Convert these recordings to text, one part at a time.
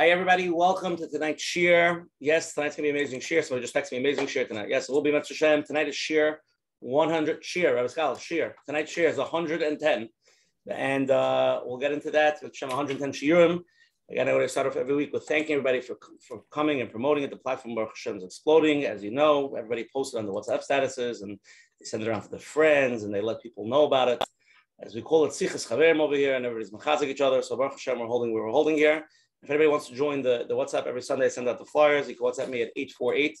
Hi, everybody. Welcome to tonight's shir. Yes, tonight's going to be amazing shir. Somebody just text me amazing shir tonight. Yes, it will be Mitzvah Shem. Tonight is shir 100 shir. Rabbi Skal, shir. Tonight's shir is 110. And uh, we'll get into that. With Shem 110 shirim. Again, I want to start off every week with thanking everybody for, for coming and promoting it. The platform Baruch Hashem is exploding. As you know, everybody posted on the WhatsApp statuses and they send it around to their friends and they let people know about it. As we call it, Sichas Chaverim over here, and everybody's machazik each other. So Baruch Hashem, we're holding, we're holding here. If anybody wants to join the, the WhatsApp every Sunday, I send out the flyers. You can WhatsApp me at 848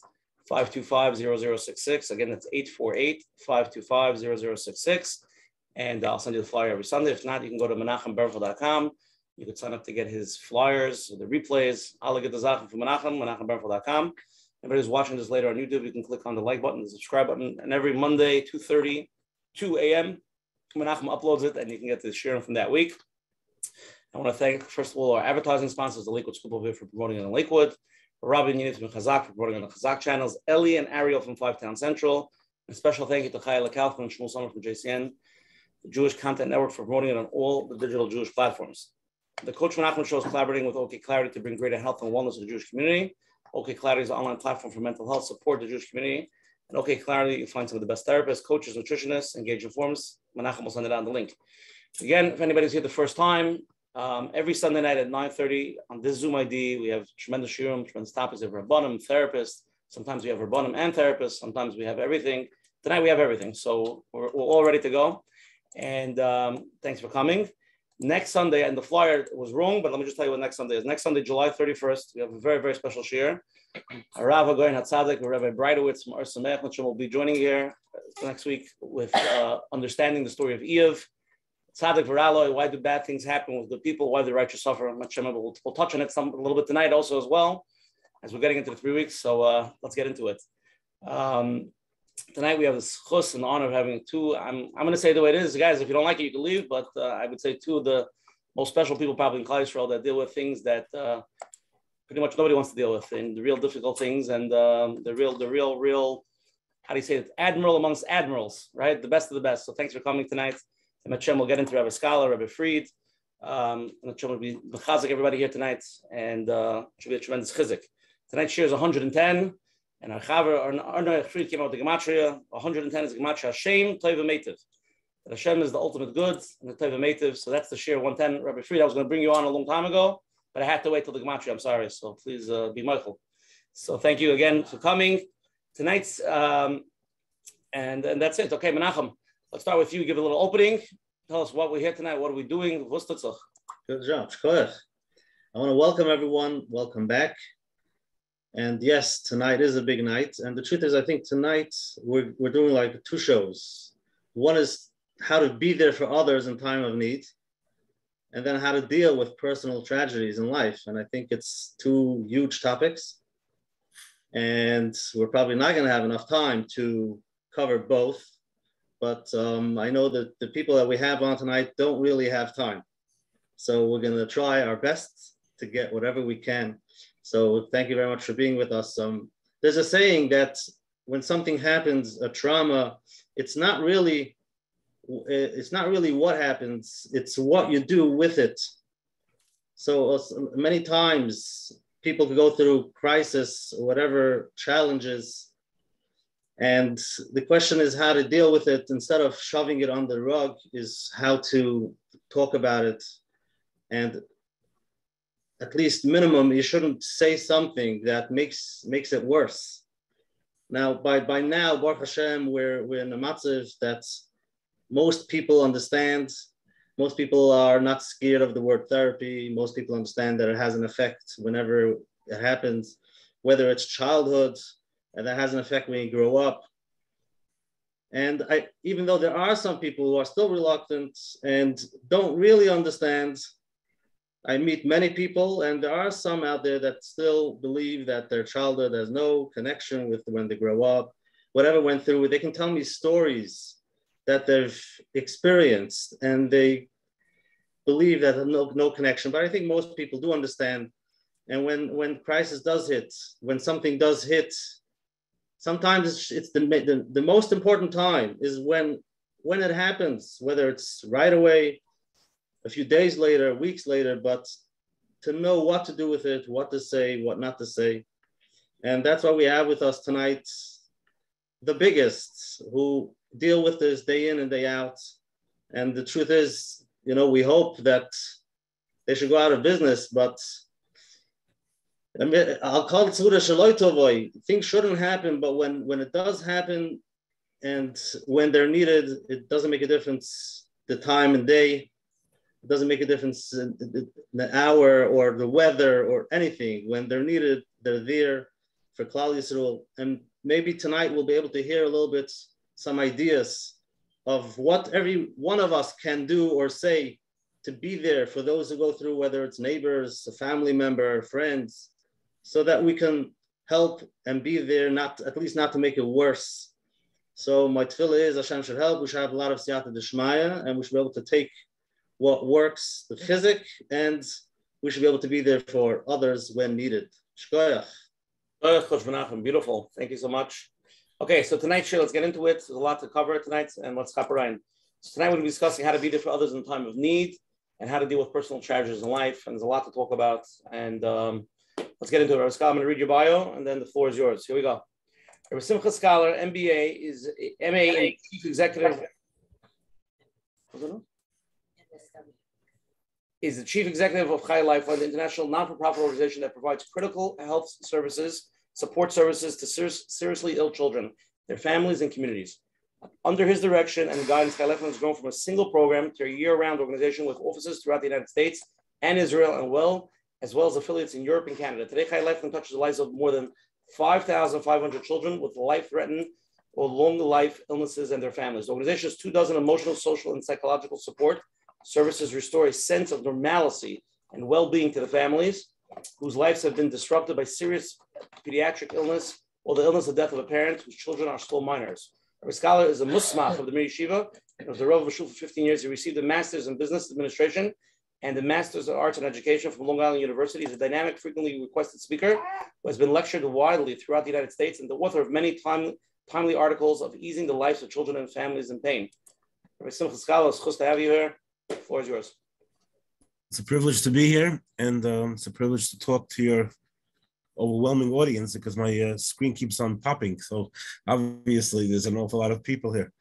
525 0066. Again, that's 848 525 0066. And I'll send you the flyer every Sunday. If not, you can go to menachembernfeld.com. You can sign up to get his flyers, the replays. I'll get the Zachem from Menachem, menachembernfeld.com. Everybody who's watching this later on YouTube, you can click on the like button, the subscribe button. And every Monday, 2.30, 2 a.m., Menachem uploads it and you can get the sharing from that week. I want to thank, first of all, our advertising sponsors, the Lakewood School here for promoting it in Lakewood, Robin Yunit from Chazak for promoting on the Chazak channels, Ellie and Ariel from Five Town Central. A special thank you to Chaya Lekal and Shmuel Sommer from JCN, the Jewish Content Network for promoting it on all the digital Jewish platforms. The Coach Menachem Show is collaborating with OK Clarity to bring greater health and wellness to the Jewish community. OK Clarity is an online platform for mental health support to the Jewish community. And OK Clarity, you find some of the best therapists, coaches, nutritionists, engage in forums. Menachem will send it out the link. Again, if anybody's here the first time, um, every Sunday night at 9.30 on this Zoom ID, we have tremendous shiurim, tremendous topics. Have Rabbanim, therapists. Sometimes we have Rabbanim and therapists. Sometimes we have everything. Tonight we have everything. So we're, we're all ready to go. And um, thanks for coming. Next Sunday, and the flyer was wrong, but let me just tell you what next Sunday is. Next Sunday, July 31st, we have a very, very special shir. Rav Goyen Hatzadik, Rabbi Breitowitz from Ohr Somayach will be joining here next week with uh, understanding the story of Eve tzaddik v'raloi, why do bad things happen with good people? Why do the righteous suffer? We'll, we'll touch on it some a little bit tonight also as well, as we're getting into the three weeks. So uh, let's get into it. Um, tonight we have this chus the honor of having two. I'm I'm going to say the way it is, guys. If you don't like it, you can leave. But uh, I would say two of the most special people probably in Klal Yisrael that deal with things that uh, pretty much nobody wants to deal with, and the real difficult things, and um, the real the real real how do you say it? Admiral amongst admirals, right? The best of the best. So thanks for coming tonight. And Hashem will get into Rabbi Scholar, Rabbi Fried. Um, and Hashem will be mechazik everybody here tonight, and uh, should be a tremendous chizik. Tonight's share is 110, and our chaver, our Fried came out with the gematria. 110 is gematria Hashem Tova Meitiv. That Hashem is the ultimate good and the Tova Meitiv. So that's the share 110. Rabbi Fried, I was going to bring you on a long time ago, but I had to wait till the gematria. I'm sorry. So please uh, be Michael. So thank you again for coming. Tonight's um, and and that's it. Okay, Menachem. Let's start with you. Give a little opening. Tell us what we're here tonight. What are we doing? Good job. I want to welcome everyone. Welcome back. And yes, tonight is a big night. And the truth is, I think tonight we're, we're doing like two shows. One is how to be there for others in time of need, and then how to deal with personal tragedies in life. And I think it's two huge topics. And we're probably not going to have enough time to cover both but um, I know that the people that we have on tonight don't really have time. So we're gonna try our best to get whatever we can. So thank you very much for being with us. Um, there's a saying that when something happens, a trauma, it's not really, it's not really what happens, it's what you do with it. So uh, many times people go through crisis, whatever challenges, and the question is how to deal with it instead of shoving it on the rug, is how to talk about it. And at least minimum, you shouldn't say something that makes makes it worse. Now, by, by now, Baruch Hashem, we're, we're in a matzav that most people understand. Most people are not scared of the word therapy. Most people understand that it has an effect whenever it happens, whether it's childhood, and that has an effect when you grow up. And I, even though there are some people who are still reluctant and don't really understand, I meet many people, and there are some out there that still believe that their childhood has no connection with when they grow up, whatever went through. They can tell me stories that they've experienced, and they believe that no, no connection. But I think most people do understand. And when when crisis does hit, when something does hit sometimes it's, it's the, the, the most important time is when when it happens whether it's right away a few days later weeks later but to know what to do with it, what to say, what not to say. And that's why we have with us tonight the biggest who deal with this day in and day out. And the truth is, you know, we hope that they should go out of business, but I'll call it Shaloi Things shouldn't happen, but when, when it does happen and when they're needed, it doesn't make a difference the time and day. It doesn't make a difference in the hour or the weather or anything. When they're needed, they're there for Klal Yisrael. And maybe tonight we'll be able to hear a little bit some ideas of what every one of us can do or say to be there for those who go through, whether it's neighbors, a family member, friends, so that we can help and be there, not at least not to make it worse. So my tefillah is Hashem should help. We should have a lot of siyata deshmaya, and we should be able to take what works, the chizik, and we should be able to be there for others when needed. Shkoyach. Beautiful. Thank you so much. Okay, so tonight, shir, let's get into it. There's a lot to cover tonight, and let's hop around. So tonight we'll be discussing how to be there for others in time of need and how to deal with personal tragedies in life. And there's a lot to talk about. And um, let's get into it. Rabbi I'm going to read your bio, and then the floor is yours. Here we go. Rabbi Simcha Scholar, MBA, is MA in Chief Executive. Is the chief executive of Chai Life the international non-for-profit organization that provides critical health services, support services to ser- seriously ill children, their families, and communities. Under his direction and guidance, Chai Life has grown from a single program to a year-round organization with offices throughout the United States and Israel, and well as well as affiliates in Europe and Canada. Today, Chai Lifeline touches the lives of more than 5,500 children with life-threatening or long life illnesses and their families. The organization has two dozen emotional, social, and psychological support services restore a sense of normalcy and well-being to the families whose lives have been disrupted by serious pediatric illness or the illness or death of a parent whose children are still minors. Our scholar is a musmach of the Mir Yeshiva and was the Rav Shul for 15 years. He received a master's in business administration and the Master's of Arts and Education from Long Island University. He's a dynamic, frequently requested speaker who has been lectured widely throughout the United States and the author of many time, timely articles of easing the lives of children and families in pain. Rabbi Simcha Scholar, it's to have you here. The floor is yours. It's a privilege to be here, and um, it's a privilege to talk to your overwhelming audience because my uh, screen keeps on popping. So obviously, there's an awful lot of people here.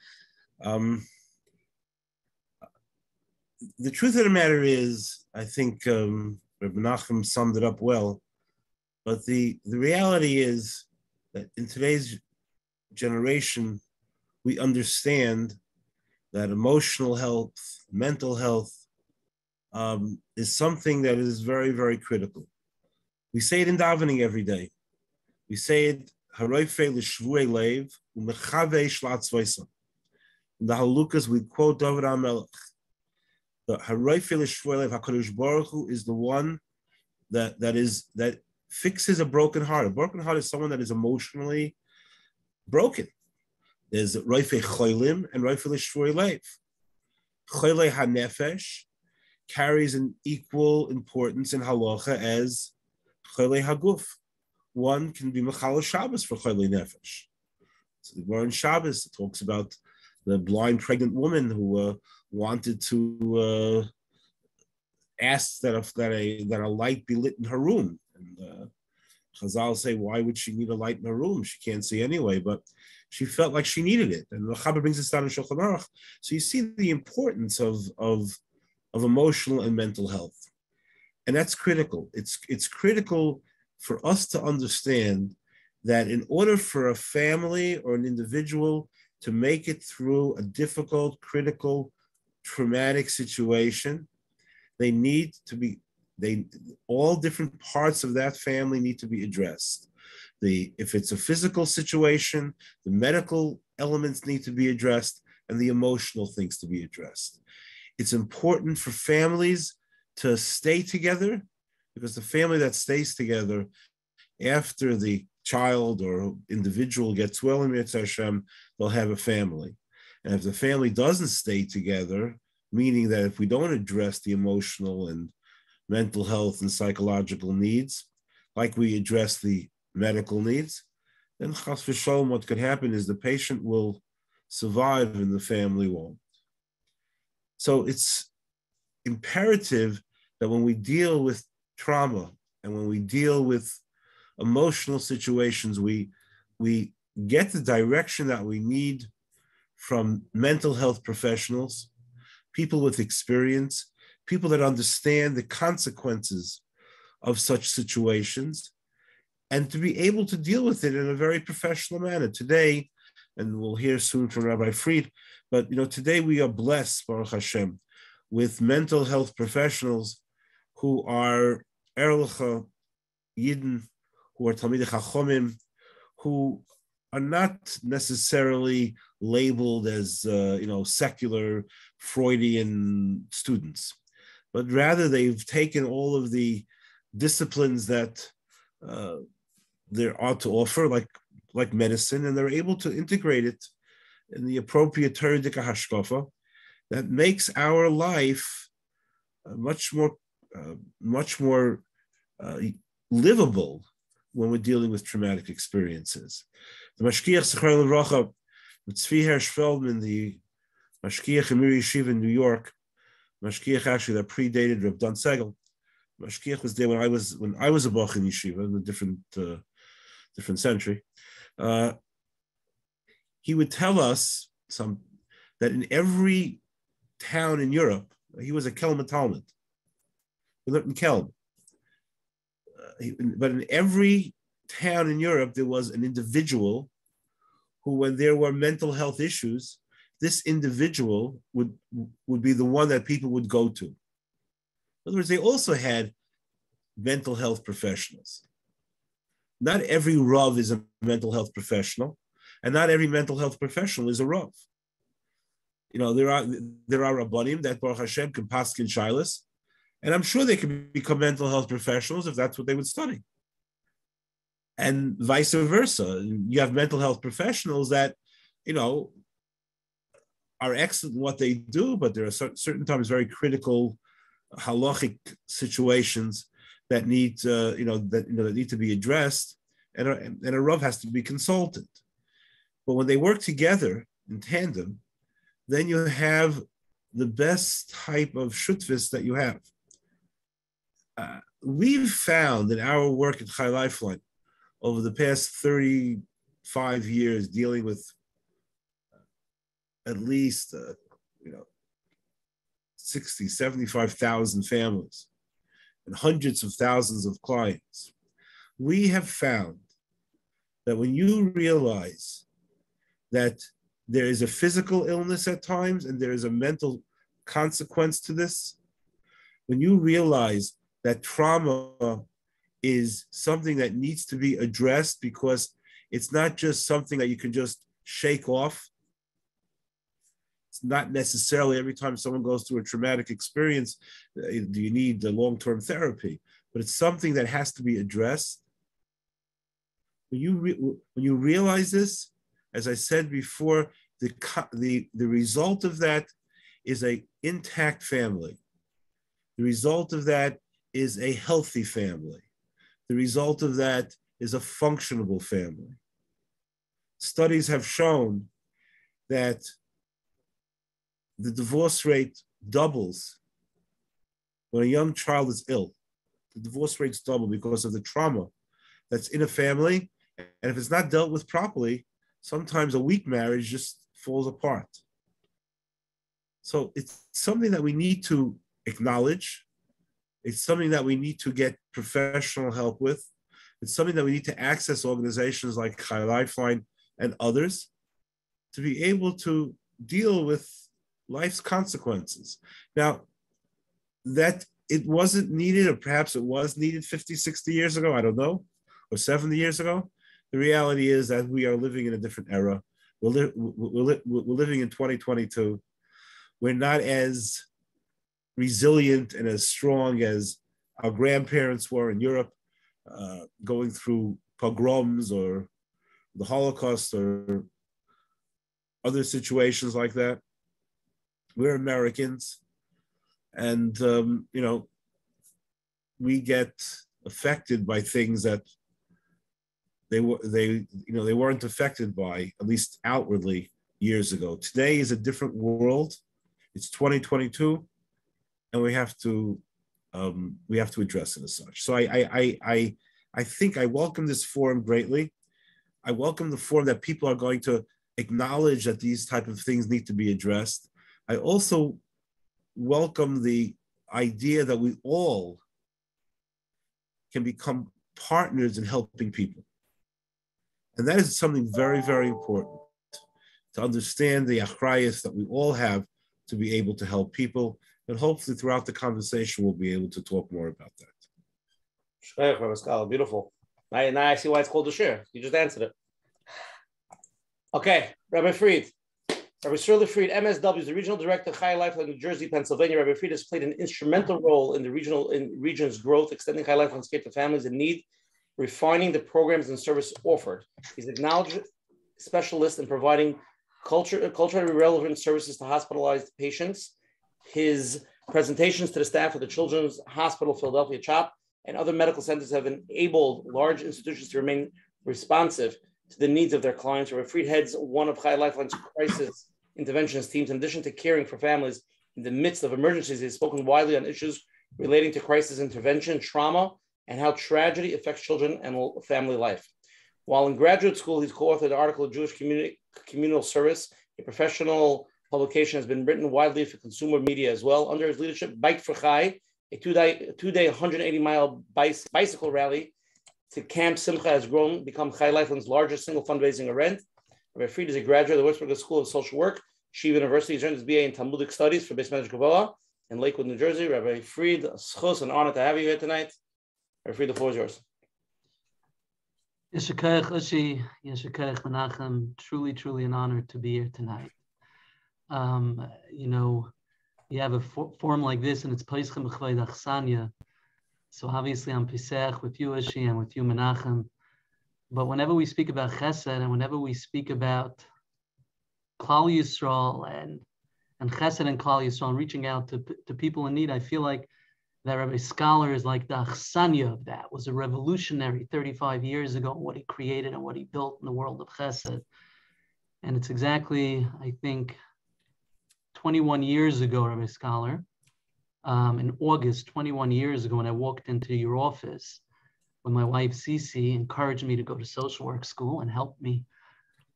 Um, the truth of the matter is, I think um, Rabbi Nachum summed it up well. But the, the reality is that in today's generation, we understand that emotional health, mental health um, is something that is very, very critical. We say it in davening every day. We say it, in the halukas, we quote David HaMelech. The Harayfil Shvoilev HaKadosh Baruch Hu is the one that, that is that fixes a broken heart. A broken heart is someone that is emotionally broken. There's Roife Choilim and Roife Shvoilev. Choyle HaNefesh carries an equal importance in halacha as Choyle HaGuf. One can be Mechal Shabbos for Choyle Nefesh. So the Gemara in Shabbos talks about the blind pregnant woman who uh, wanted to uh, ask that a, that a that a light be lit in her room. And uh, Chazal say, why would she need a light in her room? She can't see anyway, but she felt like she needed it. And the Chaber brings this down in Shulchan Aruch. So you see the importance of, of, of emotional and mental health. And that's critical. It's, it's critical for us to understand that in order for a family or an individual to make it through a difficult, critical, traumatic situation, they need to be they all different parts of that family need to be addressed. The if it's a physical situation, the medical elements need to be addressed, and the emotional things to be addressed. It's important for families to stay together because the family that stays together after the child or individual gets well in Mitzvah Hashem, they'll have a family. And if the family doesn't stay together, meaning that if we don't address the emotional and mental health and psychological needs, like we address the medical needs, then chas v'sholom, what could happen is the patient will survive and the family won't. So it's imperative that when we deal with trauma and when we deal with emotional situations, we we get the direction that we need from mental health professionals, people with experience, people that understand the consequences of such situations, and to be able to deal with it in a very professional manner. Today, and we'll hear soon from Rabbi Fried, but you know, today we are blessed, Baruch Hashem, with mental health professionals who are Erlicha Yidden, who are Talmidei Chachomim, who are not necessarily labeled as uh, you know secular Freudian students, but rather they've taken all of the disciplines that uh, there are to offer, like like medicine, and they're able to integrate it in the appropriate Torah hashkafa that makes our life uh, much more uh, much more uh, livable when we're dealing with traumatic experiences. The Mashkiach Sechar Levracha, Tzvi Hersh Feldman, the Mashkiach Emir Yeshiva in New York, Mashkiach actually that predated Reb Don Segel. Mashkiach was there when I was when I was a Bach in Yeshiva in a different uh, different century. Uh, he would tell us some that in every town in Europe, he was a Kelm Talmud. He lived in Kelm but in every town in Europe, there was an individual who, when there were mental health issues, this individual would, would be the one that people would go to. In other words, they also had mental health professionals. Not every Rav is a mental health professional, and not every mental health professional is a Rav. You know, there are there are Rabbanim that Baruch Hashem can pass in Shilas, and I'm sure they can become mental health professionals if that's what they would study. And vice versa. You have mental health professionals that, you know, are excellent in what they do, but there are certain times very critical halachic situations that need, uh, you know, that you know that need to be addressed, and a, and a rav has to be consulted. But when they work together in tandem, then you have the best type of shutvis that you have uh, we've found in our work at Chai Lifeline over the past 35 years dealing with at least, uh, you know, 60, 75,000 families and hundreds of thousands of clients, we have found that when you realize that there is a physical illness at times and there is a mental consequence to this, when you realize that trauma is something that needs to be addressed because it's not just something that you can just shake off. It's not necessarily every time someone goes through a traumatic experience, uh, do you need the long term therapy, but it's something that has to be addressed. When you, re- when you realize this, as I said before, the, the, the result of that is a intact family. The result of that is a healthy family. The result of that is a functionable family. Studies have shown that the divorce rate doubles when a young child is ill. The divorce rates double because of the trauma that's in a family. And if it's not dealt with properly, sometimes a weak marriage just falls apart. So it's something that we need to acknowledge it's something that we need to get professional help with. It's something that we need to access organizations like Chai Lifeline and others to be able to deal with life's consequences. Now, that it wasn't needed, or perhaps it was needed 50, 60 years ago, I don't know, or 70 years ago. The reality is that we are living in a different era. We're, li- we're, li- we're living in 2022. We're not as resilient and as strong as our grandparents were in Europe, uh, going through pogroms or the Holocaust or other situations like that. We're Americans, and um, you know, we get affected by things that they were they you know they weren't affected by at least outwardly years ago. Today is a different world. It's 2022 and we have to um, we have to address it as such. So I, I, I, I, I think I welcome this forum greatly. I welcome the forum that people are going to acknowledge that these type of things need to be addressed. I also welcome the idea that we all can become partners in helping people. And that is something very, very important to understand the achrayas that we all have to be able to help people. And hopefully throughout the conversation, we'll be able to talk more about that. Beautiful. Now, I see why it's called a share. You just answered it. Okay, Rabbi Fried. Rabbi Sruli Fried, MSW, is the regional director of Chai Lifeline, New Jersey, Pennsylvania. Rabbi Fried has played an instrumental role in the regional in region's growth, extending Chai Lifeline's care to families in need, refining the programs and services offered. He's acknowledged specialist in providing culture, culturally relevant services to hospitalized patients. His presentations to the staff of the Children's Hospital Philadelphia CHOP and other medical centers have enabled large institutions to remain responsive to the needs of their clients. Rabbi Fried heads one of Chai Lifeline's crisis interventions teams. In addition to caring for families in the midst of emergencies, he's spoken widely on issues relating to crisis intervention, trauma, and how tragedy affects children and family life. While in graduate school, he's co-authored an article Jewish Community, Communal Service, a professional publication has been written widely for consumer media as well. Under his leadership, Bike for Chai, a two-day, two-day 180-mile bicycle rally to Camp Simcha has grown, become Chai Lifeline's largest single fundraising event. Rabbi Fried is a graduate of the Wurzweiler School of Social Work. Yeshiva University has earned his BA in Talmudic Studies for Beis Medrash Govoha in Lakewood, New Jersey. Rabbi Fried, schos, an honor to have you here tonight. Rabbi Fried, the floor is yours. Yeshakayach Ushi, Yeshakayach Menachem, truly, truly an honor to be here tonight. Um, you know, you have a for- form like this and it's Paischem B'chvay Achsanya, so obviously I'm Pesach with you, Ishi, and with you, Menachem. But whenever we speak about Chesed and whenever we speak about Klal Yisrael and and Chesed and Klal Yisrael and reaching out to, to people in need, I feel like that Rabbi Scholar is like the Achsanya of that, was a revolutionary 35 years ago what he created and what he built in the world of Chesed. And it's exactly, I think, 21 years ago, Rabbi Scholar, um, in August, 21 years ago, when I walked into your office, when my wife Cece encouraged me to go to social work school and helped me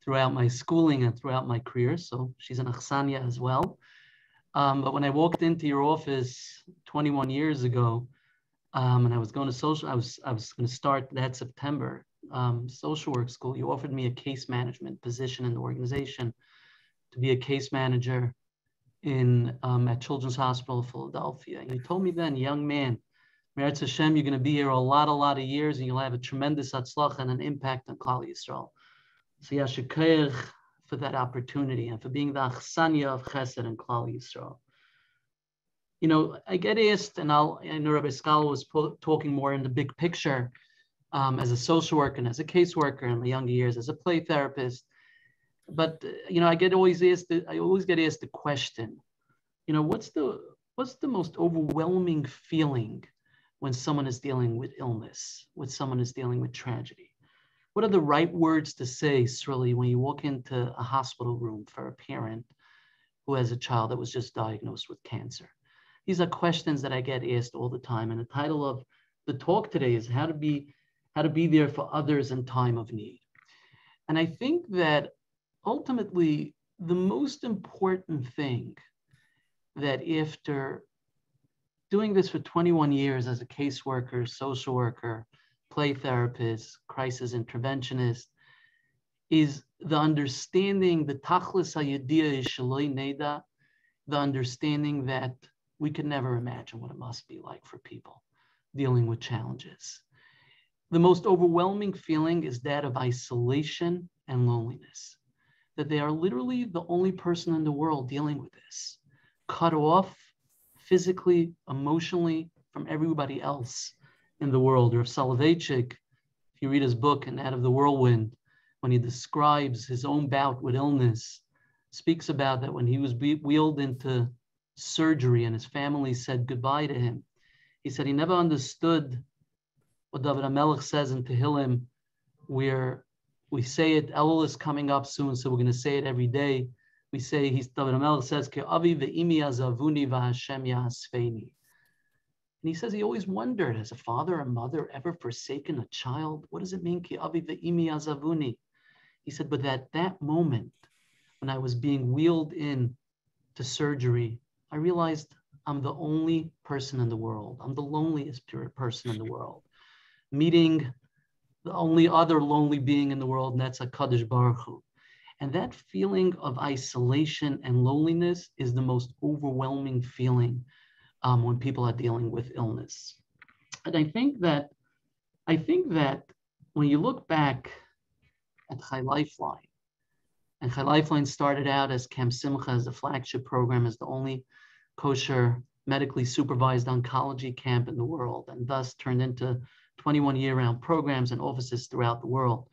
throughout my schooling and throughout my career. So she's an Achsanya as well. Um, but when I walked into your office 21 years ago, um, and I was going to social, I was I was going to start that September um, social work school. You offered me a case management position in the organization to be a case manager in um, at Children's Hospital of Philadelphia. And you told me then, young man, Meretz Hashem, you're going to be here a lot, a lot of years, and you'll have a tremendous atzlach and an impact on Klal Yisrael. So Yashikayach for that opportunity and for being the achsanya of Chesed and Klal Yisrael. You know, I get asked, and I'll, I know Rabbi Scholar was po- talking more in the big picture um, as a social worker and as a caseworker in my younger years, as a play therapist but uh, you know, I get always asked. The, I always get asked the question. You know, what's the what's the most overwhelming feeling when someone is dealing with illness, when someone is dealing with tragedy? What are the right words to say, Sruli, when you walk into a hospital room for a parent who has a child that was just diagnosed with cancer? These are questions that I get asked all the time. And the title of the talk today is how to be how to be there for others in time of need. And I think that ultimately, the most important thing that after doing this for 21 years as a caseworker, social worker, play therapist, crisis interventionist, is the understanding, the tachlis hayediyah shaloi neda, the understanding that we could never imagine what it must be like for people dealing with challenges. The most overwhelming feeling is that of isolation and loneliness that they are literally the only person in the world dealing with this, cut off physically, emotionally from everybody else in the world. Or Soloveitchik, if you read his book, And Out of the Whirlwind, when he describes his own bout with illness, speaks about that when he was wheeled into surgery and his family said goodbye to him, he said he never understood what David HaMelech says in Tehillim, where we say it, Elul is coming up soon, so we're going to say it every day. We say, he's David HaMelech says, Ke avi ve'imi azavuni v'Hashem yasfeini. And he says he always wondered, has a father or mother ever forsaken a child? What does it mean? Ki avi ve'imi azavuni. He said, but at that moment, when I was being wheeled in to surgery, I realized I'm the only person in the world. I'm the loneliest person in the world. Meeting the only other lonely being in the world, and that's a Kaddish Baruch Hu. And that feeling of isolation and loneliness is the most overwhelming feeling um, when people are dealing with illness. And I think that I think that when you look back at Chai Lifeline, and Chai Lifeline started out as Camp Simcha as the flagship program, as the only kosher medically supervised oncology camp in the world, and thus turned into 21 year-round programs and offices throughout the world.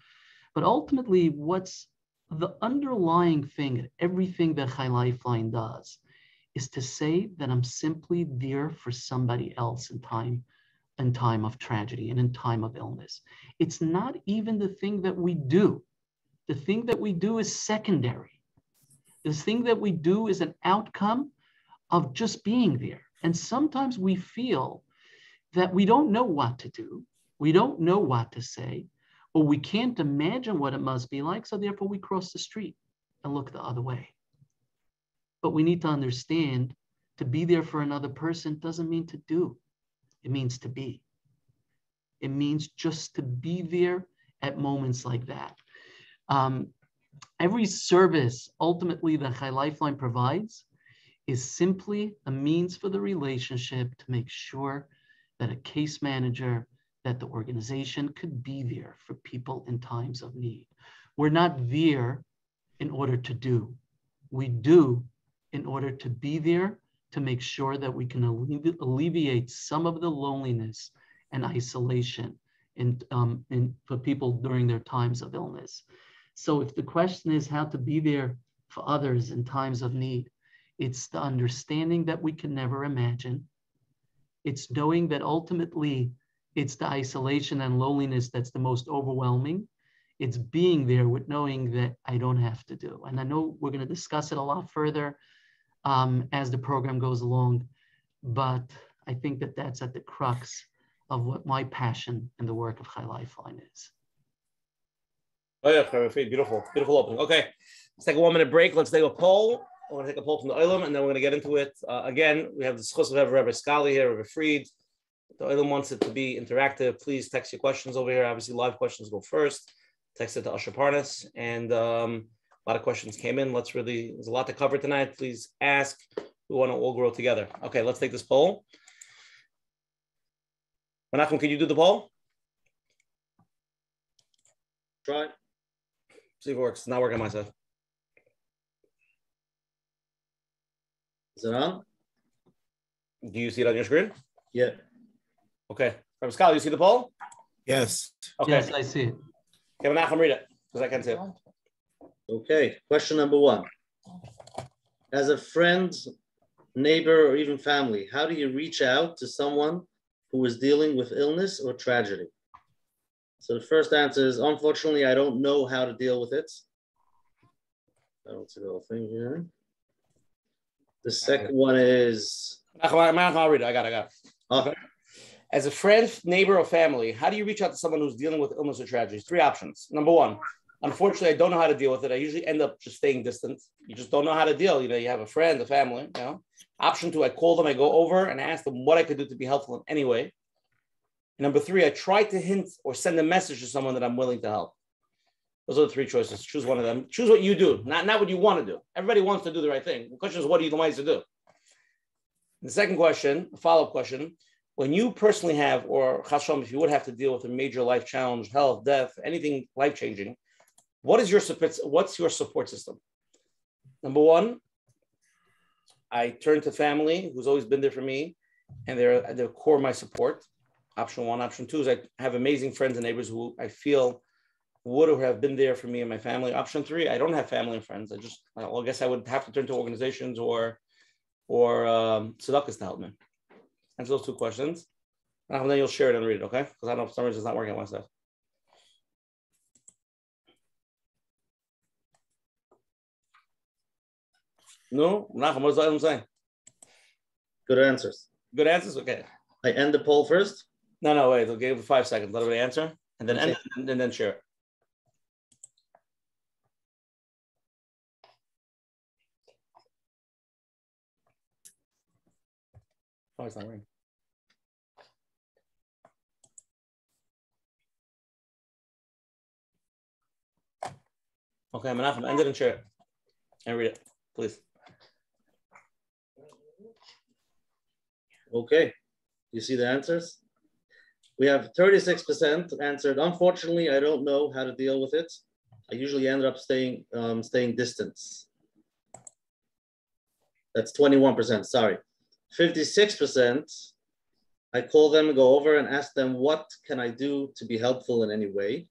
But ultimately, what's the underlying thing, everything that Chai Lifeline does, is to say that I'm simply there for somebody else in time in time of tragedy and in time of illness. It's not even the thing that we do. The thing that we do is secondary. The thing that we do is an outcome of just being there. And sometimes we feel that we don't know what to do, we don't know what to say, or we can't imagine what it must be like. So therefore, we cross the street and look the other way. But we need to understand to be there for another person doesn't mean to do, it means to be. It means just to be there at moments like that. Um, every service ultimately that Chai Lifeline provides is simply a means for the relationship to make sure that a case manager, that the organization could be there for people in times of need. We're not there in order to do. We do in order to be there to make sure that we can alleviate some of the loneliness and isolation in, um, in, for people during their times of illness. So if the question is how to be there for others in times of need, it's the understanding that we can never imagine. It's knowing that ultimately it's the isolation and loneliness that's the most overwhelming. It's being there with knowing that I don't have to do. And I know we're going to discuss it a lot further um, as the program goes along. But I think that that's at the crux of what my passion in the work of Chai Lifeline is. Oh yeah, beautiful, beautiful opening. Okay, let's take a one minute break. Let's take a poll. We're going to take a poll from the Olam, and then we're going to get into it. Uh, again, we have the schus of Rabbi Scholar here, Rabbi Fried. The Olam wants it to be interactive. Please text your questions over here. Obviously, live questions go first. Text it to Usher Parnas, and um, a lot of questions came in. Let's really, there's a lot to cover tonight. Please ask. We want to all grow together. Okay, let's take this poll. Menachem, can you do the poll? Try. See if it works. It's not working on my side. Is it on? Do you see it on your screen? Yeah. Okay. From Scott, you see the poll? Yes. Okay. Yes, I see it. Okay, Menachem, read it because I can't see. Okay, question number one. As a friend, neighbor, or even family, how do you reach out to someone who is dealing with illness or tragedy? So the first answer is, unfortunately, I don't know how to deal with it. I don't see the whole thing here. The second one is. I'll read it. I got it. I got it. Okay. As a friend, neighbor, or family, how do you reach out to someone who's dealing with illness or tragedy? Three options. Number one, Unfortunately, I don't know how to deal with it. I usually end up just staying distant. You just don't know how to deal. You know, you have a friend, a family, you know. Option two, I call them, I go over and I ask them what I could do to be helpful in any way. number three, I try to hint or send a message to someone that I'm willing to help. Those are the three choices. Choose one of them. Choose what you do, not, not what you want to do. Everybody wants to do the right thing. The question is, what are you the wise to do? The second question, follow-up question, when you personally have, or Chasham, if you would have to deal with a major life challenge, health, death, anything life-changing, what is your support? What's your support system? Number one, I turn to family who's always been there for me, and they're at the core of my support. Option one. Option two is I have amazing friends and neighbors who I feel would have been there for me and my family. Option three, I don't have family and friends. I just, well, I guess I would have to turn to organizations or or um, tzedakahs to help me. Answer those two questions. And then you'll share it and read it, okay? Because I know if some reason it's not working on my side. No, Nachum, what does Olam say? Good answers. Good answers? Okay. I end the poll first. No, no, wait. They'll give it five seconds. Let everybody answer, and then Okay. end, and then share it. Oh, it's not ringing. Okay, Menachem, end it and share it. And read it, please. Okay, you see the answers? We have 36% answered. Unfortunately, I don't know how to deal with it. I usually end up staying um, staying distance. That's 21%, sorry. 56%, I call them, go over and ask them, what can I do to be helpful in any way?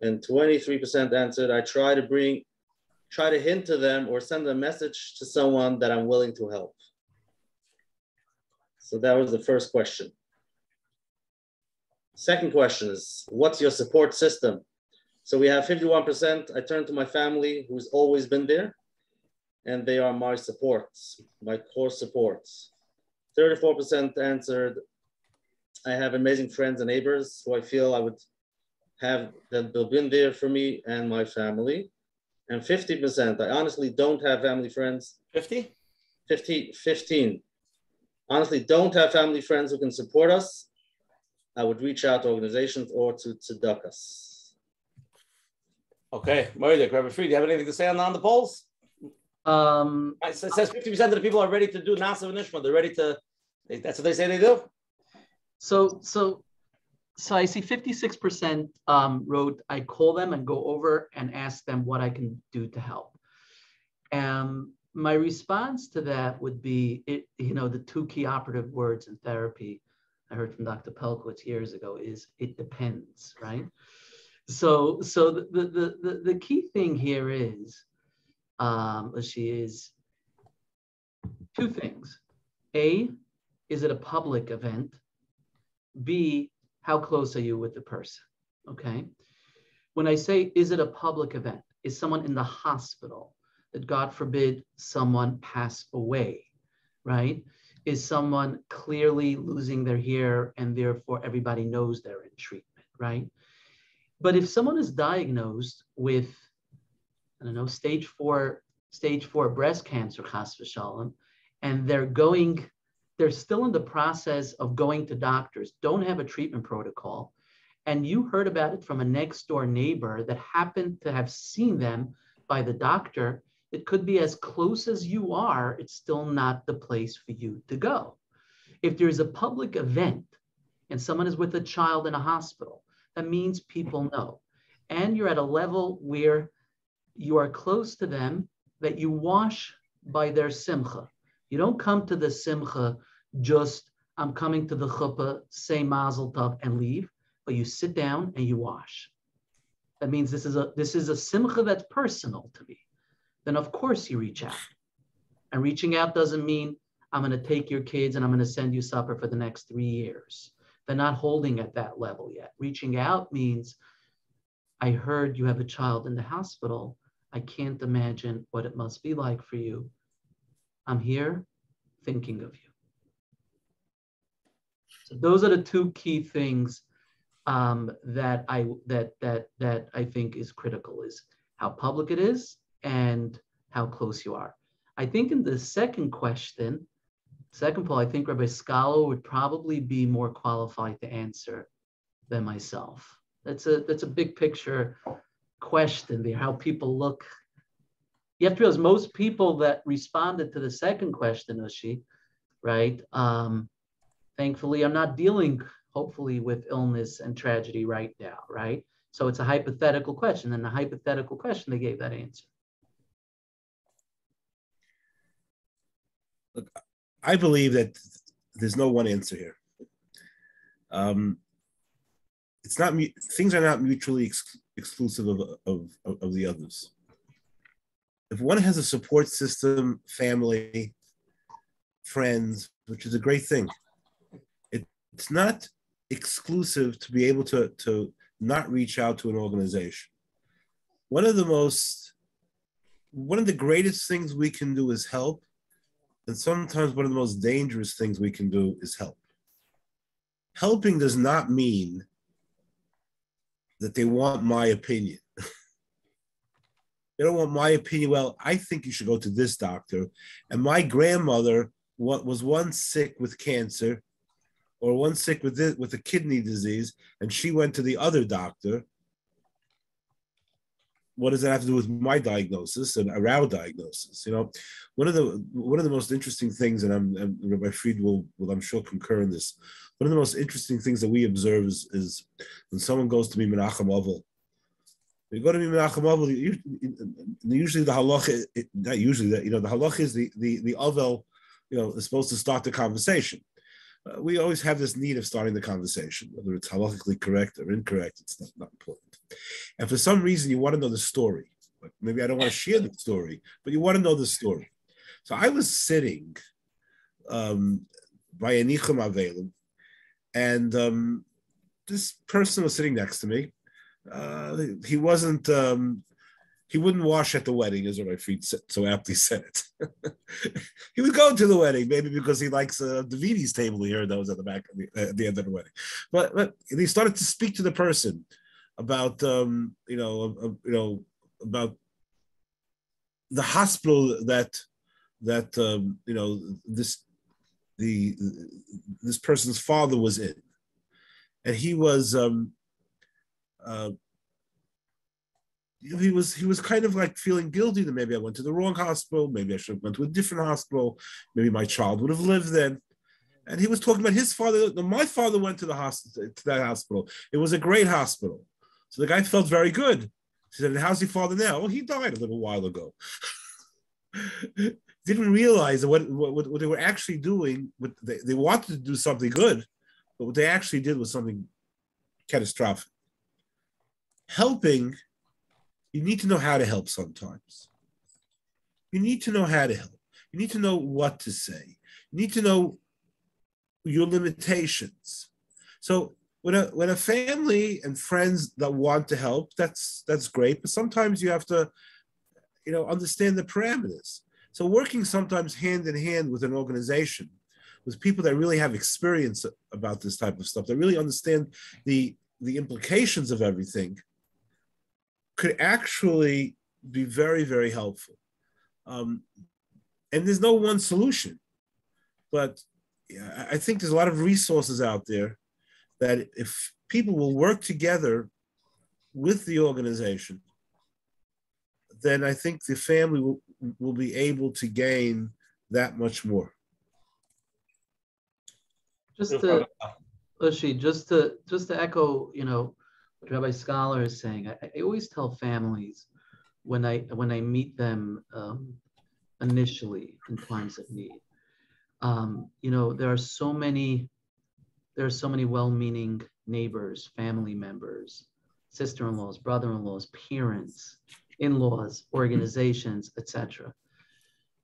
And 23% answered, I try to bring, try to hint to them or send a message to someone that I'm willing to help. So that was the first question. Second question is, what's your support system? So we have 51%. I turn to my family who's always been there, and they are my supports, my core supports. 34% answered, I have amazing friends and neighbors who I feel I would have that they've been there for me and my family. And 50%, I honestly don't have family friends. 50? 50, 15. Honestly, don't have family friends who can support us. I would reach out to organizations or to tzedakahs. Okay, Moedik, Rabbi Fried, do you have anything to say on, on the polls? Um, It says 50% of the people are ready to do Nasa and Nishma. They're ready to, they- that's what they say they do? so so so I see 56% um, wrote, I call them and go over and ask them what I can do to help. And my response to that would be, it, you know, the two key operative words in therapy I heard from Dr. Pelcovitz years ago is it depends, right? So, so the, the, the, the, key thing here is, um, she is two things. A, is it a public event? B, how close are you with the person? Okay. When I say, is it a public event? Is someone in the hospital? That God forbid someone pass away, right? Is someone clearly losing their hair and therefore everybody knows they're in treatment, right? But if someone is diagnosed with, I don't know, stage four, stage four breast cancer, chas v'shalom, and they're going they're still in the process of going to doctors, don't have a treatment protocol, and you heard about it from a next door neighbor that happened to have seen them by the doctor, it could be as close as you are, it's still not the place for you to go. If there's a public event and someone is with a child in a hospital, that means people know. And you're at a level where you are close to them that you wash by their simcha. You don't come to the simcha just, I'm coming to the chuppah, say mazel tov and leave, but you sit down and you wash. That means this is a this is a simcha that's personal to me. Then of course you reach out. And reaching out doesn't mean I'm going to take your kids and I'm going to send you supper for the next three years. They're not holding at that level yet. Reaching out means I heard you have a child in the hospital. I can't imagine what it must be like for you. I'm here thinking of you. So those are the two key things um, that I that that that I think is critical is how public it is and how close you are. I think in the second question, second poll, I think Rabbi Scholar would probably be more qualified to answer than myself. That's a that's a big picture question there, how people look. You have to realize most people that responded to the second question, Ushi, right? Um, thankfully, are not dealing, hopefully, with illness and tragedy right now, right? So it's a hypothetical question. And the hypothetical question, they gave that answer. Look, I believe that there's no one answer here. Um, it's not things are not mutually ex- exclusive of, of, of the others. If one has a support system, family, friends, which is a great thing, it, it's not exclusive to be able to, to not reach out to an organization. One of the most, one of the greatest things we can do is help. And sometimes one of the most dangerous things we can do is help. helping does not mean that they want my opinion. they don't want my opinion. Well, I think you should go to this doctor. And my grandmother what was once sick with cancer or one sick with this, with a kidney disease, and she went to the other doctor. What does that have to do with my diagnosis and our diagnosis? You know, one of the one of the most interesting things, and I'm, and Rabbi Fried will, will I'm sure concur in this. One of the most interesting things that we observe is, is when someone goes to be Menachem Avel. You go to Avel, usually the halacha, not usually that you know the halacha is the the the avel, you know, is supposed to start the conversation uh, we always have this need of starting the conversation, whether it's halachically correct or incorrect, it's not, not important. And for some reason, you want to know the story. maybe I don't want to share the story, but you want to know the story. So I was sitting um, by Anichim Avelim, and um, this person was sitting next to me. Uh, he wasn't um, he wouldn't wash at the wedding, as my feet so aptly said it. he would go to the wedding, maybe because he likes uh, the Vidi's table here that was at the back at the, at the, end of the wedding. But, but he started to speak to the person about, um, you know, uh, you know, about the hospital that that um, you know this the this person's father was in, and he was um, uh, he was he was kind of like feeling guilty that maybe I went to the wrong hospital, maybe I should have went to a different hospital, maybe my child would have lived then. And he was talking about his father. My father went to the hospital to that hospital. It was a great hospital. So the guy felt very good. He said, "How's your father now?" Well, he died a little while ago. Didn't realize what, what, what they were actually doing. What they, they wanted to do something good, but what they actually did was something catastrophic. Helping you need to know how to help sometimes. You need to know how to help. You need to know what to say. You need to know your limitations. So when a when a family and friends that want to help, that's that's great. But sometimes you have to, you know, understand the parameters. So working sometimes hand in hand with an organization, with people that really have experience about this type of stuff, that really understand the the implications of everything, could actually be very, very helpful. Um, and there's no one solution, but I think there's a lot of resources out there that if people will work together with the organization, then I think the family will, will be able to gain that much more. Just to, Ushi, just to just to echo, you know, Rabbi Scholar is saying, I, I, always tell families when I when I meet them um, initially in times of need, um, you know, there are so many there are so many well-meaning neighbors, family members, sister-in-laws, brother-in-laws, parents, in-laws, organizations, etc.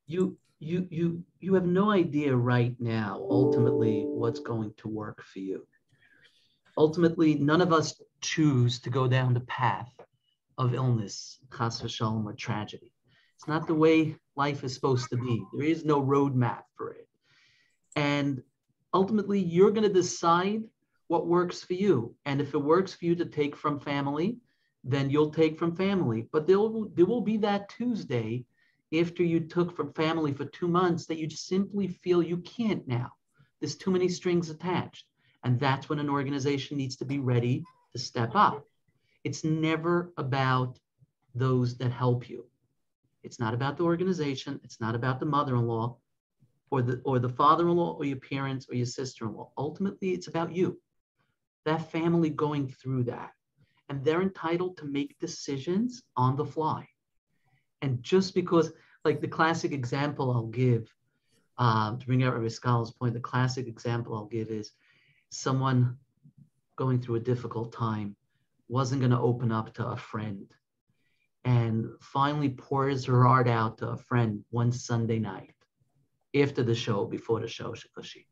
You you you you have no idea right now ultimately what's going to work for you ultimately, none of us choose to go down the path of illness, chas v'shalom, or tragedy. It's not the way life is supposed to be. There is no roadmap for it. And ultimately, you're going to decide what works for you. And if it works for you to take from family, then you'll take from family. But there will, there will be that Tuesday after you took from family for two months that you simply feel you can't now. There's too many strings attached. And that's when an organization needs to be ready to step up. It's never about those that help you. It's not about the organization. It's not about the mother-in-law or the or the father-in-law or your parents or your sister-in-law. Ultimately, it's about you. That family going through that. And they're entitled to make decisions on the fly. And just because, like the classic example I'll give, um, to bring out Rabbi point, the classic example I'll give is someone going through a difficult time wasn't going to open up to a friend and finally pours her heart out to a friend one Sunday night after the show, before the show, she,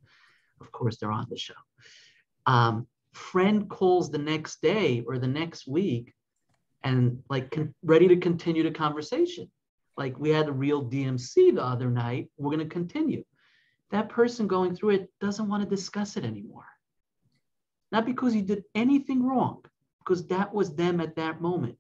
of course, they're on the show. Um, friend calls the next day or the next week and like con- ready to continue the conversation. Like we had a real DMC the other night, we're going to continue. That person going through it doesn't want to discuss it anymore not because he did anything wrong, because that was them at that moment.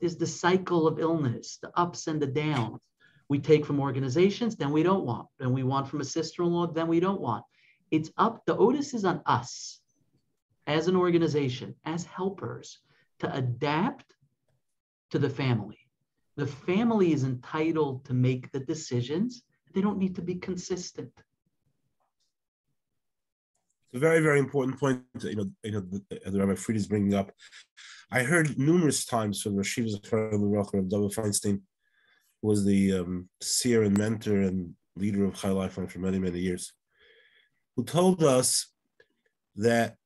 There's the cycle of illness, the ups and the downs. We take from organizations, then we don't want. Then we want from a sister-in-law, then we don't want. It's up, the onus is on us as an organization, as helpers, to adapt to the family. The family is entitled to make the decisions. They don't need to be consistent. It's a very, very important point. You know, you know, the, the Rabbi Fried is bringing up. I heard numerous times from Rashiv Zachar of David Feinstein, who was the um, seer and mentor and leader of Chai Lifeline for many, many years, who told us that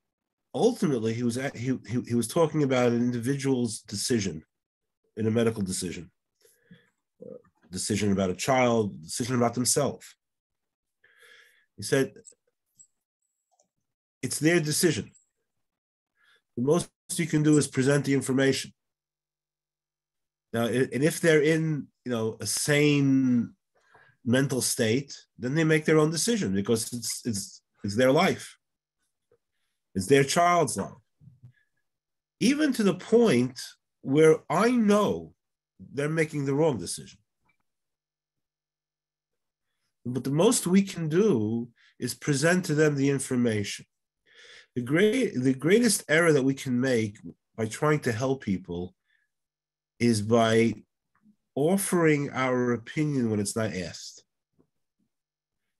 ultimately he was at, he, he, he was talking about an individual's decision in a medical decision uh, decision about a child decision about themselves he said it's their decision the most you can do is present the information now and if they're in you know a sane mental state then they make their own decision because it's it's it's their life it's their child's life. Even to the point where I know they're making the wrong decision. But the most we can do is present to them the information. The great the greatest error that we can make by trying to help people is by offering our opinion when it's not asked.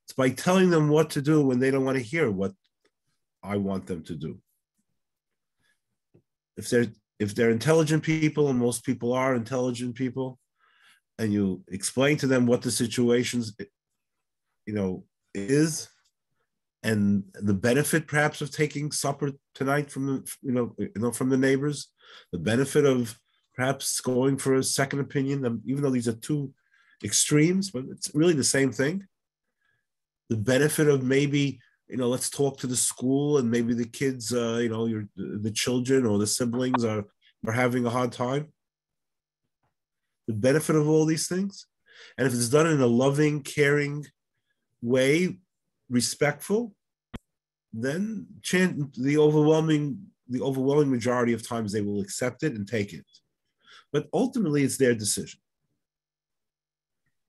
It's by telling them what to do when they don't want to hear what I want them to do. If they're if they're intelligent people, and most people are intelligent people, and you explain to them what the situations, you know, is, and the benefit perhaps of taking supper tonight from the you know you know from the neighbors, the benefit of perhaps going for a second opinion, um, even though these are two extremes, but it's really the same thing. The benefit of maybe you know, let's talk to the school and maybe the kids, uh, you know, your the children or the siblings are are having a hard time. The benefit of all these things, and if it's done in a loving, caring way, respectful, then chant the overwhelming the overwhelming majority of times they will accept it and take it. But ultimately, it's their decision.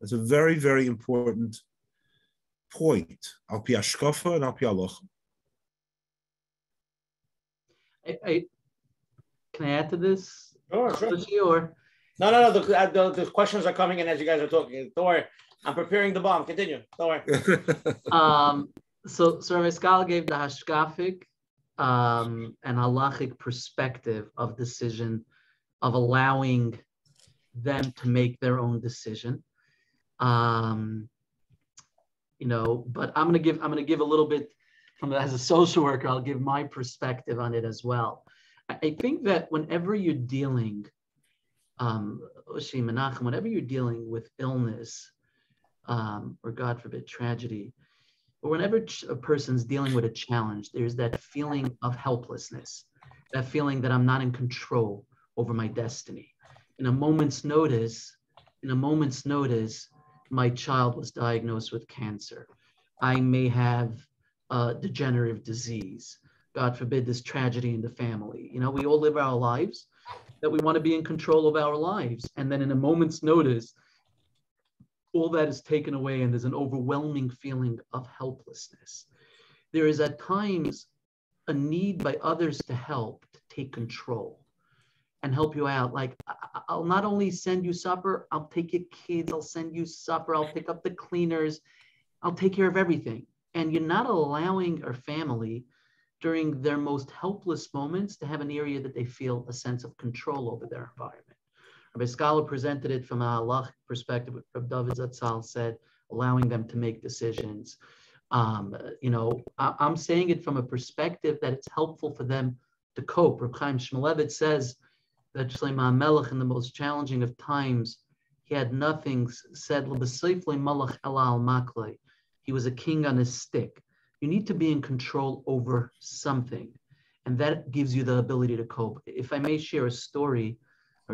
That's a very, very important point, al pi hashkafa and al pi I, I, can I add to this? Sure, sure. Or? No, no, no. The, uh, the, the, questions are coming in as you guys are talking. Don't worry. I'm preparing the bomb. Continue. Don't worry. um, so, so Rabbi gave the hashkafic um, and halachic perspective of decision, of allowing them to make their own decision. Um, you know, but I'm gonna give I'm gonna give a little bit from as a social worker, I'll give my perspective on it as well. I, think that whenever you're dealing, um, whenever you're dealing with illness, um, or God forbid tragedy, But whenever a person's dealing with a challenge, there's that feeling of helplessness, that feeling that I'm not in control over my destiny. In a moment's notice, in a moment's notice, my child was diagnosed with cancer. I may have a degenerative disease. God forbid this tragedy in the family. You know, we all live our lives that we want to be in control of our lives. And then in a moment's notice, all that is taken away and there's an overwhelming feeling of helplessness. There is at times a need by others to help, to take control and help you out. Like I'll not only send you supper, I'll take your kids, I'll send you supper, I'll pick up the cleaners, I'll take care of everything. And you're not allowing our family during their most helpless moments to have an area that they feel a sense of control over their environment. Rabbi Scholar presented it from a halach perspective, Rabbi David Zatzal said, allowing them to make decisions. Um, you know, I, am saying it from a perspective that it's helpful for them to cope. Reb Chaim Shmulevitz says, that Shlomo Melech in the most challenging of times, he had nothing said, He was a king on his stick. You need to be in control over something. And that gives you the ability to cope. If I may share a story,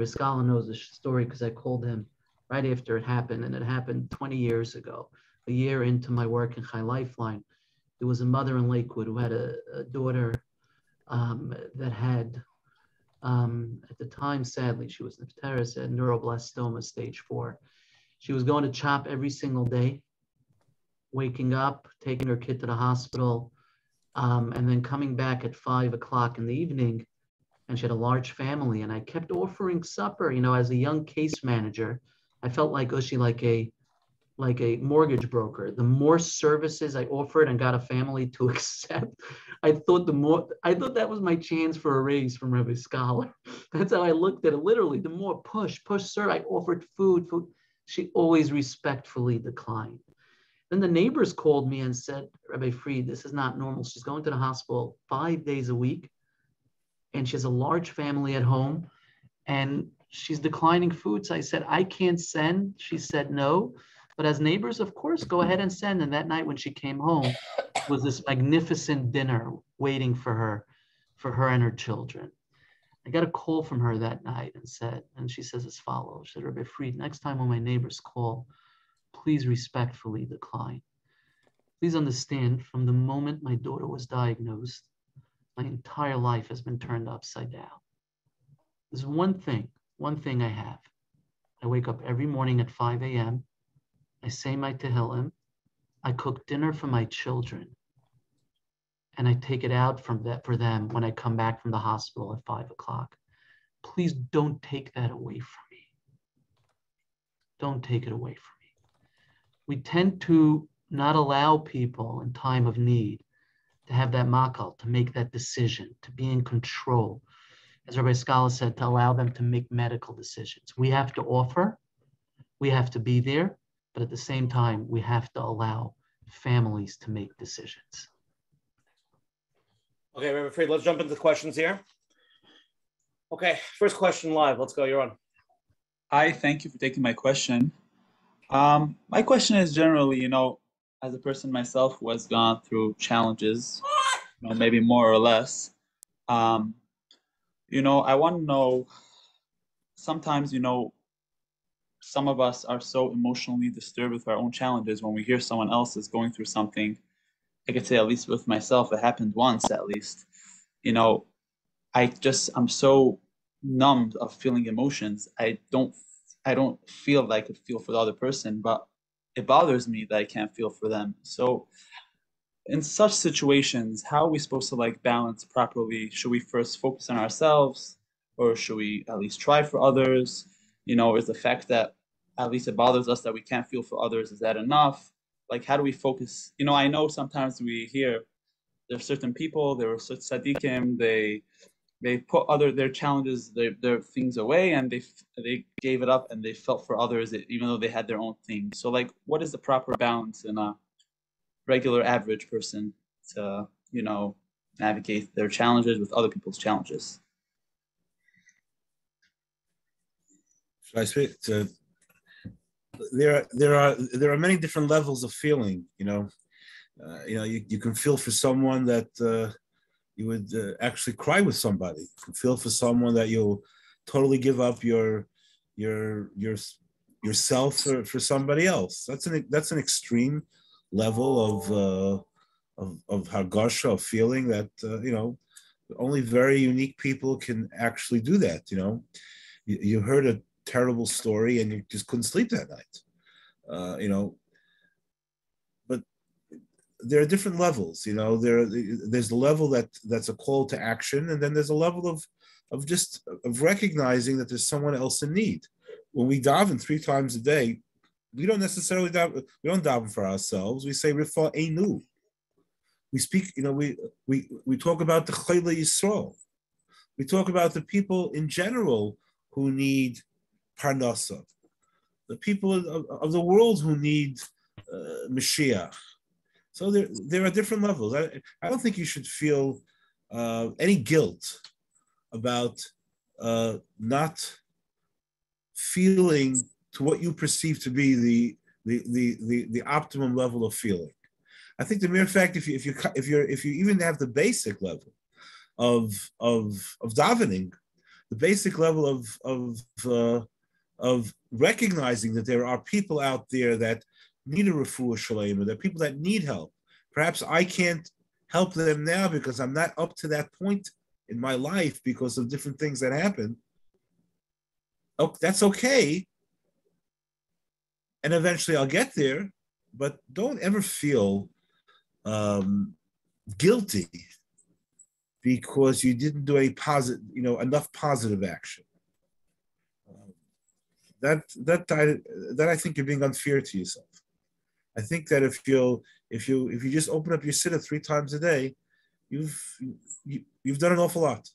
scholar knows the story because I called him right after it happened, and it happened 20 years ago, a year into my work in Chai Lifeline. There was a mother in Lakewood who had a, a daughter um, that had, um, at the time, sadly, she was Nefteris, had neuroblastoma stage four. She was going to CHOP every single day, waking up, taking her kid to the hospital, um, and then coming back at five o'clock in the evening. And she had a large family, and I kept offering supper. You know, as a young case manager, I felt like oh, Ushi, like a like a mortgage broker. The more services I offered and got a family to accept, I thought the more I thought that was my chance for a raise from Rabbi Scholar. That's how I looked at it. Literally, the more push, push, sir. I offered food, food. She always respectfully declined. Then the neighbors called me and said, Rabbi Fried, this is not normal. She's going to the hospital five days a week, and she has a large family at home, and she's declining food. So I said, I can't send. She said no. But as neighbors, of course, go ahead and send. And that night when she came home was this magnificent dinner waiting for her, for her and her children. I got a call from her that night and said, and she says as follows, she said, Rabbi Fried, next time when my neighbors call, please respectfully decline. Please understand, from the moment my daughter was diagnosed, my entire life has been turned upside down. There's one thing, one thing I have. I wake up every morning at 5 a.m. I say my Tehillim. I cook dinner for my children. And I take it out from that for them when I come back from the hospital at five o'clock. Please don't take that away from me. Don't take it away from me we tend to not allow people in time of need to have that makal, to make that decision, to be in control. As Rabbi Scholar said, to allow them to make medical decisions. We have to offer, we have to be there, but at the same time, we have to allow families to make decisions. Okay, Rabbi Fried, let's jump into the questions here. Okay, first question live. Let's go. You're on. Hi, thank you for taking my question. Um, my question is generally, you know, as a person myself who has gone through challenges, you know, maybe more or less, um, you know, I want to know. Sometimes, you know, some of us are so emotionally disturbed with our own challenges when we hear someone else is going through something. I could say, at least with myself, it happened once at least. You know, I just I'm so numbed of feeling emotions. I don't I don't feel like I could feel for the other person, but it bothers me that I can't feel for them. So in such situations, how are we supposed to like balance properly? Should we first focus on ourselves or should we at least try for others? You know, is the fact that at least it bothers us that we can't feel for others, is that enough? Like how do we focus? You know, I know sometimes we hear there's certain people, there are such tzaddikim, they they put other their challenges their, their things away and they they gave it up and they felt for others even though they had their own thing. So like what is the proper balance in a regular average person to you know navigate their challenges with other people's challenges? Should i speak? To there there are there are many different levels of feeling you know. Uh, you know you, you can feel for someone that uh, you would uh, actually cry with somebody. Feel for someone that you'll totally give up your your your yourself for, for somebody else. That's an that's an extreme level of uh, of of hargasha of feeling that uh, you know only very unique people can actually do that you know? You, you heard a terrible story and you just couldn't sleep that night. Uh, you know there are different levels you know there there's the level that that's a call to action and then there's a level of of just of recognizing that there's someone else in need. When we daven three times a day we don't necessarily daven, we don't daven for ourselves. We say refaeinu. We speak you know we we we talk about the chayla yisrael. We talk about the people in general who need parnasa. The people of, of the world who need uh, Mashiach, so there, there are different levels. I, I don't think you should feel uh, any guilt about uh, not feeling to what you perceive to be the, the, the, the, the optimum level of feeling. I think the mere fact if you if you if you're if you even have the basic level of of of davening, the basic level of of uh, of recognizing that there are people out there that need a refuah shalema. There are people that need help. Perhaps I can't help them now because I'm not up to that point in my life because of different things that happen. Oh, that's okay. And eventually I'll get there, but don't ever feel um, guilty because you didn't do a positive, you know, enough positive action. that that I, that I think you're being unfair to yourself. I think that if you if you if you just open up your siddur three times a day, you've you, you've done an awful lot.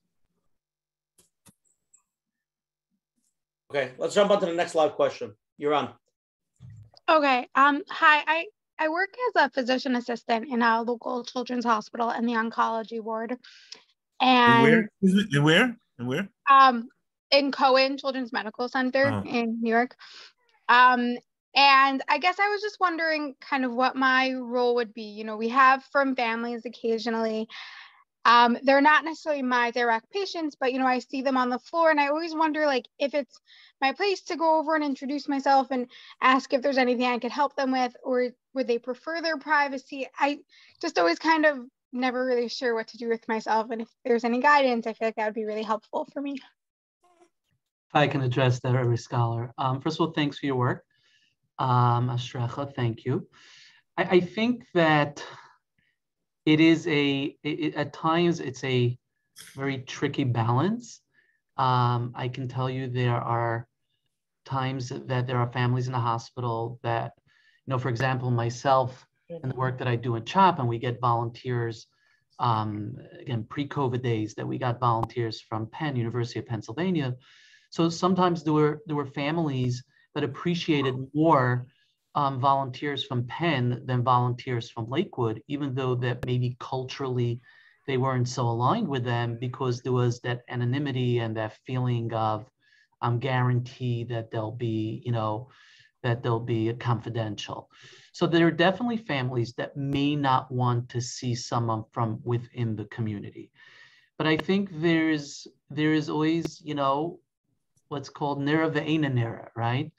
Okay, let's jump on to the next live question. You're on. Okay. Um. Hi. I I work as a physician assistant in a local children's hospital in the oncology ward, And and where? And where? And where? um in Cohen Children's Medical Center Oh. in New York. Um, and I guess I was just wondering kind of what my role would be. You know, we have from families occasionally. Um, they're not necessarily my direct patients, but you know, I see them on the floor and I always wonder like if it's my place to go over and introduce myself and ask if there's anything I could help them with, or would they prefer their privacy? I just always kind of never really sure what to do with myself. And if there's any guidance, I feel like that would be really helpful for me. If I can address that, every scholar. Um, first of all, thanks for your work. Um, Ashracha, thank you. I, I think that it is a, it- at times, it's a very tricky balance. Um, I can tell you there are times that there are families in the hospital that, you know, for example, myself and the work that I do in CHOP, and we get volunteers, um, again, pre-COVID days, that we got volunteers from Penn, University of Pennsylvania, so sometimes there were there were families that appreciated more um, volunteers from Penn than volunteers from Lakewood, even though that maybe culturally they weren't so aligned with them because there was that anonymity and that feeling of I'm guaranteed that they'll be, you know, that they'll be confidential. So there are definitely families that may not want to see someone from within the community. But I think there's there is always, you know, what's called nera ve'ena nera, right?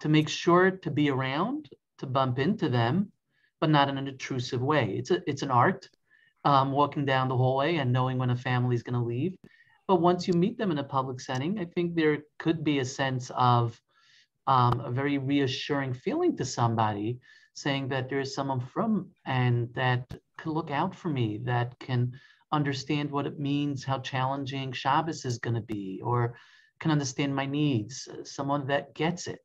To make sure to be around, to bump into them, but not in an intrusive way. It's a it's an art, um, walking down the hallway and knowing when a family is going to leave. But once you meet them in a public setting, I think there could be a sense of um, a very reassuring feeling to somebody, saying that there is someone from and that can look out for me, that can understand what it means, how challenging Shabbos is going to be, or can understand my needs, uh, someone that gets it.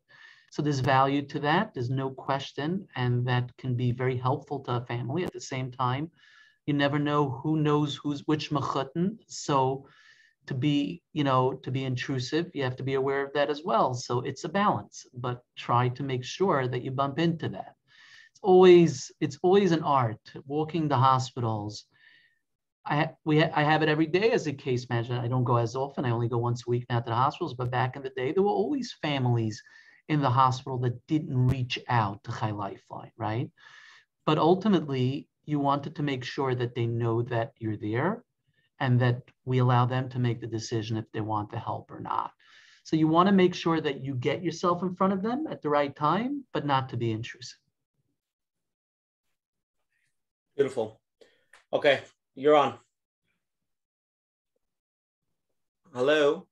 So there's value to that. There's no question, and that can be very helpful to a family. At the same time, you never know who knows who's which mechutin. So to be, you know, to be intrusive, you have to be aware of that as well. So it's a balance, but try to make sure that you bump into that. It's always it's always an art. Walking the hospitals, I we I have it every day as a case manager. I don't go as often. I only go once a week now to the hospitals. But back in the day, there were always families in the hospital that didn't reach out to Chai Lifeline, right? But ultimately, you wanted to make sure that they know that you're there, and that we allow them to make the decision if they want the help or not. So you want to make sure that you get yourself in front of them at the right time, but not to be intrusive. Beautiful. Okay, you're on. Hello.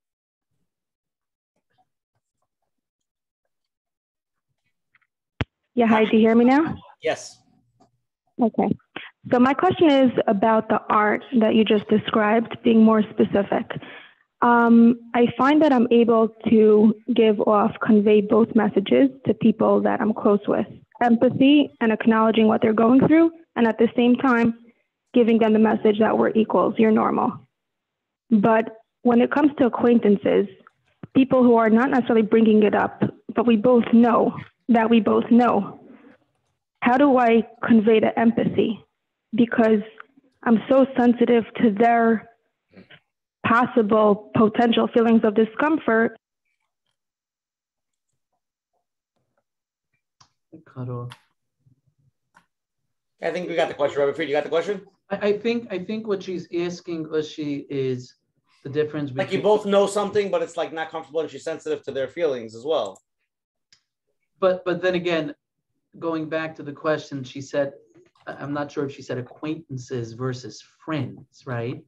Yeah, hi, do you hear me now? Yes. Okay. So my question is about the art that you just described, being more specific. Um, I find that I'm able to give off, convey both messages to people that I'm close with empathy and acknowledging what they're going through, and at the same time, giving them the message that we're equals, you're normal. But when it comes to acquaintances, people who are not necessarily bringing it up, but we both know that we both know, how do I convey the empathy? Because I'm so sensitive to their possible potential feelings of discomfort. Cut off. I think we got the question, Rabbi Fried. You got the question? I, I think I think what she's asking, Ushi, is the difference between Like you both know something, but it's like not comfortable and she's sensitive to their feelings as well. But but then again, going back to the question, she said, I'm not sure if she said acquaintances versus friends, right?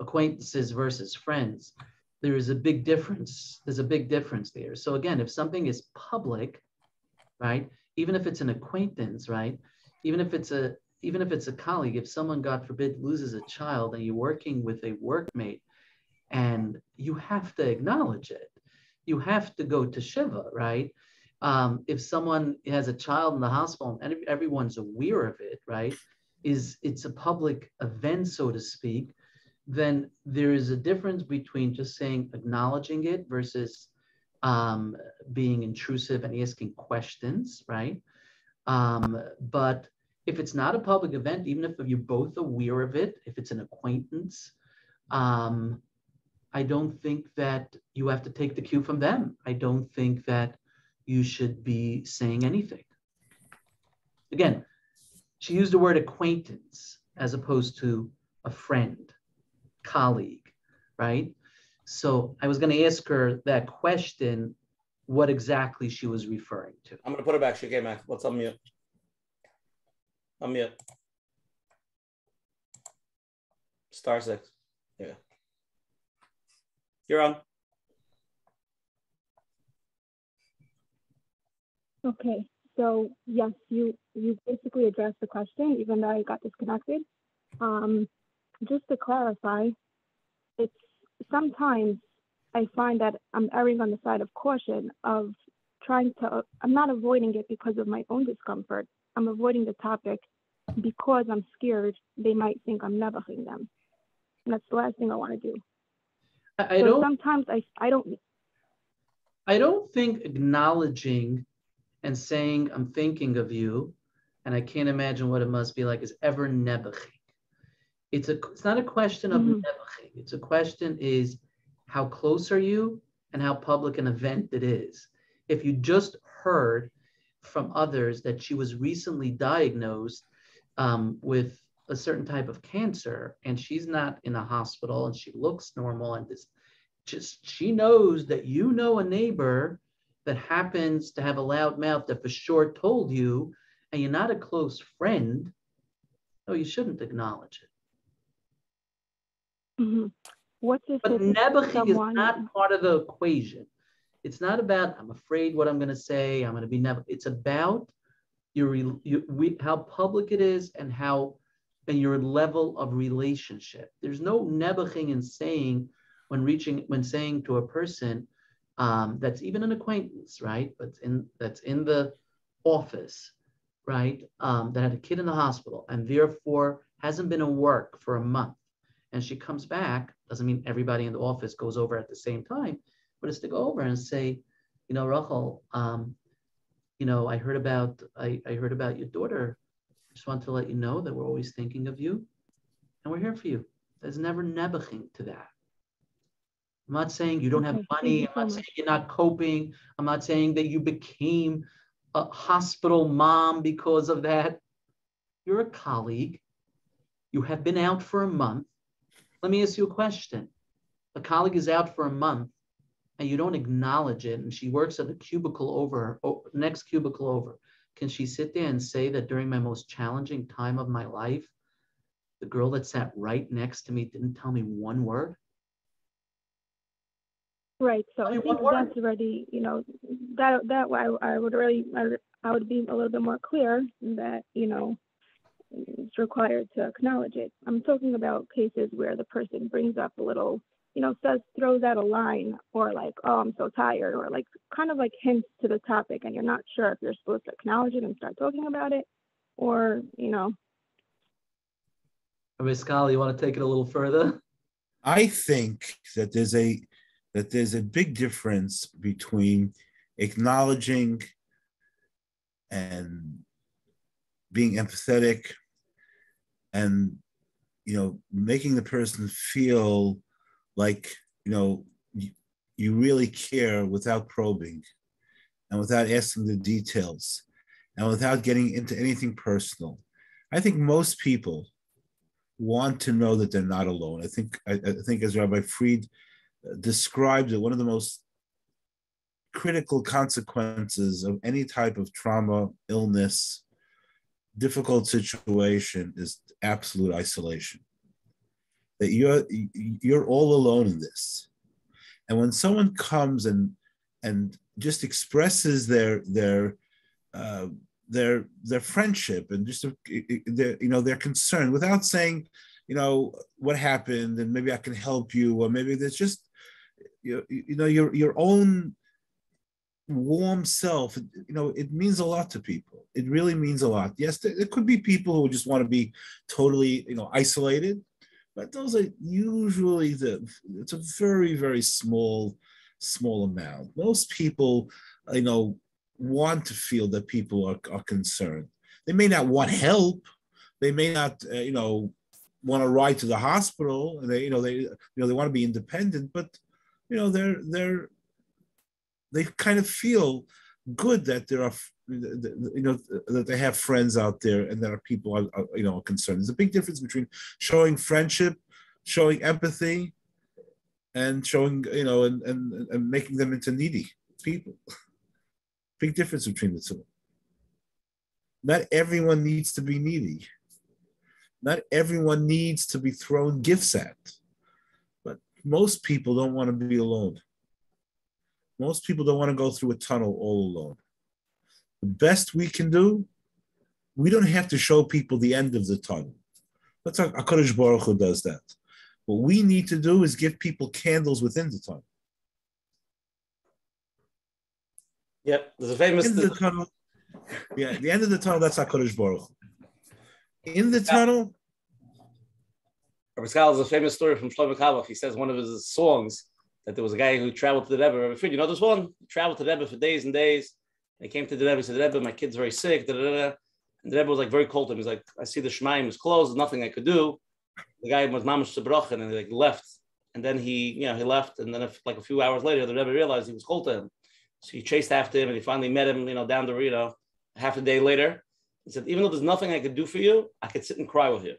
Acquaintances versus friends. There is a big difference. There's a big difference there. So again, if something is public, right? Even if it's an acquaintance, right? Even if it's a even if it's a colleague, if someone, God forbid, loses a child and you're working with a workmate and you have to acknowledge it, you have to go to Shiva, right? Um, if someone has a child in the hospital and everyone's aware of it, right? Is it's a public event, so to speak, then there is a difference between just saying acknowledging it versus um, being intrusive and asking questions, right? Um, but if it's not a public event, even if you're both aware of it, if it's an acquaintance, um, I don't think that you have to take the cue from them. I don't think that you should be saying anything. Again, she used the word acquaintance as opposed to a friend, colleague, right? So I was going to ask her that question, what exactly she was referring to. I'm going to put it back. She came back. Let's unmute. Unmute. Star six. Yeah. You're on. Okay, so yes, you you basically addressed the question, even though I got disconnected. Um, just to clarify, it's sometimes I find that I'm erring on the side of caution of trying to, I'm not avoiding it because of my own discomfort. I'm avoiding the topic because I'm scared they might think I'm nebuching them. And that's the last thing I want to do. I, I so don't sometimes I I don't I don't think acknowledging and saying I'm thinking of you, and I can't imagine what it must be like is ever nebuching. It's a it's not a question of mm-hmm. nebuching. It's a question is how close are you and how public an event it is. If you just heard from others that she was recently diagnosed um, with a certain type of cancer and she's not in a hospital and she looks normal and this just she knows that you know a neighbor that happens to have a loud mouth that for sure told you and you're not a close friend no you shouldn't acknowledge it mhm. what's if but it's nebuching is not part of the equation it's not about i'm afraid what i'm going to say i'm going to be never it's about your, we, how public it is and how and your level of relationship. There's no nebuching in saying when reaching when saying to a person um, that's even an acquaintance right? But in that's in the office right? Um, that had a kid in the hospital and therefore hasn't been at work for a month. And she comes back doesn't mean everybody in the office goes over at the same time but it's to go over and say you know rachel um, you know i heard about I, I heard about your daughter. I just want to let you know that we're always thinking of you and we're here for you. There's never nebuching to that. I'm not saying you don't have Okay, money. i'm not saying you're not coping. I'm not saying that you became a hospital mom because of that. You're a colleague. You have been out for a month. Let me ask you a question. A colleague is out for a month and you don't acknowledge it and she works at the cubicle over oh, next cubicle over can she sit there and say that during my most challenging time of my life the girl that sat right next to me didn't tell me one word Right. So I think that's already, you know, that that I, I would really I, I would be a little bit more clear that you know it's required to acknowledge it. I'm talking about cases where the person brings up a little, you know, says throws out a line or like, oh, I'm so tired, or like kind of like hints to the topic, and you're not sure if you're supposed to acknowledge it and start talking about it, or you know, Rabbi Scholar, you want to take it a little further? I think that there's a that there's a big difference between acknowledging and being empathetic and you know making the person feel like you know you, really care without probing and without asking the details and without getting into anything personal i think most people want to know that they're not alone i think i, I think as rabbi fried uh, described it one of the most critical consequences of any type of trauma illness difficult situation is absolute isolation. That you're you're all alone in this. And when someone comes and and just expresses their their uh, their their friendship and just their you know their concern without saying you know what happened and maybe I can help you or maybe there's just you, you know your your own warm self you know it means a lot to people it really means a lot yes there, there could be people who just want to be totally you know isolated but those are usually the it's a very very small small amount. Most people you know want to feel that people are, are concerned. They may not want help. They may not uh, you know want to ride to the hospital. And they you know they you know they want to be independent but you know they're they're they kind of feel good that there are you know that they have friends out there and there are people you know concerned. There's a big difference between showing friendship showing empathy and showing you know and and, and making them into needy people. Big difference between the two. Not everyone needs to be needy. Not everyone needs to be thrown gifts at. But most people don't want to be alone. Most people don't want to go through a tunnel all alone. The best we can do, we don't have to show people the end of the tunnel. That's how HaKadosh Baruch Hu does that. What we need to do is give people candles within the tunnel. Yep, there's a famous. In the tunnel, yeah, the end of the tunnel, that's HaKadosh Baruch Hu. In the tunnel, Rabbi is a famous story from Shlomo Carlebach. He says one of his songs that there was a guy who traveled to the Rebbe. Rabbi Fried, you know this one? He traveled to the Rebbe for days and days. He came to the Rebbe, he said, Rebbe, my kid's very sick. Da, da, da. And the Rebbe was like very cold to him. He's like, I see the Shemaim is closed, there's nothing I could do. The guy was mamash tzubrochen and he like left. And then he, you know, he left. And then if, like a few hours later, the Rebbe realized he was cold to him. So he chased after him and he finally met him, you know, down the, you know, half a day later. He said, even though there's nothing I could do for you, I could sit and cry with you.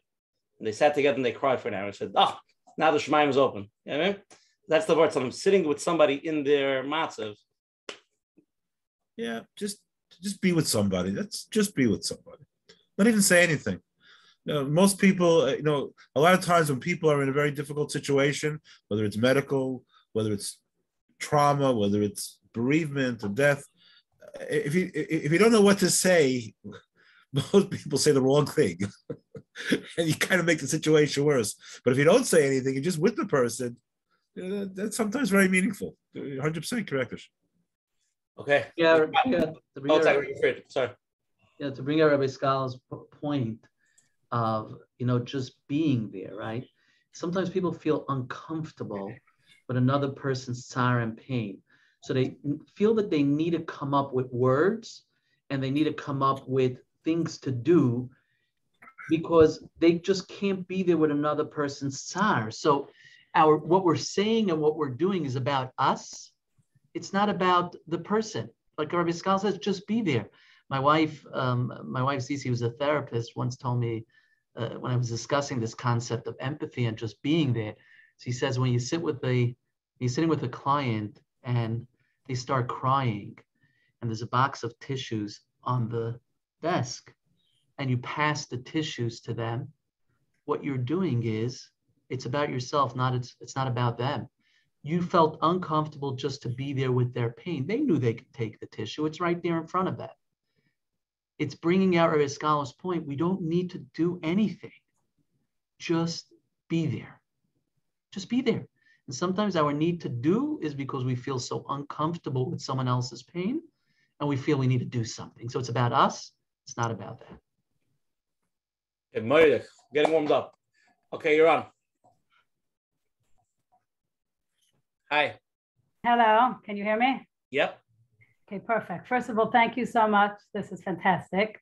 And they sat together and they cried for an hour and said, oh, now the Shemaim is open. You know I mean? That's the word. So I'm sitting with somebody in their matzav. Yeah, just just be with somebody. That's just be with somebody. Not even say anything. You know, most people, uh, you know, a lot of times when people are in a very difficult situation, whether it's medical, whether it's trauma, whether it's bereavement or death, uh, if you if you don't know what to say, most people say the wrong thing, and you kind of make the situation worse. But if you don't say anything, you're just with the person, that, that's sometimes very meaningful. 100% correct. Okay. Yeah, yeah to bring oh, sorry. sorry. Yeah, to bring out Rabbi Scholar's point of, you know, just being there, right? Sometimes people feel uncomfortable with another person's sorrow and pain. So they feel that they need to come up with words and they need to come up with things to do because they just can't be there with another person's sorrow. So our what we're saying and what we're doing is about us. It's not about the person. Like Rabbi Scholar says, just be there. My wife, um, my wife Cece was a therapist, once told me uh, when I was discussing this concept of empathy and just being there. She says when you sit with the, you're sitting with a client and they start crying, and there's a box of tissues on the desk, and you pass the tissues to them. What you're doing is it's about yourself, not it's it's not about them. You felt uncomfortable just to be there with their pain. They knew they could take the tissue. It's right there in front of them. It's bringing out Rabbi Scholar's point. We don't need to do anything. Just be there. Just be there. And sometimes our need to do is because we feel so uncomfortable with someone else's pain and we feel we need to do something. So it's about us. It's not about that. Okay, getting warmed up. Okay, you're on. Hi. Hello, can you hear me? Yep. Okay, perfect. First of all, thank you so much. This is fantastic.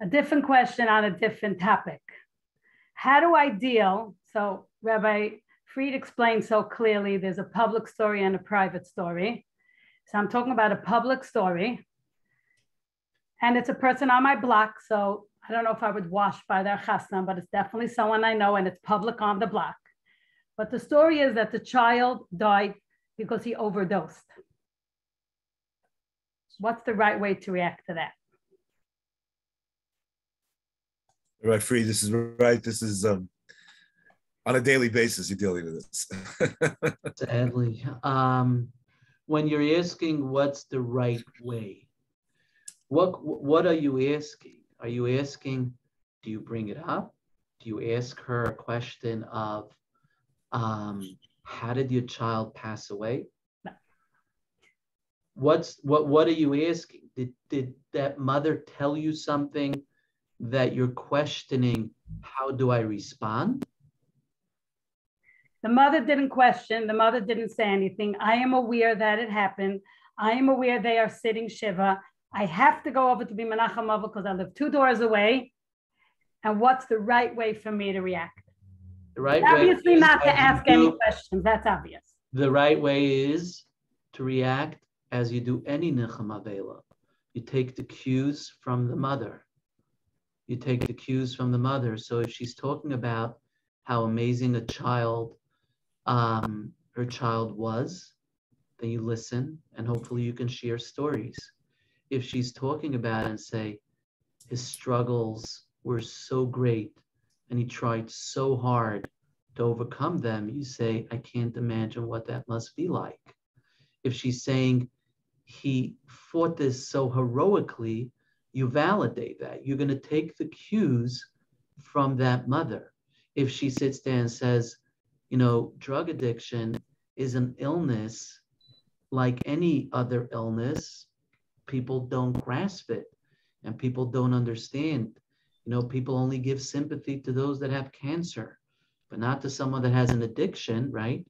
A different question on a different topic. How do I deal? So, Rabbi Fried explained so clearly there's a public story and a private story. So, I'm talking about a public story, and it's a person on my block. So, I don't know if I would wash by their chassan, but it's definitely someone I know, and it's public on the block. But the story is that the child died because he overdosed. What's the right way to react to that? Right, free. This is right. This is um, on a daily basis. You're dealing with this. Sadly, um, when you're asking what's the right way, what what are you asking? Are you asking? Do you bring it up? Do you ask her a question of, um, how did your child pass away? No. What's what? What are you asking? Did did that mother tell you something? that you're questioning how do I respond? The mother didn't question, the mother didn't say anything. I am aware that it happened. I am aware they are sitting Shiva. I have to go over to be Menachem Avel because I live two doors away. And what's the right way for me to react? The right Obviously, way not to ask any do- questions. That's obvious. The right way is to react as you do any Nechem Avela. You take the cues from the mother. You take the cues from the mother. So if she's talking about how amazing a child um, her child was, then you listen and hopefully you can share stories. If she's talking about and say, his struggles were so great and he tried so hard to overcome them, you say, I can't imagine what that must be like. If she's saying he fought this so heroically, you validate that. You're going to take the cues from that mother. If she sits there and says, you know, drug addiction is an illness like any other illness, people don't grasp it and people don't understand. You know, people only give sympathy to those that have cancer, but not to someone that has an addiction, right?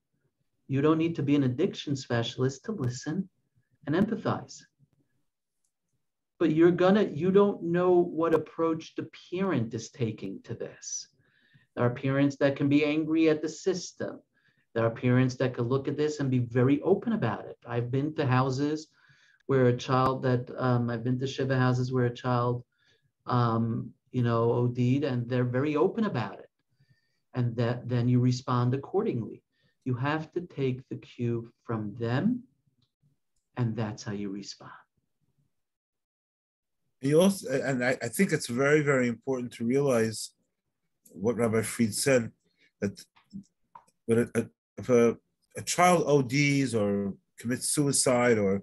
You don't need to be an addiction specialist to listen and empathize. But you're gonna, you don't know what approach the parent is taking to this. There are parents that can be angry at the system. There are parents that could look at this and be very open about it. I've been to houses where a child that um, I've been to Shiva houses where a child, um, you know, OD'd and they're very open about it. And that then you respond accordingly. You have to take the cue from them, and that's how you respond. You also, and I, I think it's very, very important to realize what Rabbi Fried said that a, if a, a child ODs or commits suicide or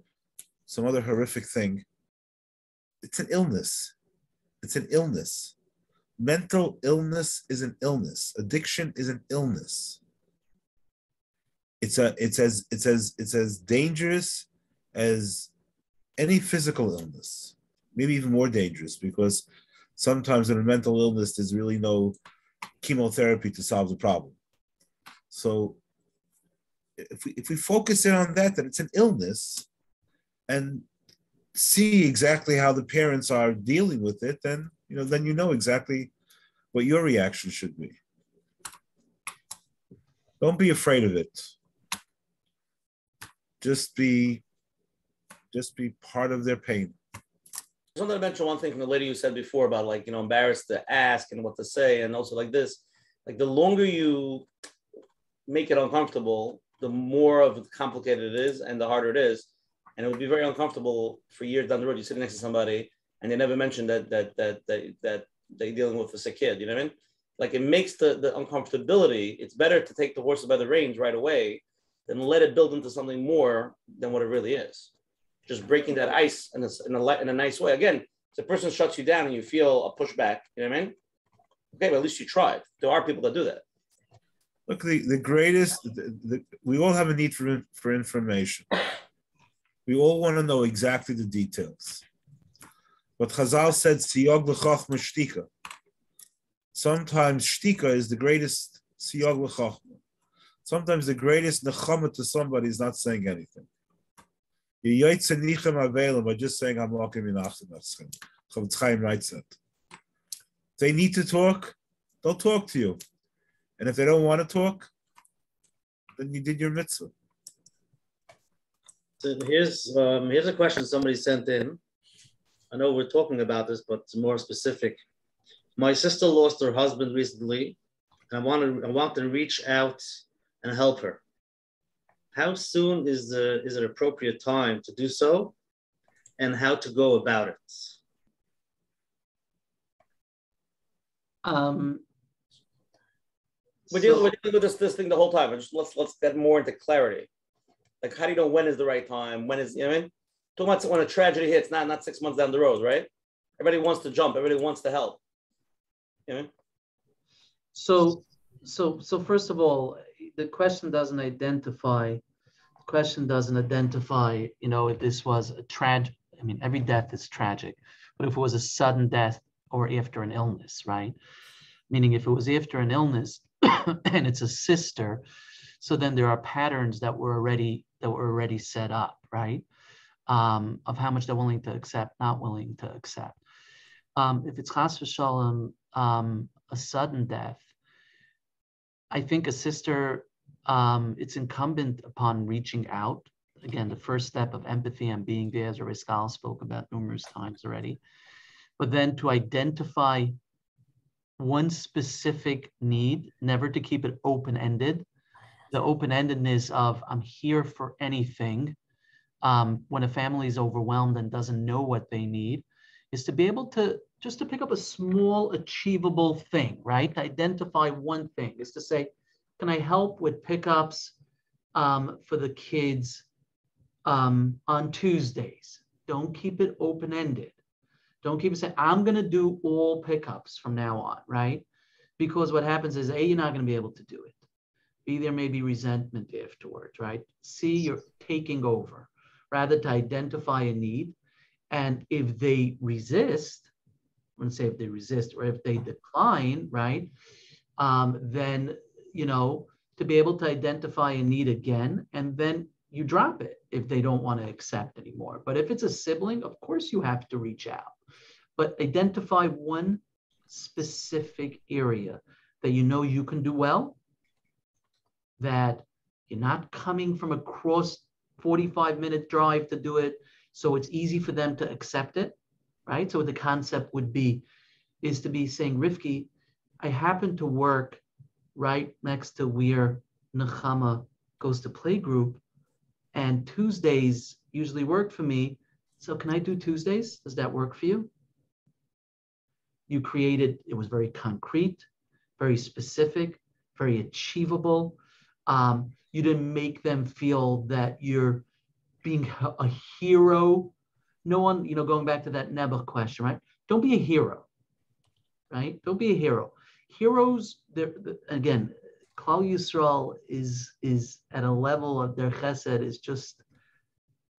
some other horrific thing, it's an illness. It's an illness. Mental illness is an illness. Addiction is an illness. It's a it's as it's as it's as dangerous as any physical illness, maybe even more dangerous because sometimes in a mental illness there's really no chemotherapy to solve the problem. So if we if we focus in on that, that it's an illness, and see exactly how the parents are dealing with it, then you know then you know exactly what your reaction should be. Don't be afraid of it. Just be just be part of their pain. I wanted to mention one thing from the lady you said before about like, you know, embarrassed to ask and what to say. And also like this, like the longer you make it uncomfortable, the more of complicated it is and the harder it is. And it would be very uncomfortable for years down the road. You're sitting next to somebody and they never mentioned that that that that that they're dealing with a sick kid. You know what I mean? Like it makes the, the uncomfortability, it's better to take the horses by the reins right away than let it build into something more than what it really is just breaking that ice in a, in a, in a nice way. Again, if the person shuts you down and you feel a pushback, you know what I mean? Okay, but at least you tried. There are people that do that. Look, the, the greatest, the, the, we all have a need for, for information. We all want to know exactly the details. But Chazal said, Siyog l'chachma shtika. Sometimes shtika is the greatest siyog l'chachma. Sometimes the greatest nechama to somebody is not saying anything. By just saying I'm walking in Chaim writes that. They need to talk, they'll talk to you. And if they don't want to talk, then you did your mitzvah. So here's um, here's a question somebody sent in. I know we're talking about this, but it's more specific. My sister lost her husband recently, and I want to I want to reach out and help her how soon is the is it appropriate time to do so and how to go about it Um, We're dealing, so- we're dealing with this, this thing the whole time. Just let's let's get more into clarity. Like, how do you know when is the right time? When is you know what I mean? Talking about when a tragedy hits, not not six months down the road, right? Everybody wants to jump. Everybody wants to help. You know? So, so, so first of all, the question doesn't identify, the question doesn't identify, you know, if this was a tragic, I mean, every death is tragic, but if it was a sudden death or after an illness, right? Meaning if it was after an illness and it's a sister, so then there are patterns that were already, that were already set up, right? Um, of how much they're willing to accept, not willing to accept. Um, if it's chas v'shalom, um, a sudden death, I think a sister, um, it's incumbent upon reaching out. Again, the first step of empathy and being there, as Raskal spoke about numerous times already. But then to identify one specific need, never to keep it open ended. The open endedness of I'm here for anything. Um, when a family is overwhelmed and doesn't know what they need, is to be able to just to pick up a small achievable thing, right? To identify one thing is to say, can I help with pickups um, for the kids um, on Tuesdays? Don't keep it open ended. Don't keep it saying, I'm going to do all pickups from now on, right? Because what happens is, A, you're not going to be able to do it. B, there may be resentment afterwards, right? C, you're taking over rather to identify a need. And if they resist, I wouldn't say if they resist or if they decline, right? Um, then, you know, to be able to identify a need again, and then you drop it if they don't want to accept anymore. But if it's a sibling, of course you have to reach out. But identify one specific area that you know you can do well, that you're not coming from across 45 minute drive to do it. So it's easy for them to accept it, right? So the concept would be, is to be saying, Rifki, I happen to work right next to where Nechama goes to playgroup, and Tuesdays usually work for me. So can I do Tuesdays? Does that work for you? You created, it was very concrete, very specific, very achievable. Um, you didn't make them feel that you're being a hero. No one, you know, going back to that Nebuch question, right? Don't be a hero, right? Don't be a hero. Heroes, they're, again, Klal Yisrael is is at a level of their chesed is just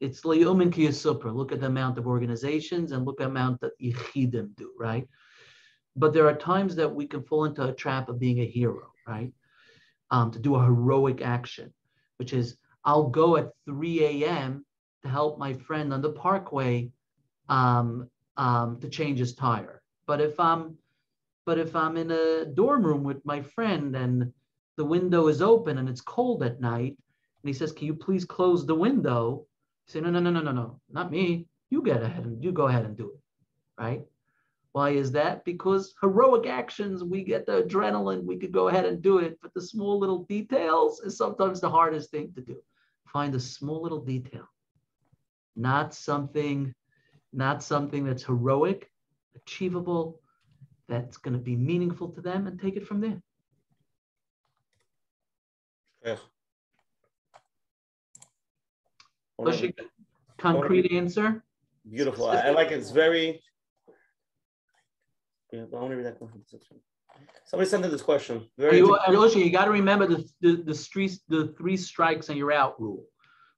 it's liyumin kiyasupra. Look at the amount of organizations and look at the amount that yichidim do, right? But there are times that we can fall into a trap of being a hero, right? Um, to do a heroic action, which is I'll go at 3 a.m. to help my friend on the parkway um, um, to change his tire. But if I'm but if I'm in a dorm room with my friend and the window is open and it's cold at night, and he says, "Can you please close the window?" I say, "No, no, no, no, no, no, not me. You get ahead and you go ahead and do it." Right? Why is that? Because heroic actions, we get the adrenaline, we could go ahead and do it. But the small little details is sometimes the hardest thing to do. Find a small little detail, not something, not something that's heroic, achievable, that's going to be meaningful to them, and take it from there. Yeah. Concrete answer. Beautiful. I, I like it. It's very. Yeah, but I want to read that question. Somebody sent in this question. Very. You, Alicia, you got to remember the, the the streets, the three strikes and you're out rule,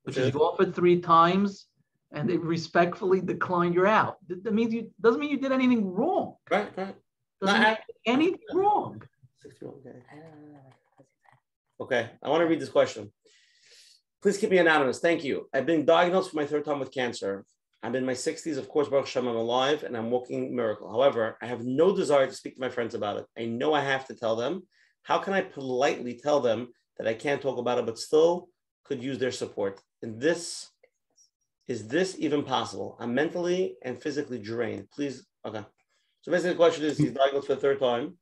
which is you offer three times and they respectfully decline, you're out. That means you doesn't mean you did anything wrong. Right, right. Doesn't No, mean anything wrong. 61, okay. Okay, I want to read this question. Please keep me anonymous. Thank you. I've been diagnosed for my third time with cancer. I'm in my 60s. Of course, Baruch Hashem, I'm alive and I'm walking miracle. However, I have no desire to speak to my friends about it. I know I have to tell them. How can I politely tell them that I can't talk about it, but still could use their support? And this, is this even possible? I'm mentally and physically drained. Please, okay. So basically the question is he's diagnosed for the third time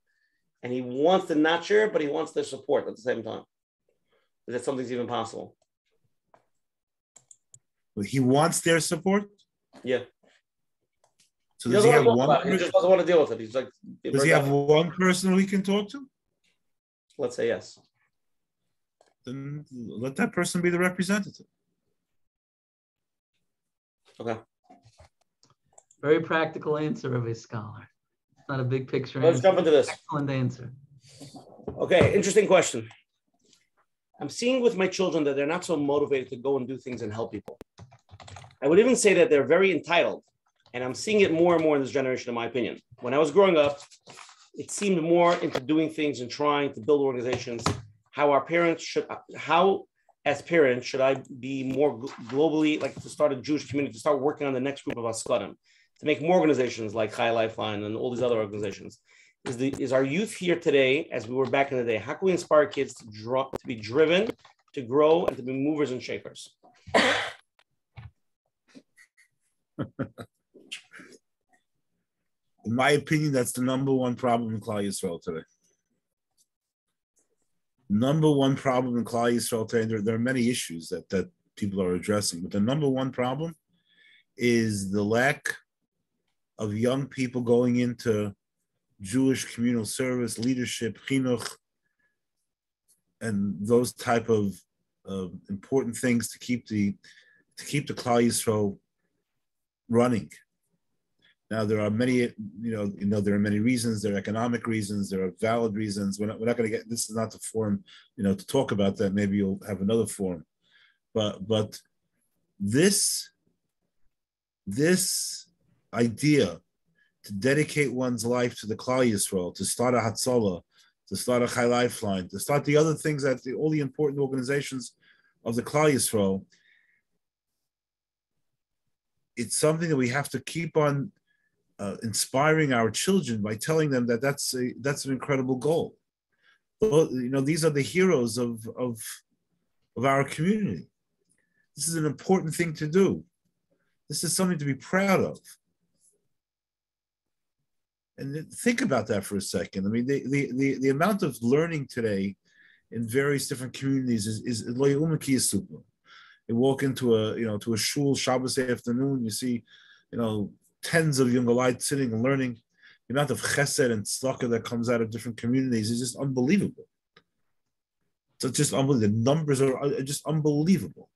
and he wants to not share, but he wants their support at the same time. Is that something's even possible? He wants their support. Yeah. So He does he doesn't have want to one? about. He just doesn't want to deal with it. He's like, Does he have one person we can talk to? let's say yes. Then let that person be the representative. Okay. Very practical answer of a scholar. It's not a big picture. Let's answer. jump into this. Excellent answer. Okay, interesting question. I'm seeing with my children that they're not so motivated to go and do things and help people. I would even say that they're very entitled. And I'm seeing it more and more in this generation, in my opinion. When I was growing up, it seemed more into doing things and trying to build organizations. How our parents should, how as parents should I be more globally, like to start a Jewish community, to start working on the next group of Askanim, to make more organizations like Chai Lifeline and all these other organizations. Is the is our youth here today, as we were back in the day? How can we inspire kids to draw to be driven, to grow, and to be movers and shakers? In my opinion, that's the number one problem in Klal Yisrael today. Number one problem in Klal Yisrael today, there, there are many issues that, that people are addressing, but the number one problem is the lack of young people going into Jewish communal service, leadership, chinuch, and those type of uh, important things to keep the to keep the Klal Yisrael running. Now there are many, you know, you know, there are many reasons. There are economic reasons. There are valid reasons. We're not, we're not going to get. This is not the forum, you know, to talk about that. Maybe you'll have another forum, but but this this idea to dedicate one's life to the Klal Yisrael, to start a Hatzalah, to start a Chai Lifeline, to start the other things that the, all the important organizations of the Klal Yisrael. It's something that we have to keep on uh, inspiring our children by telling them that that's a, that's an incredible goal. Well, you know, these are the heroes of, of, of our community. This is an important thing to do. This is something to be proud of. And think about that for a second. I mean, the, the, the, the amount of learning today in various different communities is is is super. You walk into a you know to a shul Shabbos afternoon, you see, you know, tens of young lights sitting and learning. The amount of chesed and tzedakah that comes out of different communities is just unbelievable. So it's just unbelievable. The numbers are just unbelievable.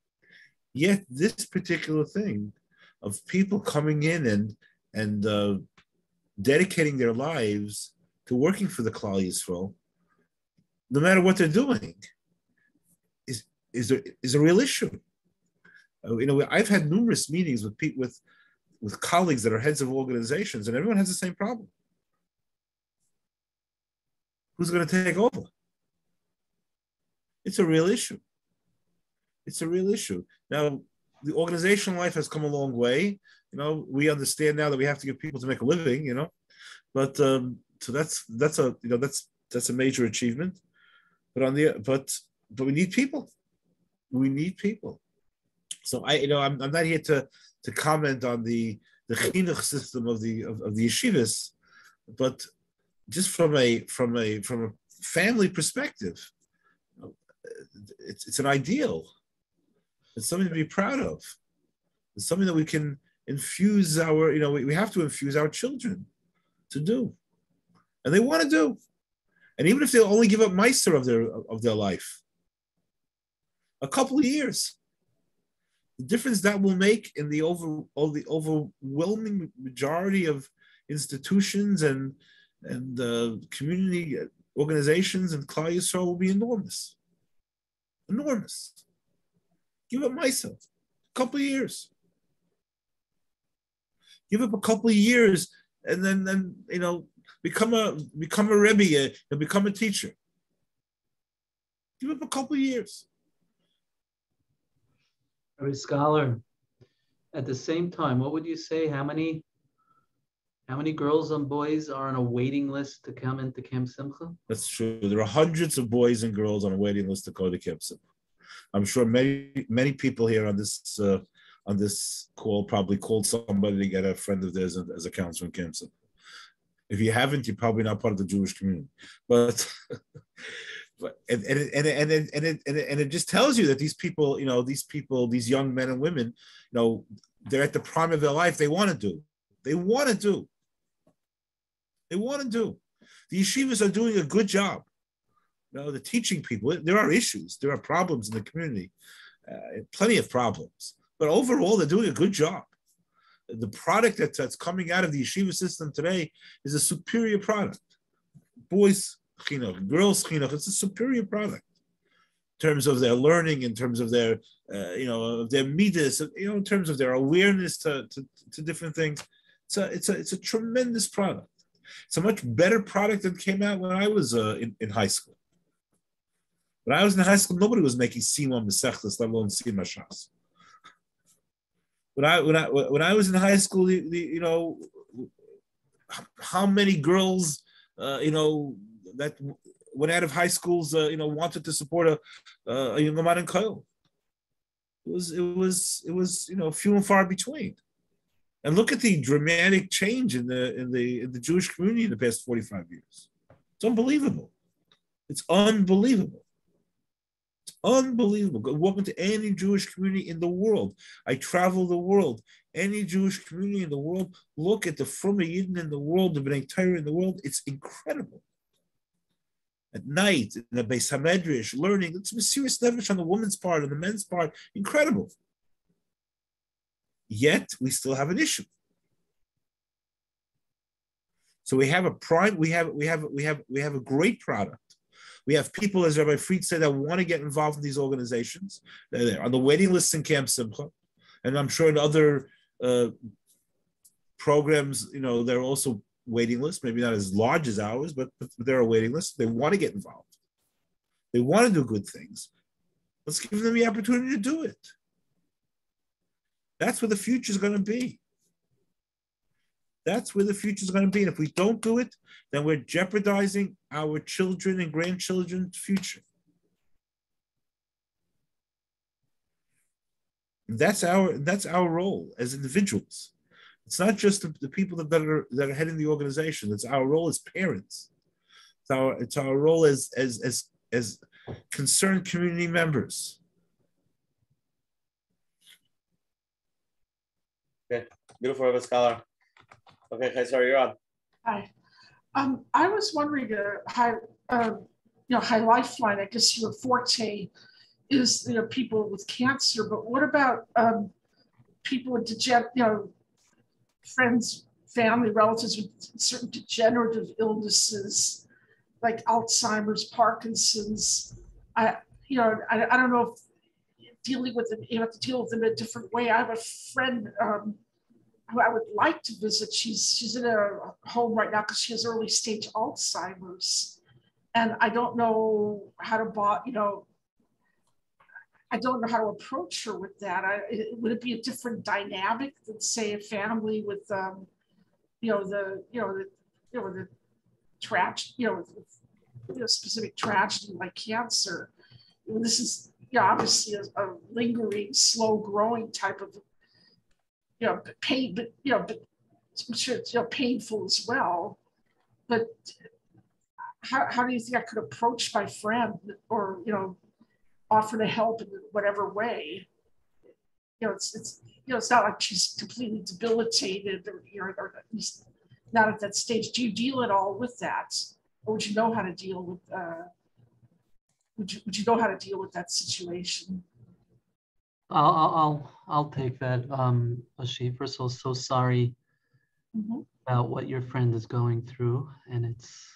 Yet this particular thing of people coming in and and uh, dedicating their lives to working for the Klal Yisrael, no matter what they're doing, is is there is a real issue. Uh, you know, I've had numerous meetings with people with with colleagues that are heads of organizations, and everyone has the same problem. Who's going to take over? It's a real issue. It's a real issue. Now, the organizational life has come a long way. You know, we understand now that we have to give people to make a living. You know, but um, so that's that's a you know that's that's a major achievement. But on the but but we need people. We need people. So I you know I'm, I'm not here to to comment on the the chinuch system of the of, of the yeshivas, but just from a from a from a family perspective, it's it's an ideal. It's something to be proud of. It's something that we can infuse our you know we, we have to infuse our children to do, and they want to do, and even if they only give up meister of their of their life, a couple of years the difference that will make in the over all the overwhelming majority of institutions and and uh, community organizations and Klal Yisrael will be enormous, enormous. Give up myself a couple years. Give up a couple of years, and then then you know become a become a rebbe, and become a teacher. Give up a couple years. Every scholar. At the same time, what would you say? How many how many girls and boys are on a waiting list to come into Camp Simcha? That's true. There are hundreds of boys and girls on a waiting list to go to Camp Simcha. I'm sure many many people here on this uh, on this call probably called somebody to get a friend of theirs as a counselor in Camp Simcha. If you haven't, you're probably not part of the Jewish community. But and and it, and and it, and it, and it, and it just tells you that these people, you know, these people, these young men and women, you know, they're at the prime of their life. They want to do. They want to do. They want to do. The yeshivas are doing a good job. You know, they're teaching people. There are issues. There are problems in the community. Uh, plenty of problems. But overall, they're doing a good job. The product that, that's coming out of the yeshiva system today is a superior product. Boys chinuch, girls chinuch, it's a superior product in terms of their learning, in terms of their, uh, you know, their midas, you know, in terms of their awareness to, to, to different things. It's a, it's a, it's a tremendous product. It's a much better product than came out when I was uh, in, in high school. When I was in high school, nobody was making Siyum Mesechtas, let alone Siyum Shas. When I when I when I was in high school, the, the, you know, how many girls, uh, you know, that went out of high schools, uh, you know, wanted to support a, uh, a young man in kollel. It was it was it was you know few and far between. And look at the dramatic change in the in the in the Jewish community in the past 45 years. It's unbelievable. It's unbelievable. It's unbelievable. Go walk into any Jewish community in the world. I travel the world. Any Jewish community in the world, look at the Fruma Yidden in the world, the B'nai Torah in the world. It's incredible. At night, in the Beis Hamedrash, learning. It's a serious nefesh on the woman's part and the men's part. Incredible. Yet we still have an issue. So we have a prime, we have, we have, we have, we have a great product. We have people, as Rabbi Fried said, that want to get involved in these organizations. They're on the waiting list in Camp Simcha, and I'm sure in other uh, programs, you know, there are also waiting lists. Maybe not as large as ours, but, but there are waiting lists. They want to get involved. They want to do good things. Let's give them the opportunity to do it. That's where the future is going to be. That's where the future is going to be. And if we don't do it, then we're jeopardizing our children and grandchildren's future. That's our that's our role as individuals. It's not just the, the people that, that are that are heading the organization. It's our role as parents. It's our it's our role as as as as concerned community members. Okay, beautiful, Rabbi Scholar. Okay, okay, sorry, you're on. Hi. Um, I was wondering, uh, how, uh, you know, Chai Lifeline, I guess your forte is, you know, people with cancer, but what about um, people with degen, you know, friends, family, relatives with certain degenerative illnesses like Alzheimer's, Parkinson's? I, you know, I, I don't know if dealing with them, you have to deal with them in a different way. I have a friend um, who I would like to visit. She's she's in a home right now because she has early stage Alzheimer's, and I don't know how to bought you know. I don't know how to approach her with that. I, it, would it be a different dynamic than say a family with, um, you know, the you know the you know the tragedy, you know, you know, specific tragedy like cancer. this is you know, obviously a, a, lingering, slow growing type of, you know, pain, but, you know, but I'm sure it's, you know, painful as well. But how, how do you think I could approach my friend or, you know, offer to help in whatever way? You know, it's, it's, you know, it's not like she's completely debilitated or, you know, or at least not at that stage. Do you deal at all with that? Or would you know how to deal with, uh, would you, would you know how to deal with that situation? I'll I'll I'll take that. Um, Ashi, first of all, so sorry mm-hmm. about what your friend is going through, and it's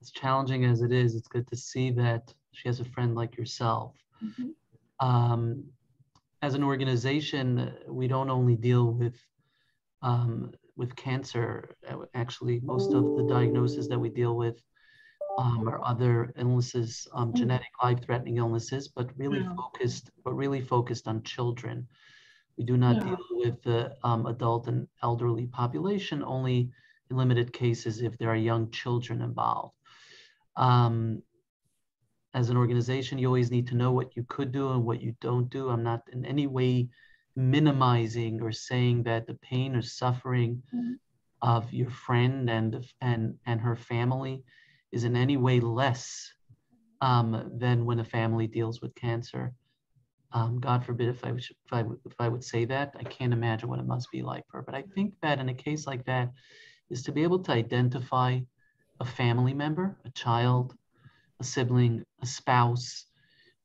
as challenging as it is. It's good to see that she has a friend like yourself. Mm-hmm. Um, as an organization, we don't only deal with um, with cancer. Actually, most of the diagnoses that we deal with um, or other illnesses, um, mm. genetic life-threatening illnesses, but really yeah. focused, but really focused on children. We do not yeah. deal with the um, adult and elderly population, only in limited cases if there are young children involved. Um, as an organization, you always need to know what you could do and what you don't do. I'm not in any way minimizing or saying that the pain or suffering mm-hmm. of your friend and and and her family is in any way less um, than when a family deals with cancer. Um, God forbid if I, if, I, if I would say that, I can't imagine what it must be like for her. But I think that in a case like that, is to be able to identify a family member, a child, a sibling, a spouse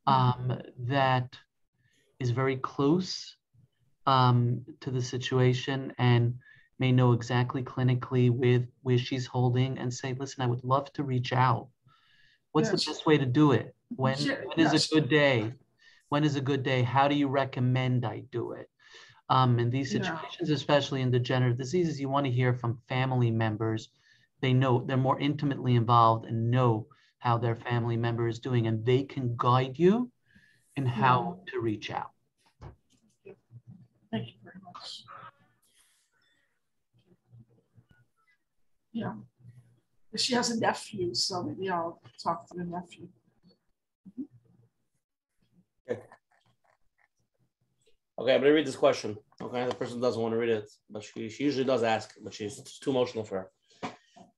um, that is very close um, to the situation and may know exactly clinically with where she's holding and say, listen, I would love to reach out. What's Yes. the best way to do it? When, Yeah, when is a good day? When is a good day? How do you recommend I do it? Um, in these Yeah. situations, especially in degenerative diseases, you want to hear from family members. They know they're more intimately involved and know how their family member is doing, and they can guide you in how to reach out. Thank you very much. Yeah. She has a nephew, so maybe I'll talk to the nephew. Mm-hmm. Okay, Okay, I'm gonna read this question. Okay, the person doesn't want to read it, but she, she usually does ask, but she's too emotional for her.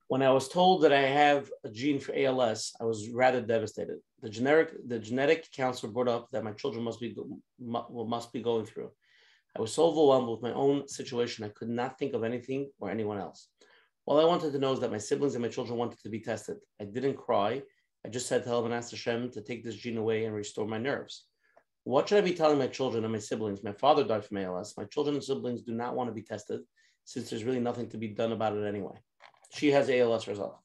When I was told that I have a gene for ALS, I was rather devastated. The generic, the genetic counselor brought up that my children must be must be going through. I was so overwhelmed with my own situation, I could not think of anything or anyone else. All I wanted to know is that my siblings and my children wanted to be tested. I didn't cry. I just said to hell and asked Hashem to take this gene away and restore my nerves. What should I be telling my children and my siblings? My father died from ALS. My children and siblings do not want to be tested since there's really nothing to be done about it anyway. She has ALS herself.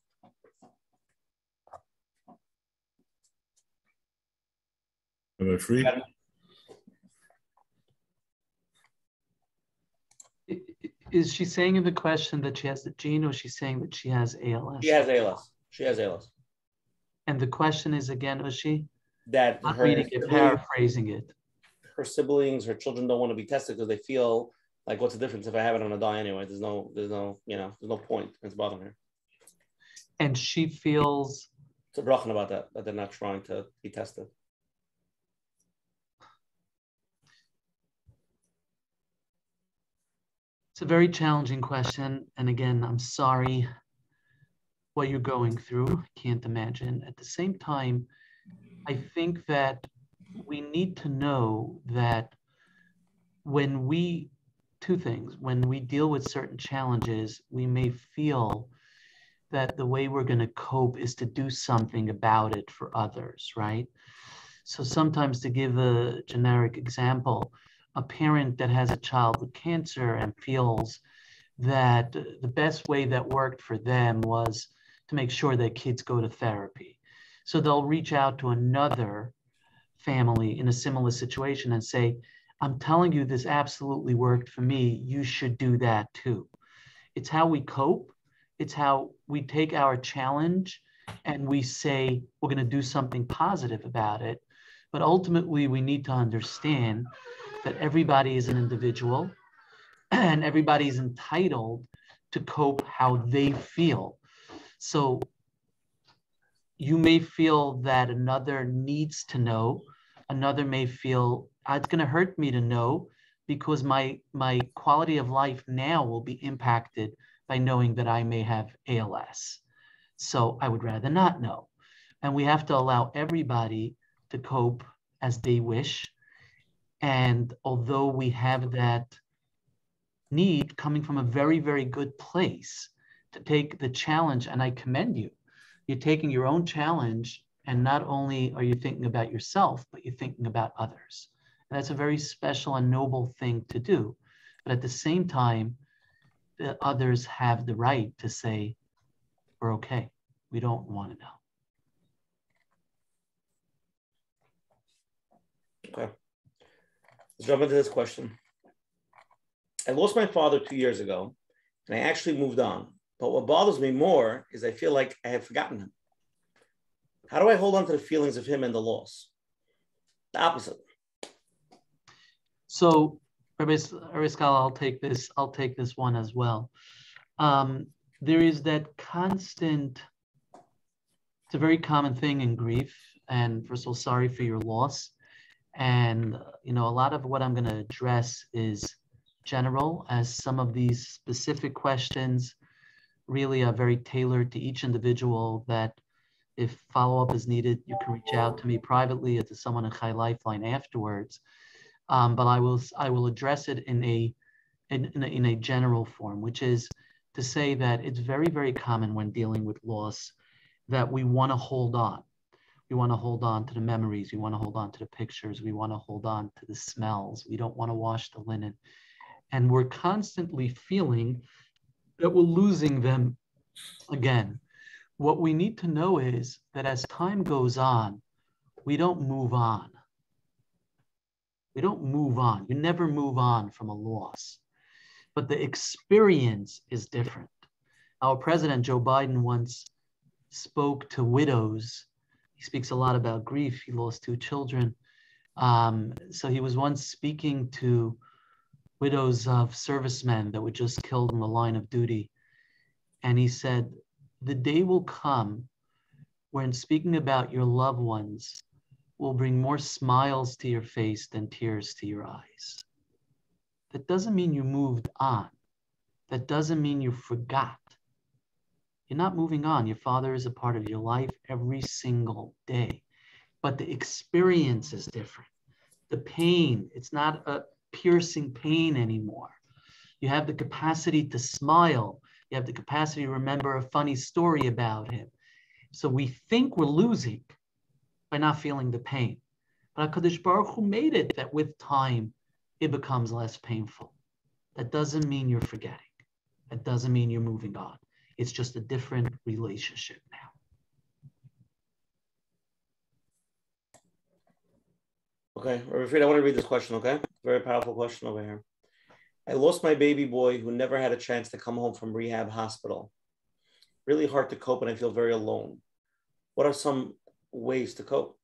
Am I free? I- i- Is she saying in the question that she has the gene or is she saying that she has ALS? She has ALS. She has ALS. And the question is again, was she? That Not her reading it, siblings, paraphrasing it. her siblings, her children don't want to be tested because they feel like, what's the difference if I have it on a die anyway? There's no, there's no, you know, there's no point. It's bothering her. And she feels tzubrochen about that, that they're not trying to be tested. It's a very challenging question. And again, I'm sorry what you're going through. I can't imagine. At the same time, I think that we need to know that when we, two things, when we deal with certain challenges, we may feel that the way we're going to cope is to do something about it for others, right? So sometimes, to give a generic example, a parent that has a child with cancer and feels that the best way that worked for them was to make sure that kids go to therapy. So they'll reach out to another family in a similar situation and say, I'm telling you, this absolutely worked for me. You should do that too. It's how we cope, it's how we take our challenge and we say, we're going to do something positive about it. But ultimately, we need to understand that everybody is an individual and everybody is entitled to cope how they feel. So you may feel that another needs to know, another may feel "Ah, Uh, it's going to hurt me to know because my my quality of life now will be impacted by knowing that I may have ALS. So I would rather not know. And we have to allow everybody to cope as they wish. And although we have that need coming from a very, very good place to take the challenge, and I commend you, you're taking your own challenge, and not only are you thinking about yourself, but you're thinking about others. And that's a very special and noble thing to do. But at the same time, the others have the right to say, we're okay. We don't want to know. Okay. Let's jump into this question. I lost my father two years ago, and I actually moved on. But what bothers me more is I feel like I have forgotten him. How do I hold on to the feelings of him and the loss? The opposite. So, Rabbi Scholar, I'll take this. I'll take this one as well. Um, there is that constant. It's a very common thing in grief, and first of all, sorry for your loss. And you know, a lot of what I'm going to address is general, as some of these specific questions really are very tailored to each individual that if follow-up is needed, you can reach out to me privately or to someone in Chai Lifeline afterwards. Um, but I will I will address it in a, in, in a in a general form, which is to say that it's very very common when dealing with loss that we want to hold on. We want to hold on to the memories. We want to hold on to the pictures. We want to hold on to the smells. We don't want to wash the linen, and we're constantly feeling that we're losing them again what we need to know is that as time goes on, we don't move on. We don't move on. You never move on from a loss. But the experience is different. Our president, Joe Biden, once spoke to widows. He speaks a lot about grief. He lost two children. Um, so he was once speaking to widows of servicemen that were just killed in the line of duty. And he said, the day will come when speaking about your loved ones will bring more smiles to your face than tears to your eyes. That doesn't mean you moved on. That doesn't mean you forgot. You're not moving on. Your father is a part of your life every single day. But the experience is different. The pain, it's not a piercing pain anymore. You have the capacity to smile you have the capacity to remember a funny story about him. So we think we're losing by not feeling the pain. But HaKadosh Baruch Hu made it that with time, it becomes less painful. That doesn't mean you're forgetting. That doesn't mean you're moving on. It's just a different relationship now. Okay, Rafid, I want to read this question, okay? Very powerful question over here. I lost my baby boy who never had a chance to come home from rehab hospital. Really hard to cope, and I feel very alone. What are some ways to cope?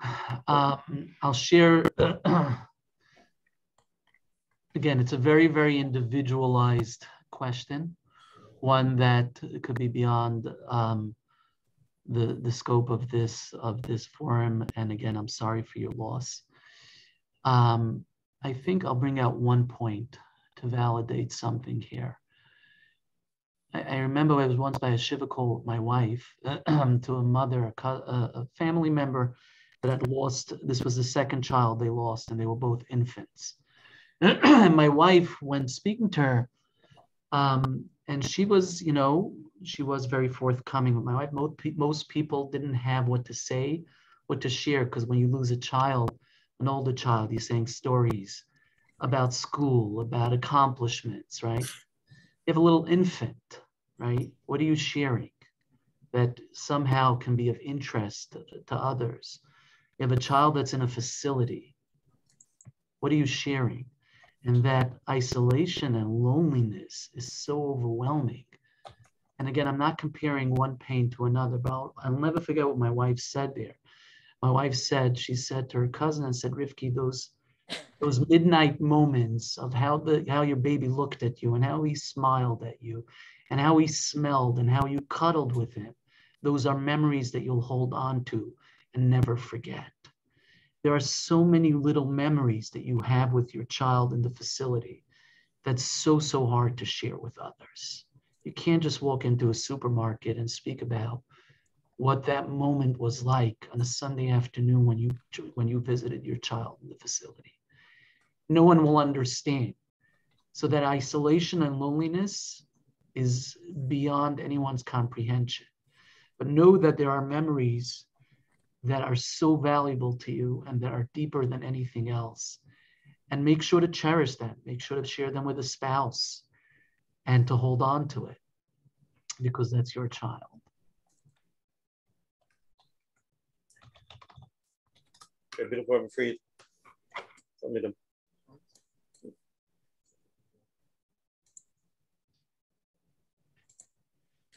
Um, I'll share. again, it's a very, very individualized question, one that could be beyond um, the the scope of this of this forum. And again, I'm sorry for your loss. Um, I think I'll bring out one point to validate something here. I, I remember I was once by a shiva call my wife to a mother, a, a family member that had lost. This was the second child they lost, and they were both infants. and my wife, when speaking to her, um, and she was, you know, she was very forthcoming with my wife. Most, most people didn't have what to say, what to share, because when you lose a child, an older child, you're saying stories about school, about accomplishments, right? Have a little infant, right? What are you sharing that somehow can be of interest to, others? You have a child that's in a facility. What are you sharing? And that isolation and loneliness is so overwhelming. And again, I'm not comparing one pain to another, but I'll, I'll never forget what my wife said there my wife said, she said to her cousin and said, Rivki, those those midnight moments of how the how your baby looked at you and how he smiled at you and how he smelled and how you cuddled with him, those are memories that you'll hold on to and never forget. There are so many little memories that you have with your child in the facility that's so, so hard to share with others. You can't just walk into a supermarket and speak about what that moment was like on a Sunday afternoon when you when you visited your child in the facility. No one will understand. So that isolation and loneliness is beyond anyone's comprehension. But know that there are memories that are so valuable to you and that are deeper than anything else. And make sure to cherish them. Make sure to share them with a spouse and to hold on to it because that's your child. beautiful free. Submit them.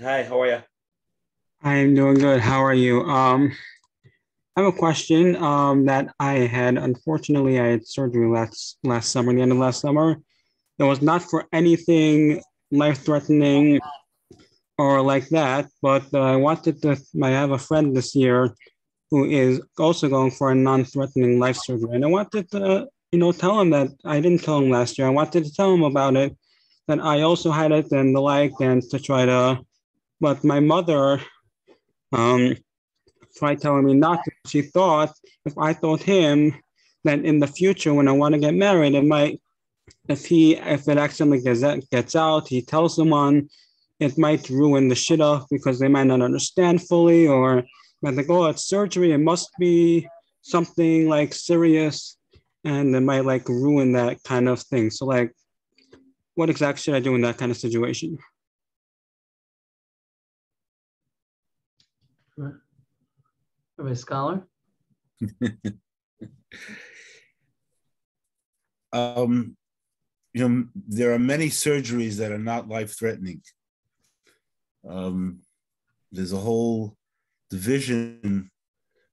Hi, how are you? I'm doing good. How are you? Um, I have a question um, that I had. Unfortunately, I had surgery last last summer, the end of last summer. It was not for anything life threatening or like that, but uh, I wanted to. I have a friend this year who is also going for a non-threatening life surgery. And I wanted to, you know, tell him that I didn't tell him last year. I wanted to tell him about it that I also had it and the like, and to try to, but my mother um, tried telling me not to. She thought if I told him that in the future when I want to get married, it might, if he, if it accidentally gets, gets out, he tells someone, it might ruin the shidduch because they might not understand fully or might think, oh, it's surgery, it must be something like serious and it might like ruin that kind of thing. So like, what exactly should I do in that kind of situation? Rabbi Scholar? um, you know, there are many surgeries that are not life-threatening. Um, there's a whole division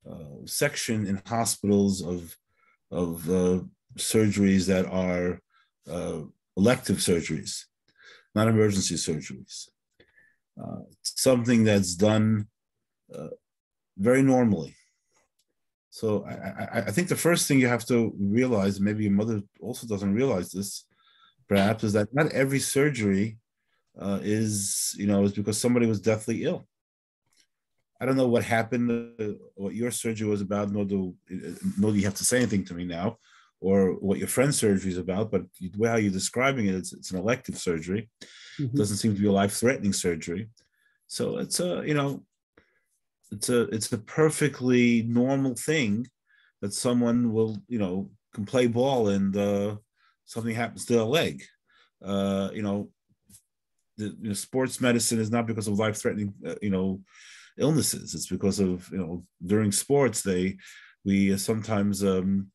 uh, section in hospitals of of uh, surgeries that are uh, elective surgeries, not emergency surgeries. Uh, something that's done very normally. So I, I, I, think the first thing you have to realize, maybe your mother also doesn't realize this, perhaps, is that not every surgery uh, is, you know, is because somebody was deathly ill. I don't know what happened, uh, what your surgery was about, nor do, nor do you have to say anything to me now, or what your friend's surgery is about, but the way how you're describing it, it's, it's an elective surgery. Mm-hmm. doesn't seem to be a life-threatening surgery. So it's a, you know, it's a it's a perfectly normal thing that someone will, you know, can play ball and uh, something happens to their leg. Uh, you know, the you know, sports medicine is not because of life-threatening, uh, you know, illnesses. It's because of you know during sports they we sometimes um,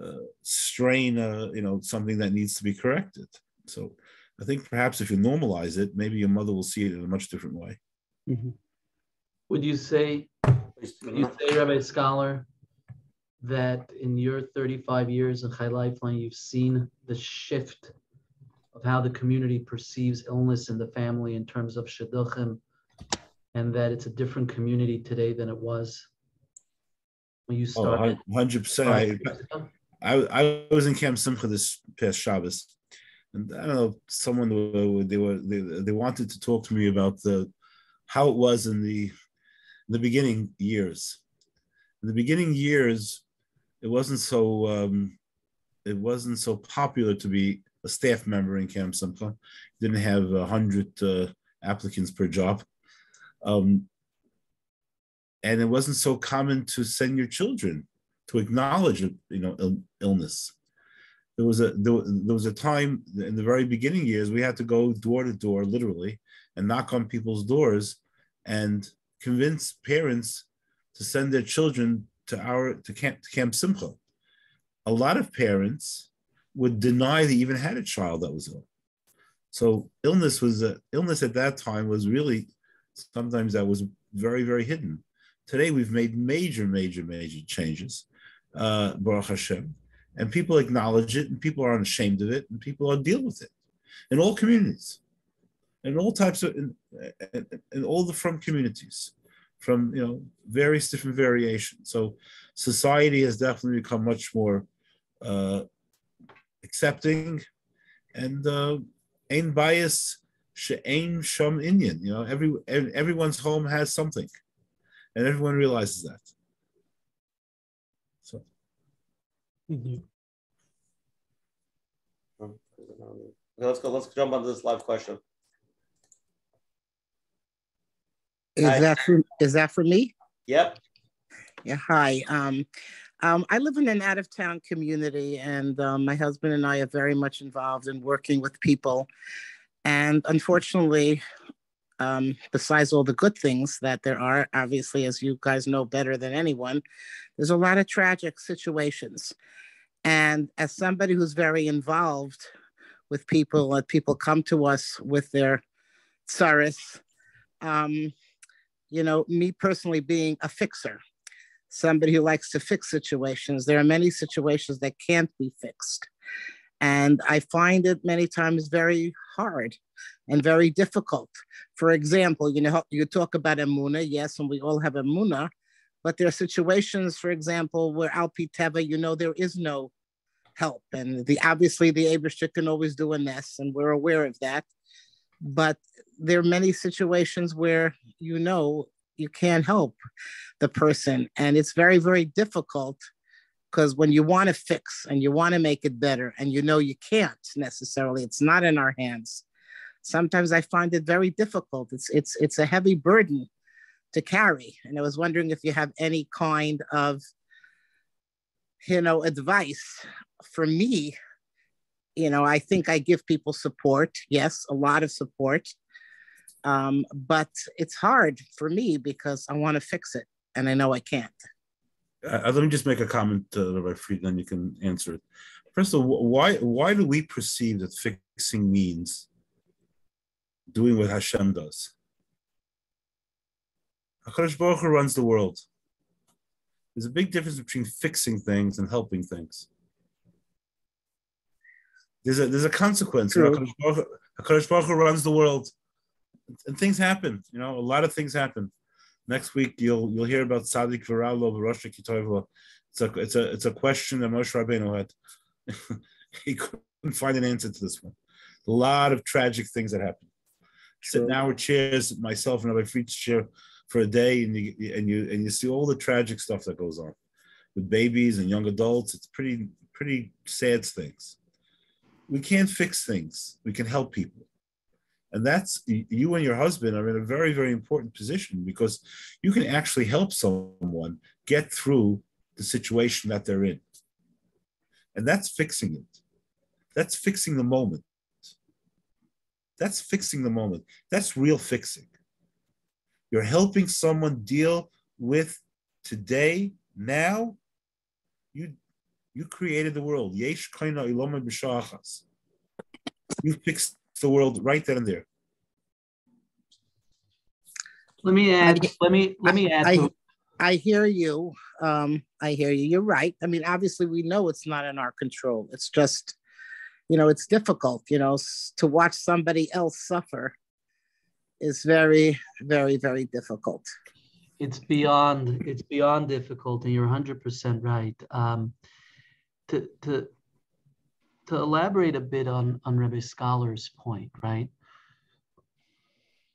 uh, strain uh, you know something that needs to be corrected. So I think perhaps if you normalize it, maybe your mother will see it in a much different way. Mm-hmm. Would you say, would you say, Rabbi Scholar, that in your 35 years in Chai Lifeline, you've seen the shift of how the community perceives illness in the family in terms of shidduchim, and that it's a different community today than it was when you oh, started? Oh, 100%. I, I, I was in Camp Simcha this past Shabbos, and I don't know, someone they were they, they wanted to talk to me about the how it was in the in the beginning years. In the beginning years, it wasn't so um, it wasn't so popular to be a staff member in Camp Simcha. Didn't have a hundred uh, applicants per job. Um, and it wasn't so common to send your children to acknowledge, you know, Ill- illness. There was a there, there was a time in the very beginning years we had to go door to door, literally, and knock on people's doors and convince parents to send their children to our to camp, to camp Simcha. A lot of parents would deny they even had a child that was ill. So illness was a, illness at that time was really sometimes that was very, very hidden. Today, we've made major, major, major changes, uh, Baruch Hashem, and people acknowledge it, and people aren't ashamed of it, and people are deal with it in all communities, in all types of, in, in, in all the from communities, from you know various different variations. So society has definitely become much more uh, accepting, and uh, ain't bias she'ain sham Indian. You know, every everyone's home has something, and everyone realizes that. So. Mm-hmm. let's go. Let's jump onto this live question. Is hi. that for is that for me? Yep. Yeah. Hi. Um, um, I live in an out of town community, and um, my husband and I are very much involved in working with people and unfortunately, um, besides all the good things that there are, obviously, as you guys know better than anyone, there's a lot of tragic situations. And as somebody who's very involved with people, and people come to us with their tsaris, um, you know, me personally being a fixer, somebody who likes to fix situations, there are many situations that can't be fixed. And I find it many times very hard and very difficult. For example, you know, you talk about Emuna, yes, and we all have Emuna, but there are situations, for example, where Alpi Teva, you know, there is no help. And the obviously the Abishter can always do a nest, and we're aware of that. But there are many situations where you know you can't help the person, and it's very very difficult because when you want to fix and you want to make it better, and you know you can't necessarily, it's not in our hands. Sometimes I find it very difficult. It's it's it's a heavy burden to carry, and I was wondering if you have any kind of you know advice for me, you know, I think I give people support. Yes, a lot of support. Um, but it's hard for me because I want to fix it and I know I can't. Uh, let me just make a comment, uh, Rabbi Fried, then you can answer it. First of all, why why do we perceive that fixing means doing what Hashem does? Hakadosh Baruch Hu runs the world. There's a big difference between fixing things and helping things there's a there's a consequence. You know, Hakadosh Baruch Hu runs the world, and things happen. You know, a lot of things happen. Next week you'll you'll hear about Tzaddik v'ra lo, Rosh Kitovla. It's a it's a it's a question that Moshe Rabbeinu had. he couldn't find an answer to this one. A lot of tragic things that happen. Sure. Sit in our chairs, myself and Rabbi Fried's chair for a day, and you and you and you see all the tragic stuff that goes on with babies and young adults. It's pretty pretty sad things we can't fix things. We can help people. And that's you and your husband are in a very, very important position because you can actually help someone get through the situation that they're in. And that's fixing it. That's fixing the moment. That's fixing the moment. That's real fixing. You're helping someone deal with today, now. You you created the world. Yesh You fixed the world right then and there. Let me add. I, let me let me add. I, to- I hear you. Um, I hear you. You're right. I mean, obviously, we know it's not in our control. It's just, you know, it's difficult. You know, to watch somebody else suffer is very, very, very difficult. It's beyond. It's beyond difficult, and you're 100 percent right. Um, to to to elaborate a bit on on Rebbe Scholar's point, right?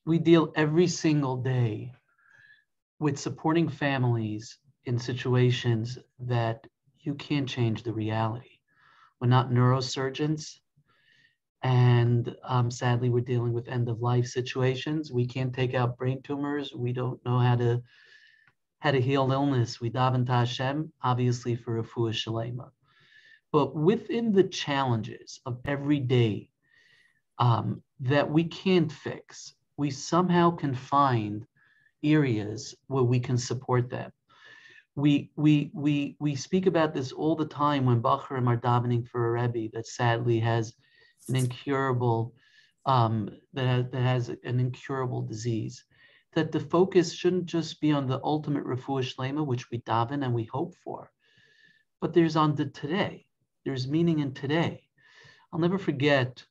We deal every single day with supporting families in situations that you can't change the reality. We're not neurosurgeons, and um, sadly, we're dealing with end of life situations. We can't take out brain tumors. We don't know how to how to heal illness. We daven to Hashem, obviously for a shalema. But within the challenges of every day um, that we can't fix, we somehow can find areas where we can support them. We, we, we, we speak about this all the time when Bochurim are davening for a Rebbe that sadly has an incurable, um, that, has, that has an incurable disease. That the focus shouldn't just be on the ultimate refuah shlema, which we daven and we hope for, but there's on the today. There's meaning in today. I'll never forget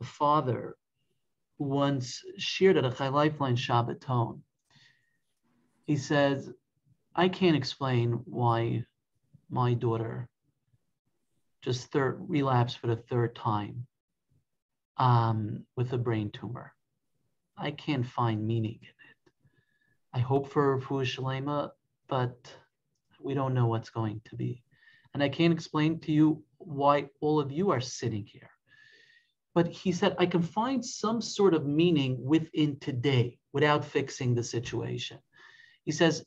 the father who once shared at a Chai Lifeline Shabbaton. He says, I can't explain why my daughter just third relapsed for the third time um, with a brain tumor. I can't find meaning in it. I hope for Fuushalema, but we don't know what's going to be. And I can't explain to you why all of you are sitting here. But he said, I can find some sort of meaning within today without fixing the situation. He says,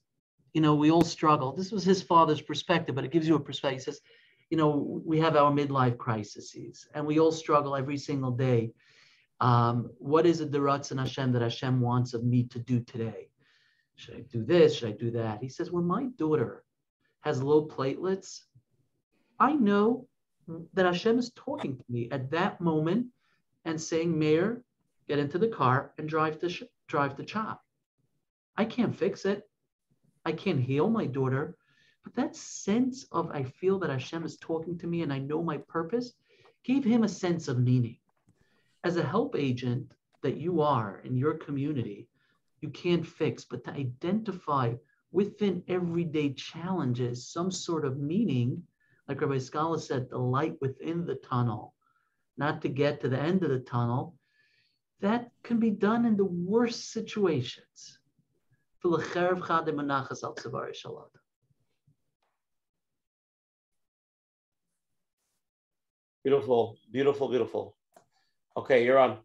you know, we all struggle. This was his father's perspective, but it gives you a perspective. He says, you know, we have our midlife crises and we all struggle every single day. Um, what is it, the Ratzon Hashem, that Hashem wants of me to do today? Should I do this? Should I do that? He says, when my daughter has low platelets, I know that Hashem is talking to me at that moment and saying, Mayor, get into the car and drive to sh- drive to CHOP. I can't fix it. I can't heal my daughter. But that sense of I feel that Hashem is talking to me and I know my purpose gave him a sense of meaning. As a help agent that you are in your community, you can't fix, but to identify within everyday challenges some sort of meaning like Rabbi Scholar said, the light within the tunnel, not to get to the end of the tunnel, that can be done in the worst situations. Beautiful, beautiful, beautiful. Okay, you're on.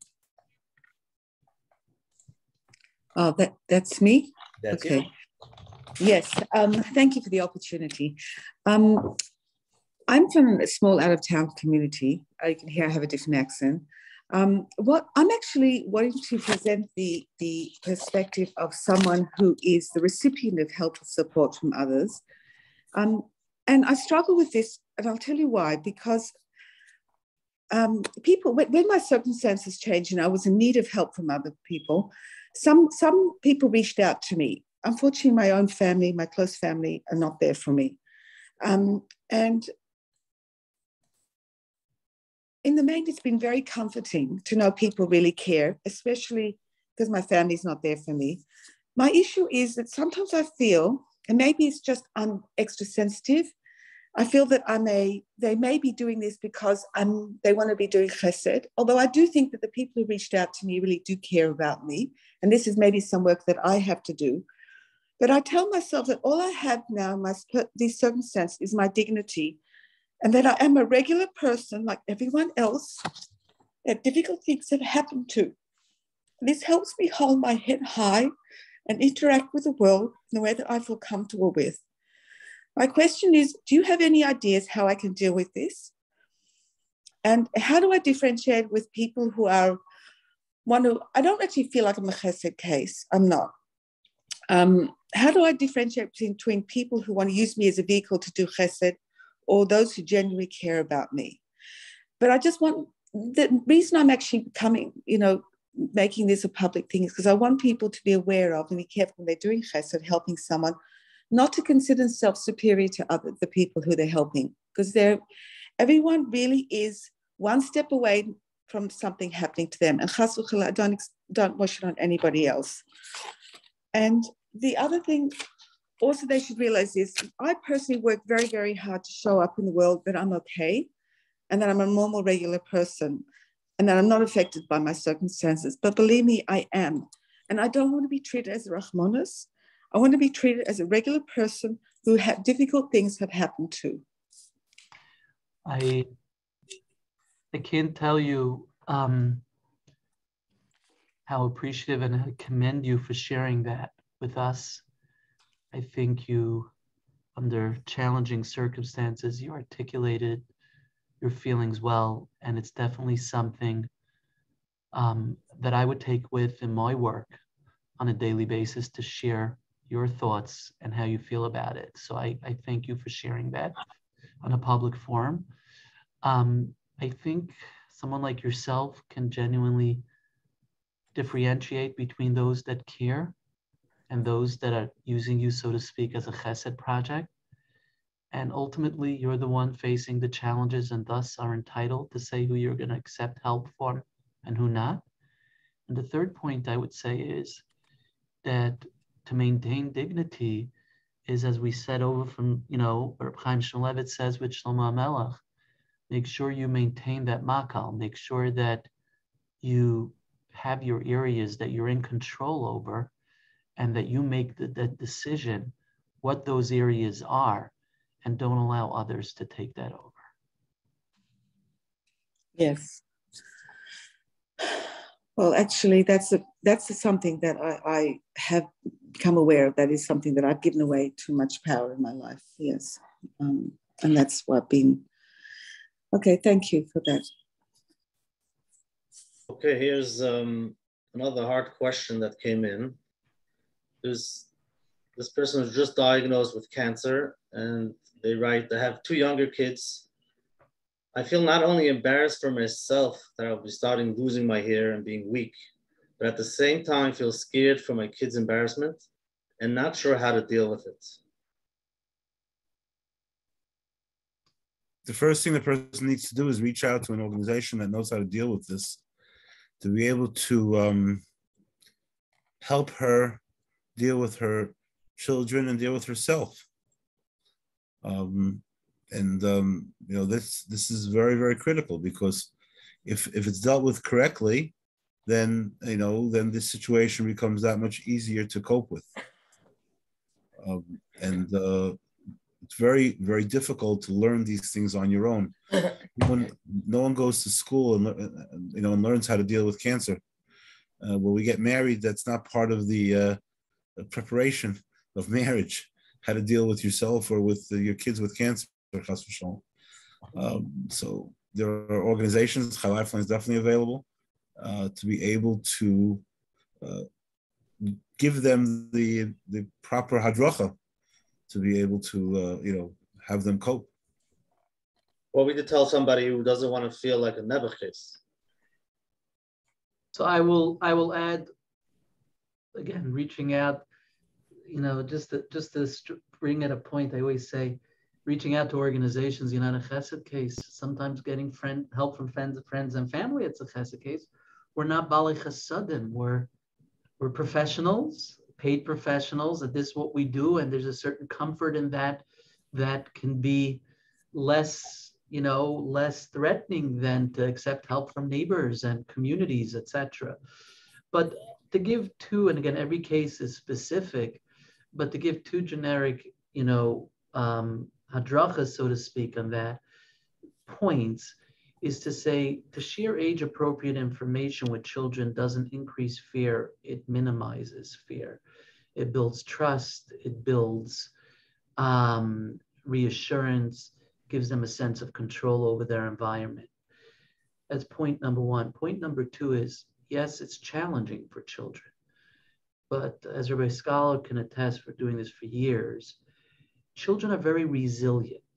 Oh, that, that's me? That's okay. you. Yes, um, thank you for the opportunity. Um, I'm from a small out of town community. Uh, you can hear I have a different accent. Um, what I'm actually wanting to present the, the perspective of someone who is the recipient of help or support from others. Um, and I struggle with this, and I'll tell you why, because um, people, when, when my circumstances changed and I was in need of help from other people, some, some people reached out to me. Unfortunately, my own family, my close family, are not there for me. Um, and in the main, it's been very comforting to know people really care, especially because my family's not there for me. My issue is that sometimes I feel, and maybe it's just I'm extra sensitive, I feel that I may, they may be doing this because I'm, they want to be doing chesed. Although I do think that the people who reached out to me really do care about me. And this is maybe some work that I have to do. But I tell myself that all I have now in my, these circumstances is my dignity and that I am a regular person like everyone else that difficult things have happened to. This helps me hold my head high and interact with the world in a way that I feel comfortable with. My question is Do you have any ideas how I can deal with this? And how do I differentiate with people who are one who I don't actually feel like I'm a chesed case? I'm not. Um, how do I differentiate between, between people who want to use me as a vehicle to do chesed or those who genuinely care about me? But I just want the reason I'm actually coming, you know, making this a public thing is because I want people to be aware of and be careful when they're doing chesed, helping someone, not to consider themselves superior to other the people who they're helping, because they're everyone really is one step away from something happening to them. And chas don't don't wish it on anybody else. And the other thing also they should realize is I personally work very, very hard to show up in the world that I'm okay and that I'm a normal, regular person and that I'm not affected by my circumstances. But believe me, I am. And I don't want to be treated as a Rahmanas. I want to be treated as a regular person who have difficult things have happened to. I I can't tell you um, how appreciative and I commend you for sharing that with us. I think you, under challenging circumstances, you articulated your feelings well, and it's definitely something um, that I would take with in my work on a daily basis to share your thoughts and how you feel about it. So I, I thank you for sharing that on a public forum. Um, I think someone like yourself can genuinely differentiate between those that care and those that are using you, so to speak, as a chesed project. And ultimately, you're the one facing the challenges and thus are entitled to say who you're going to accept help for and who not. And the third point I would say is that to maintain dignity is, as we said over from, you know, Reb Chaim Shmulevitz says with Shlomo Melech, make sure you maintain that makal, make sure that you have your areas that you're in control over and that you make the, the decision what those areas are and don't allow others to take that over. Yes. Well, actually, that's a, that's something that I, I have become aware of. That is something that I've given away too much power in my life. Yes, um, and that's what been. Okay, thank you for that. Okay, here's um, another hard question that came in. There's this person was just diagnosed with cancer, and they write they have two younger kids I feel not only embarrassed for myself that I'll be starting losing my hair and being weak, but at the same time feel scared for my kids' embarrassment and not sure how to deal with it. The first thing the person needs to do is reach out to an organization that knows how to deal with this, to be able to um, help her deal with her children and deal with herself. Um, and um, you know this this is very very critical because if if it's dealt with correctly, then you know then this situation becomes that much easier to cope with. Um, and uh, it's very very difficult to learn these things on your own. When no one goes to school and you know and learns how to deal with cancer. Uh, when we get married, that's not part of the, uh, the preparation of marriage. How to deal with yourself or with your kids with cancer. Um, so there are organizations. Chai Lifeline is definitely available uh, to be able to uh, give them the the proper hadracha to be able to uh, you know have them cope. What would you tell somebody who doesn't want to feel like a nebuchadnezzar? So I will I will add again reaching out, you know, just to, just to bring at a point. I always say, reaching out to organizations. You know, in a chesed case, sometimes getting friend help from friends, friends and family. It's a chesed case. We're not bali chesadim. We're we're professionals, paid professionals. That this is what we do, and there's a certain comfort in that that can be less you know, less threatening than to accept help from neighbors and communities, etc. But to give two, and again, every case is specific, but to give two generic, you know, um, hadrachas, so to speak, on that points is to say to share age appropriate information with children doesn't increase fear, it minimizes fear. It builds trust, it builds um, reassurance, gives them a sense of control over their environment. That's point number one. Point number two is yes, it's challenging for children. But as Rabbi Scholar can attest for doing this for years, children are very resilient.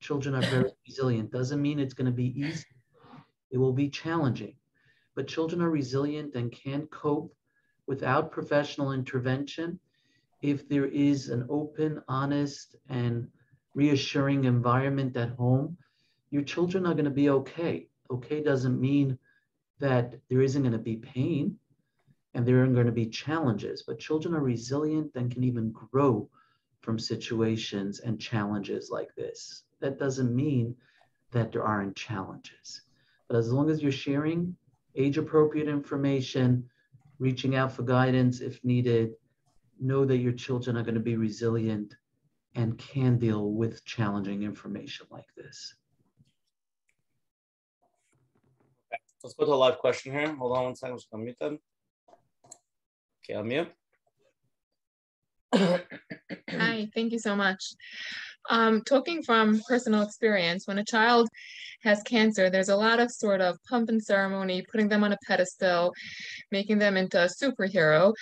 Children are very resilient. Doesn't mean it's going to be easy. It will be challenging. But children are resilient and can cope without professional intervention if there is an open, honest, and reassuring environment at home, your children are going to be okay. Okay doesn't mean that there isn't going to be pain and there aren't going to be challenges, but children are resilient and can even grow from situations and challenges like this. That doesn't mean that there aren't challenges. But as long as you're sharing age appropriate information, reaching out for guidance if needed, know that your children are going to be resilient and can deal with challenging information like this. Okay, let's go to a live question here. Hold on one second, I'm just gonna mute them. Okay, I'll mute. Hi, thank you so much. Um, talking from personal experience, when a child has cancer, there's a lot of sort of pump and ceremony, putting them on a pedestal, making them into a superhero.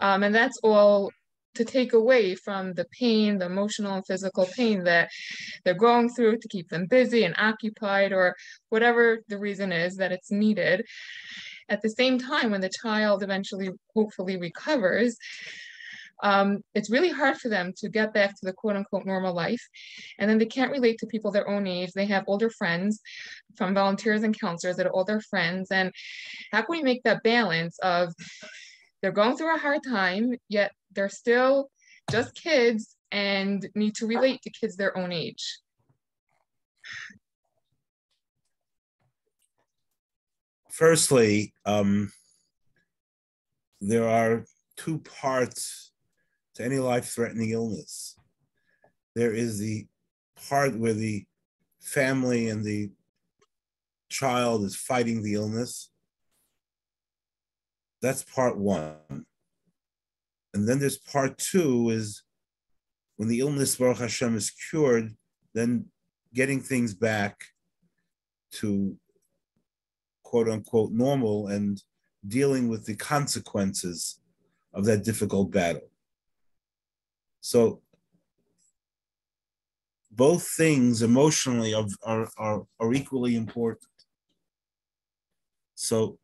Um, and that's all to take away from the pain, the emotional and physical pain that they're going through to keep them busy and occupied or whatever the reason is that it's needed. At the same time, when the child eventually hopefully recovers, um, it's really hard for them to get back to the quote unquote normal life. And then they can't relate to people their own age. They have older friends from volunteers and counselors that are older friends. And how can we make that balance of they're going through a hard time, yet they're still just kids and need to relate to kids their own age. Firstly, um, there are two parts to any life-threatening illness. There is the part where the family and the child is fighting the illness. That's part one. And then there's part two is when the illness, Baruch Hashem, is cured, then getting things back to quote unquote normal and dealing with the consequences of that difficult battle. So both things emotionally are, are, are, are equally important. So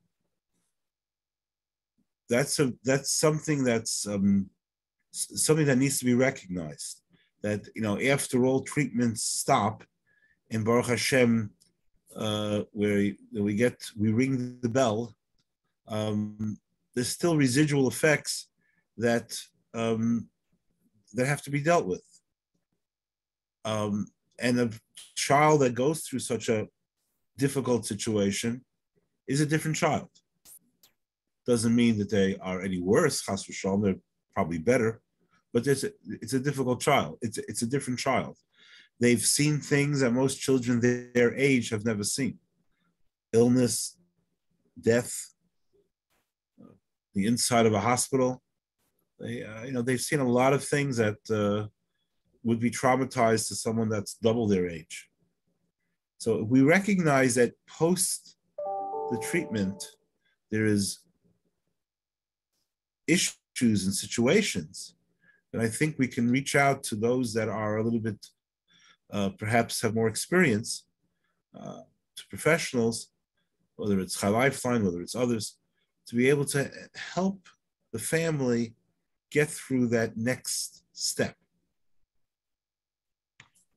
that's a that's something that's um, something that needs to be recognized. That you know, after all treatments stop, in Baruch Hashem, uh, where we get we ring the bell, um, there's still residual effects that um, that have to be dealt with. Um, and a child that goes through such a difficult situation is a different child. Doesn't mean that they are any worse, chas v'shalom, they're probably better, but it's a, it's a difficult child. It's, it's a different child. They've seen things that most children their age have never seen. Illness, death, the inside of a hospital. They, uh, you know, they've seen a lot of things that uh, would be traumatized to someone that's double their age. So we recognize that post the treatment, there is issues and situations that I think we can reach out to those that are a little bit, uh, perhaps have more experience, uh, to professionals, whether it's Chai Lifeline, whether it's others, to be able to help the family get through that next step.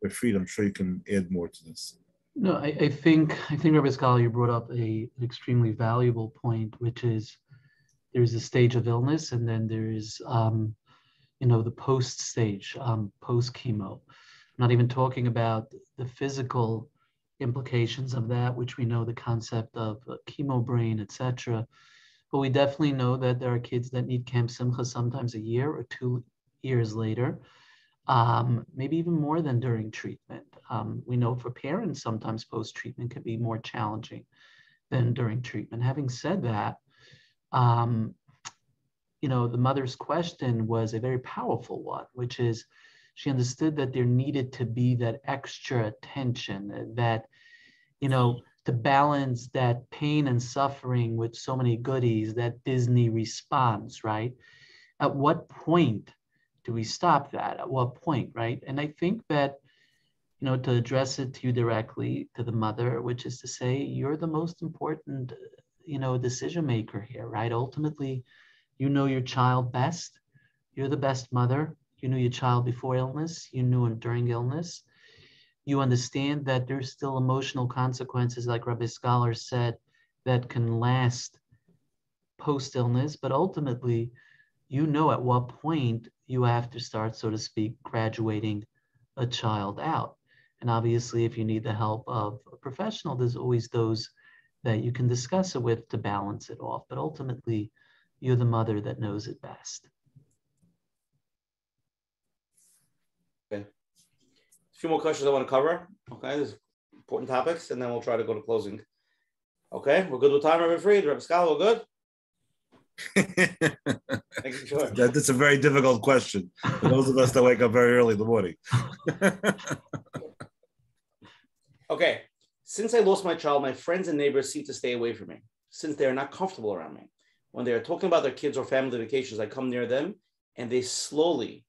Fried, I'm sure you can add more to this. No, I, I think I think Rabbi Scholar, you brought up a, an extremely valuable point, which is there's a stage of illness, and then there's um, you know the post stage, um, post chemo. Not even talking about the physical implications of that, which we know the concept of uh, chemo brain, etc. But we definitely know that there are kids that need Camp Simcha sometimes a year or two years later um, maybe even more than during treatment. Um, we know for parents, sometimes post treatment can be more challenging than during treatment. Having said that, um, you know, the mother's question was a very powerful one, which is she understood that there needed to be that extra attention, that, you know, to balance that pain and suffering with so many goodies that Disney responds, right? At what point do we stop that? At what point, right? And I think that, you know, to address it to you directly, to the mother, which is to say, you're the most important, you know, a decision maker here, right? Ultimately, you know your child best. You're the best mother. You knew your child before illness. You knew him during illness. You understand that there's still emotional consequences, like Rabbi Scholar said, that can last post illness, but ultimately, you know at what point you have to start, so to speak, graduating a child out. And obviously, if you need the help of a professional, there's always those that you can discuss it with to balance it off. But ultimately, you're the mother that knows it best. Okay. A few more questions I want to cover. Okay, there's important topics, and then we'll try to go to closing. Okay, we're good with time, Rabbi Fried, Rabbi Scholar, we're good? sure. that, that's a very difficult question for those of us that wake up very early in the morning. okay. Since I lost my child, my friends and neighbors seem to stay away from me since they are not comfortable around me. When they are talking about their kids or family vacations, I come near them and they slowly,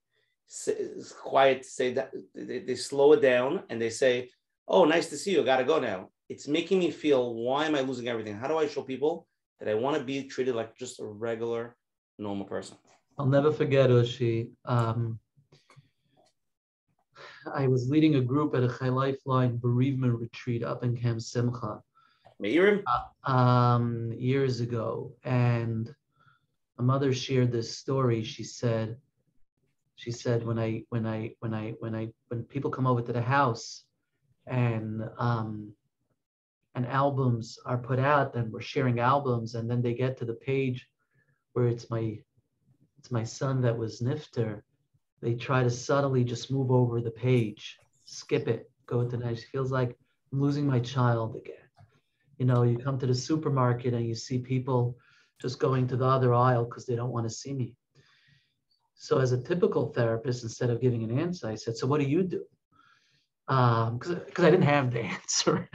say, quiet, say that they, they slow it down and they say, Oh, nice to see you. Gotta go now. It's making me feel, why am I losing everything? How do I show people that I want to be treated like just a regular, normal person. I'll never forget Ushi. Um, I was leading a group at a Chai Lifeline bereavement retreat up in Camp Simcha. Meirim? Uh, um, years ago. And a mother shared this story. She said, she said, when I, when I, when I, when I, when people come over to the house and um, and albums are put out and we're sharing albums and then they get to the page where it's my it's my son that was nifter they try to subtly just move over the page skip it go to the next. It feels like i'm losing my child again. You know you come to the supermarket and you see people just going to the other aisle because they don't want to see me. So as a typical therapist instead of giving an answer i said so what do you do? Because um, i didn't have the answer.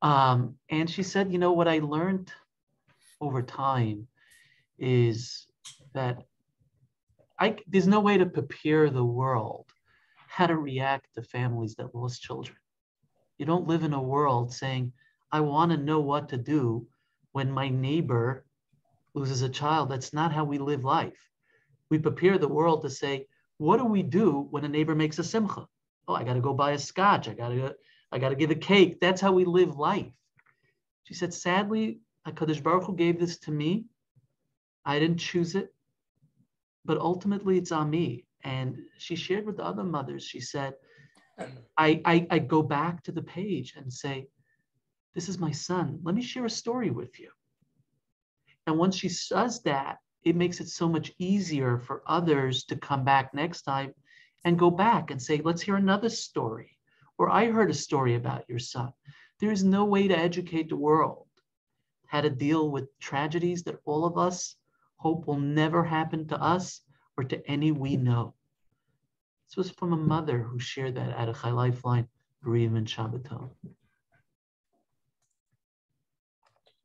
Um, and she said, you know, what I learned over time is that I, there's no way to prepare the world how to react to families that lost children. You don't live in a world saying, I want to know what to do when my neighbor loses a child. That's not how we live life. We prepare the world to say, what do we do when a neighbor makes a simcha? Oh, I got to go buy a scotch. I got to I got to give a cake. That's how we live life. She said, sadly, HaKadosh Baruch Hu gave this to me. I didn't choose it, but ultimately it's on me. And she shared with the other mothers, she said, I, I, I go back to the page and say, This is my son. Let me share a story with you. And once she does that, it makes it so much easier for others to come back next time and go back and say, Let's hear another story. Or I heard a story about your son. There is no way to educate the world how to deal with tragedies that all of us hope will never happen to us or to any we know. This was from a mother who shared that at a Lifeline bereavement Shabbaton.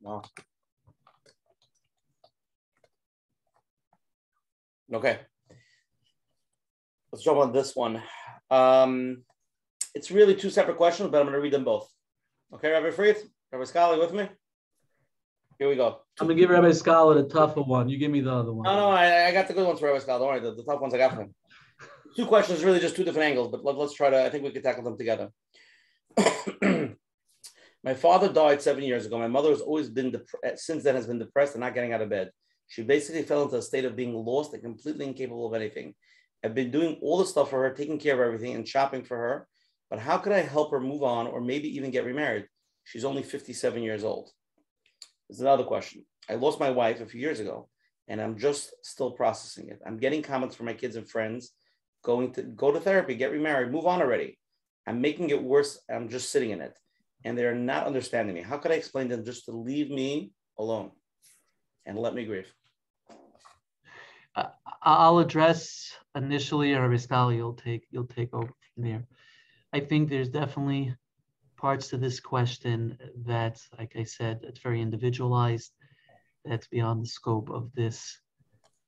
Wow. Okay. Let's jump on this one. Um, it's really two separate questions, but I'm going to read them both. Okay, Rabbi Fried, Rabbi Scholar, with me? Here we go. I'm going to give Rabbi Scholar the tougher one. You give me the other one. No, no, I, I got the good ones for Rabbi Scholar. Don't worry, the, the tough ones I got for him. Two questions, really just two different angles, but let, let's try to, I think we could tackle them together. My father died seven years ago. My mother has always been, dep- eh, since then, has been depressed and not getting out of bed. She basically fell into a state of being lost and completely incapable of anything. I've been doing all the stuff for her, taking care of everything and shopping for her. But how could I help her move on or maybe even get remarried? She's only 57 years old. There's another question. I lost my wife a few years ago and I'm just still processing it. I'm getting comments from my kids and friends going to go to therapy, get remarried, move on already. I'm making it worse. I'm just sitting in it and they're not understanding me. How could I explain to them just to leave me alone and let me grieve? Uh, I'll address initially, or Rabbi you'll take you'll take over from there. I think there's definitely parts to this question that, like I said, it's very individualized. That's beyond the scope of this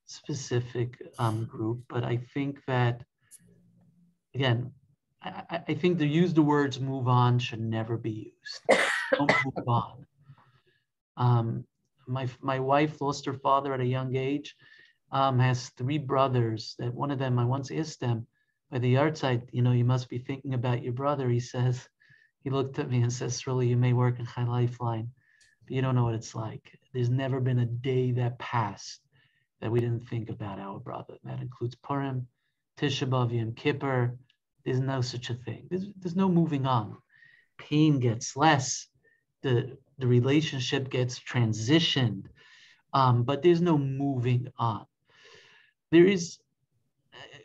specific um, group. But I think that, again, I, I, think the use the words move on should never be used. Don't move on. Um, my, my wife lost her father at a young age, um, has three brothers that one of them, I once asked them by the yahrzeit, you know, you must be thinking about your brother. He says, he looked at me and says, really, you may work in Chai Lifeline, but you don't know what it's like. There's never been a day that passed that we didn't think about our brother. That includes Purim, Tisha B'Av, Yom Kippur. There's no such a thing. There's, there's no moving on. Pain gets less. The, the relationship gets transitioned, um, but there's no moving on. There is,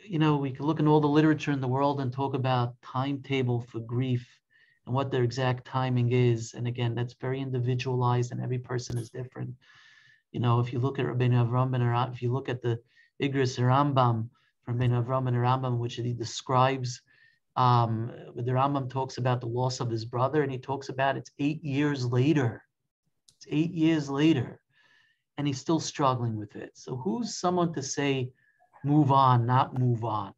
you know, we can look in all the literature in the world and talk about timetable for grief and what their exact timing is. And again, that's very individualized and every person is different. You know, if you look at Rabbeinu Avram ben Aram, if you look at the Igros Rambam from Rabbeinu Avram ben Rambam, which he describes, um, the Rambam talks about the loss of his brother, and he talks about it's eight years later. It's eight years later, and he's still struggling with it. So who's someone to say, move on, not move on?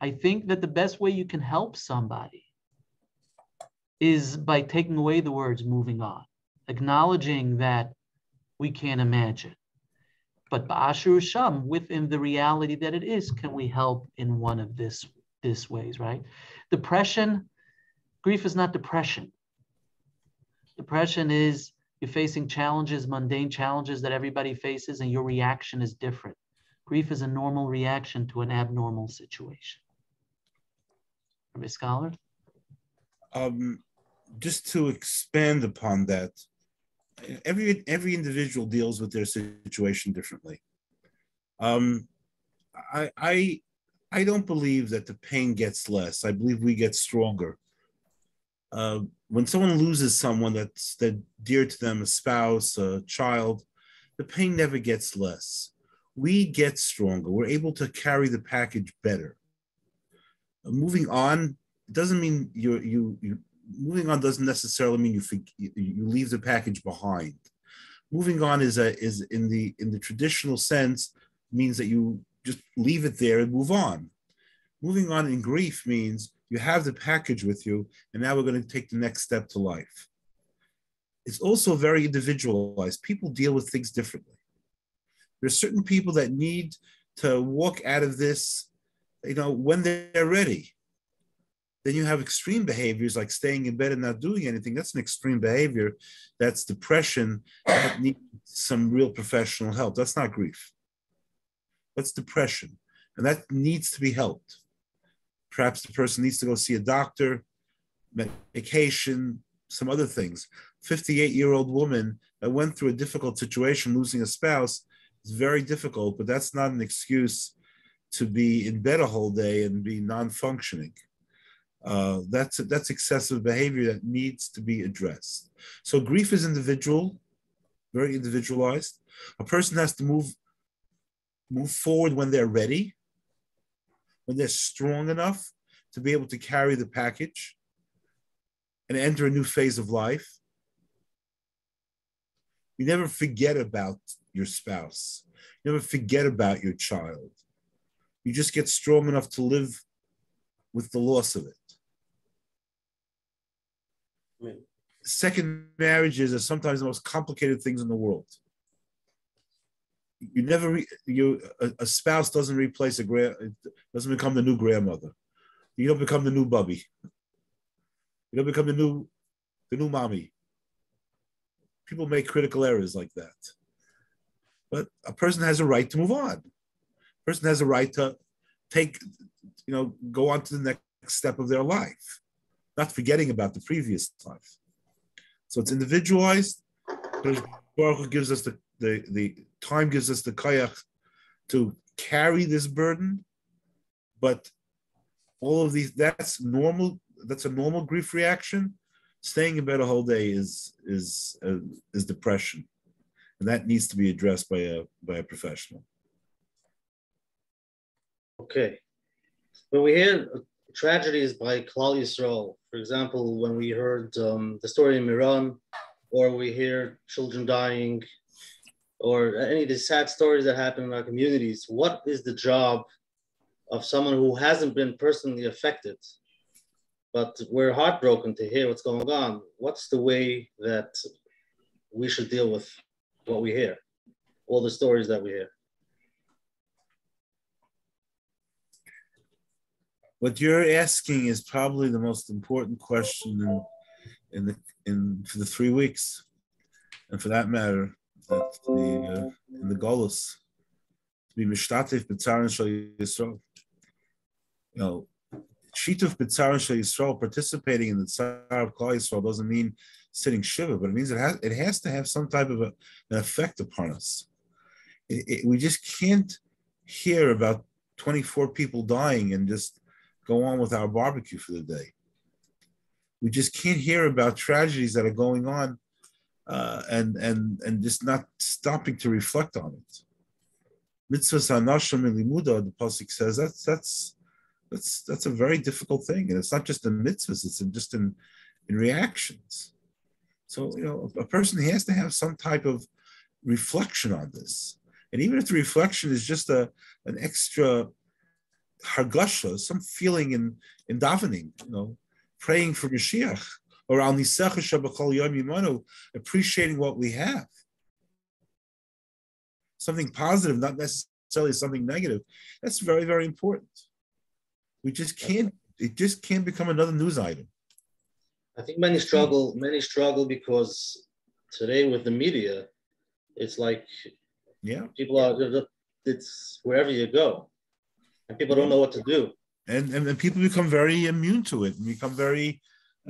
I think that the best way you can help somebody is by taking away the words moving on, acknowledging that we can't imagine. But Ba'ashir Sham, within the reality that it is, can we help in one of this, this ways, right? Depression, grief is not depression. Depression is you're facing challenges, mundane challenges that everybody faces, and your reaction is different. Grief is a normal reaction to an abnormal situation. Rabbi Scholar? Um, just to expand upon that, every every individual deals with their situation differently. Um, I I I don't believe that the pain gets less. I believe we get stronger. Uh, when someone loses someone that's that dear to them, a spouse, a child, the pain never gets less. We get stronger. We're able to carry the package better. Uh, moving on doesn't mean you you you moving on doesn't necessarily mean you you leave the package behind. Moving on is a is in the in the traditional sense means that you just leave it there and move on. Moving on in grief means you have the package with you, and now we're going to take the next step to life. It's also very individualized. People deal with things differently. There's certain people that need to walk out of this, you know, when they're ready then you have extreme behaviors like staying in bed and not doing anything. That's an extreme behavior. That's depression that needs some real professional help. That's not grief. That's depression. And that needs to be helped. Perhaps the person needs to go see a doctor, medication, some other things. 58 year old woman that went through a difficult situation, losing a spouse, is very difficult, but that's not an excuse to be in bed a whole day and be non functioning. Uh, that's that's excessive behavior that needs to be addressed. So grief is individual, very individualized. A person has to move move forward when they're ready, when they're strong enough to be able to carry the package and enter a new phase of life. You never forget about your spouse. You never forget about your child. You just get strong enough to live with the loss of it. Second marriages are sometimes the most complicated things in the world. You never, re, you a, a, spouse doesn't replace a grand, doesn't become the new grandmother. You don't become the new bubby. You don't become the new, the new mommy. People make critical errors like that. But a person has a right to move on. A person has a right to take, you know, go on to the next step of their life, not forgetting about the previous life. So it's individualized. Baruch gives us the, the, the time gives us the kayak to carry this burden, but all of these that's normal. That's a normal grief reaction. Staying in bed a whole day is is uh, is depression, and that needs to be addressed by a by a professional. Okay, when we hear tragedies by Klal Yisrael, for example, when we heard um, the story in Meron, or we hear children dying, or any of the sad stories that happen in our communities, what is the job of someone who hasn't been personally affected, but we're heartbroken to hear what's going on? What's the way that we should deal with what we hear, all the stories that we hear? What you're asking is probably the most important question in, in the in for the three weeks, and for that matter, that the uh, in the Golos to be mishtatif b'tzarin shel Yisrael. You know, shituf b'tzarin shel Yisrael, participating in the tzar of Klal Yisrael doesn't mean sitting shiva, but it means it has it has to have some type of a, an effect upon us. It, it, we just can't hear about 24 people dying and just go on with our barbecue for the day. We just can't hear about tragedies that are going on uh, and and and just not stopping to reflect on it. Mitzvahs anashim limuda, the pasuk says that's that's that's that's a very difficult thing, and it's not just in mitzvahs; it's in, just in in reactions. So you know, a person has to have some type of reflection on this, and even if the reflection is just a an extra hargasha, some feeling in in davening, you know, praying for Mashiach, or al yom appreciating what we have. Something positive, not necessarily something negative. That's very, very important. We just can't. It just can't become another news item. I think many struggle. Many struggle because today with the media, it's like yeah, people are. It's wherever you go and people don't know what to do. And, and, and people become very immune to it and become very,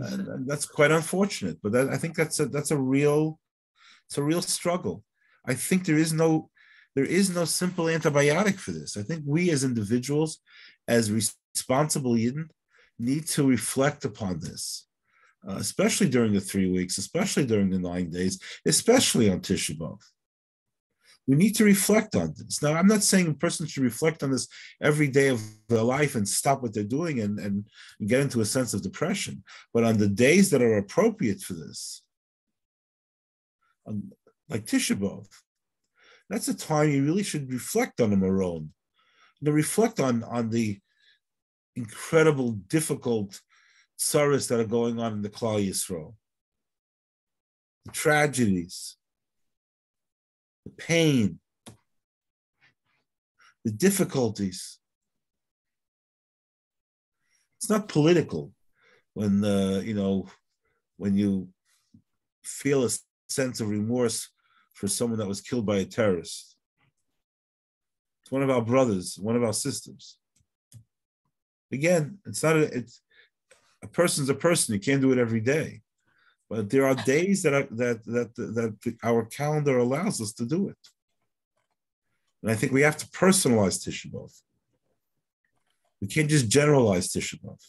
uh, that's quite unfortunate. But that, I think that's a, that's a real, it's a real struggle. I think there is no, there is no simple antibiotic for this. I think we as individuals, as responsible Yidden, need to reflect upon this, uh, especially during the three weeks, especially during the nine days, especially on Tisha B'Av we need to reflect on this. Now, I'm not saying a person should reflect on this every day of their life and stop what they're doing and, and, get into a sense of depression, but on the days that are appropriate for this, like Tisha B'Av, that's a time you really should reflect on the Maron, to reflect on, on the incredible, difficult sorrows that are going on in the Klal Yisrael, the tragedies, the pain, the difficulties. It's not political when uh, you know when you feel a sense of remorse for someone that was killed by a terrorist. It's one of our brothers, one of our sisters. Again, it's not a, it's a person's a person. You can't do it every day, but there are days that are, that that that our calendar allows us to do it. And I think we have to personalize Tisha B'av. We can't just generalize Tisha B'av.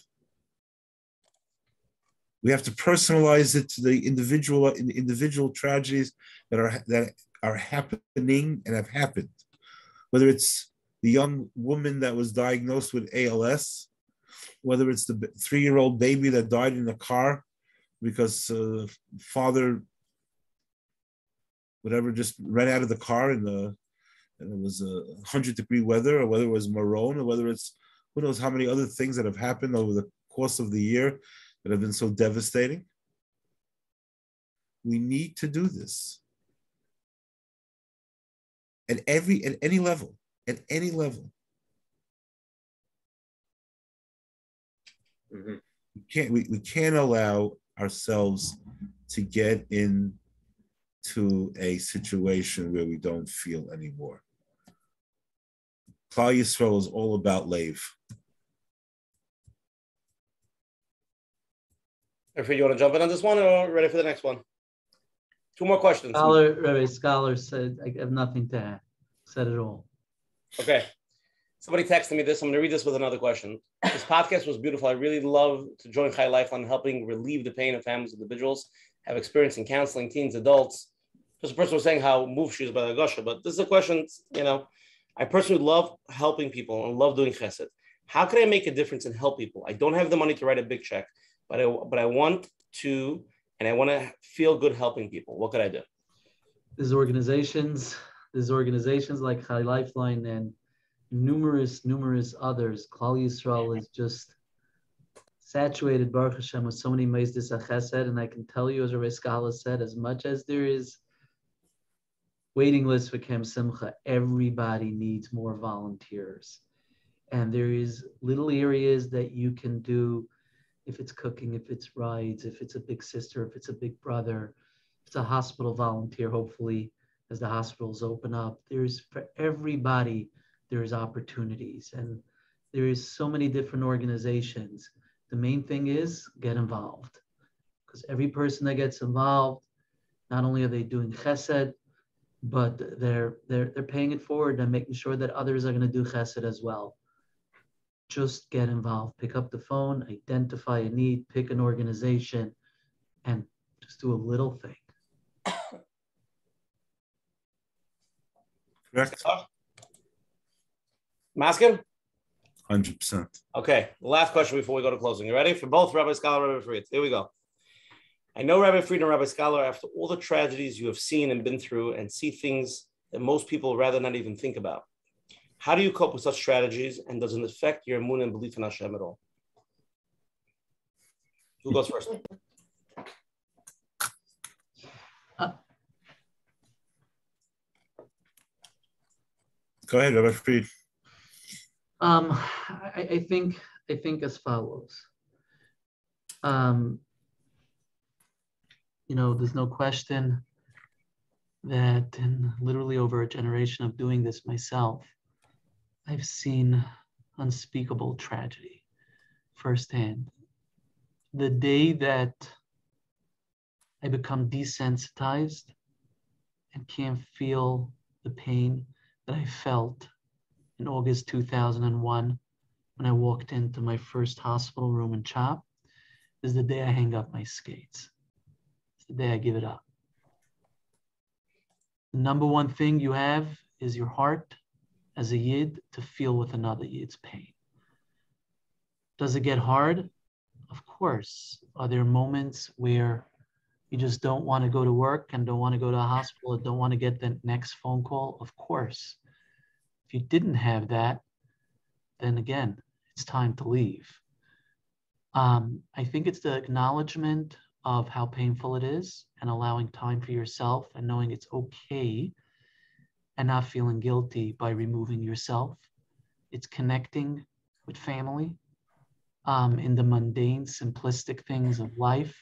We have to personalize it to the individual individual tragedies that are that are happening and have happened. Whether it's the young woman that was diagnosed with ALS, whether it's the three-year-old baby that died in the car because uh, father, whatever, just ran out of the car in the and it was a hundred degree weather, or whether it was Meron, or whether it's who knows how many other things that have happened over the course of the year that have been so devastating. We need to do this at every at any level, at any level. Mm-hmm. We can't we, we can't allow ourselves to get into a situation where we don't feel anymore. Klal Yisrael is all about lave. If you want to jump in on this one or ready for the next one? Two more questions. Scholar, Rabbi Scholar said, I have nothing to add. Said it all. Okay. Somebody texted me this. I'm going to read this with another question. This podcast was beautiful. I really love to join Chai Lifeline, helping relieve the pain of families, individuals have experience in counseling, teens, adults. A person was saying how moved she is by the Gosha, but this is a question, you know, I personally love helping people and love doing chesed. How can I make a difference and help people? I don't have the money to write a big check, but I, but I want to, and I want to feel good helping people. What could I do? There's organizations, there's organizations like Chai Lifeline and numerous, numerous others. Klal Yisrael is just saturated, Baruch Hashem, with so many Mezdis Chesed. And I can tell you, as Rabbi Scholar said, as much as there is waiting list for Camp Simcha, everybody needs more volunteers. And there is little areas that you can do if it's cooking, if it's rides, if it's a big sister, if it's a big brother, if it's a hospital volunteer, hopefully, as the hospitals open up. There's for everybody, there's opportunities. And there is so many different organizations. The main thing is get involved. Because every person that gets involved, not only are they doing chesed, but they're they're they're paying it forward and making sure that others are going to do chesed as well just get involved. Pick up the phone, identify a need, pick an organization, and just do a little thing. Correct. Masking? 100%. Okay, last question before we go to closing. You ready? For both Rabbi Scholar and Rabbi Fried. Here we go. I know Rabbi Fried and Rabbi Scholar, after all the tragedies you have seen and been through and see things that most people rather not even think about. How do you cope with such strategies, and does it affect your moon and belief in Hashem at all? Who goes first? Go ahead, Rabbi Fried. Um, I, I, think I think as follows. Um, you know, there's no question that in literally over a generation of doing this myself, I've seen unspeakable tragedy firsthand. The day that I become desensitized and can't feel the pain that I felt in August 2001 when I walked into my first hospital room in CHOP is the day I hang up my skates. It's the day I give it up. The number one thing you have is your heart as a yid to feel with another yid's pain. Does it get hard? Of course. Are there moments where you just don't want to go to work and don't want to go to a hospital or don't want to get the next phone call? Of course. If you didn't have that, then again, it's time to leave. Um, I think it's the acknowledgement of how painful it is and allowing time for yourself and knowing it's okay and not feeling guilty by removing yourself. It's connecting with family um, in the mundane, simplistic things of life,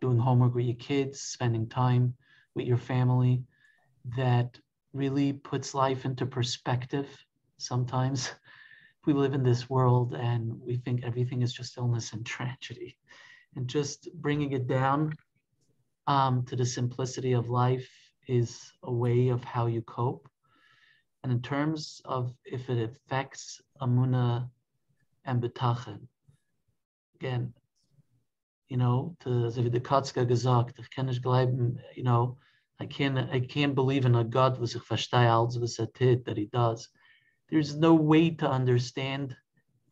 doing homework with your kids, spending time with your family that really puts life into perspective sometimes we live in this world and we think everything is just illness and tragedy. And just bringing it down um, to the simplicity of life is a way of how you cope. And in terms of if it affects Amuna and Betachin, again, you know, to the Kotzker gesagt, ich kann nicht you know, I can't, I can't believe in a God, that he does. There's no way to understand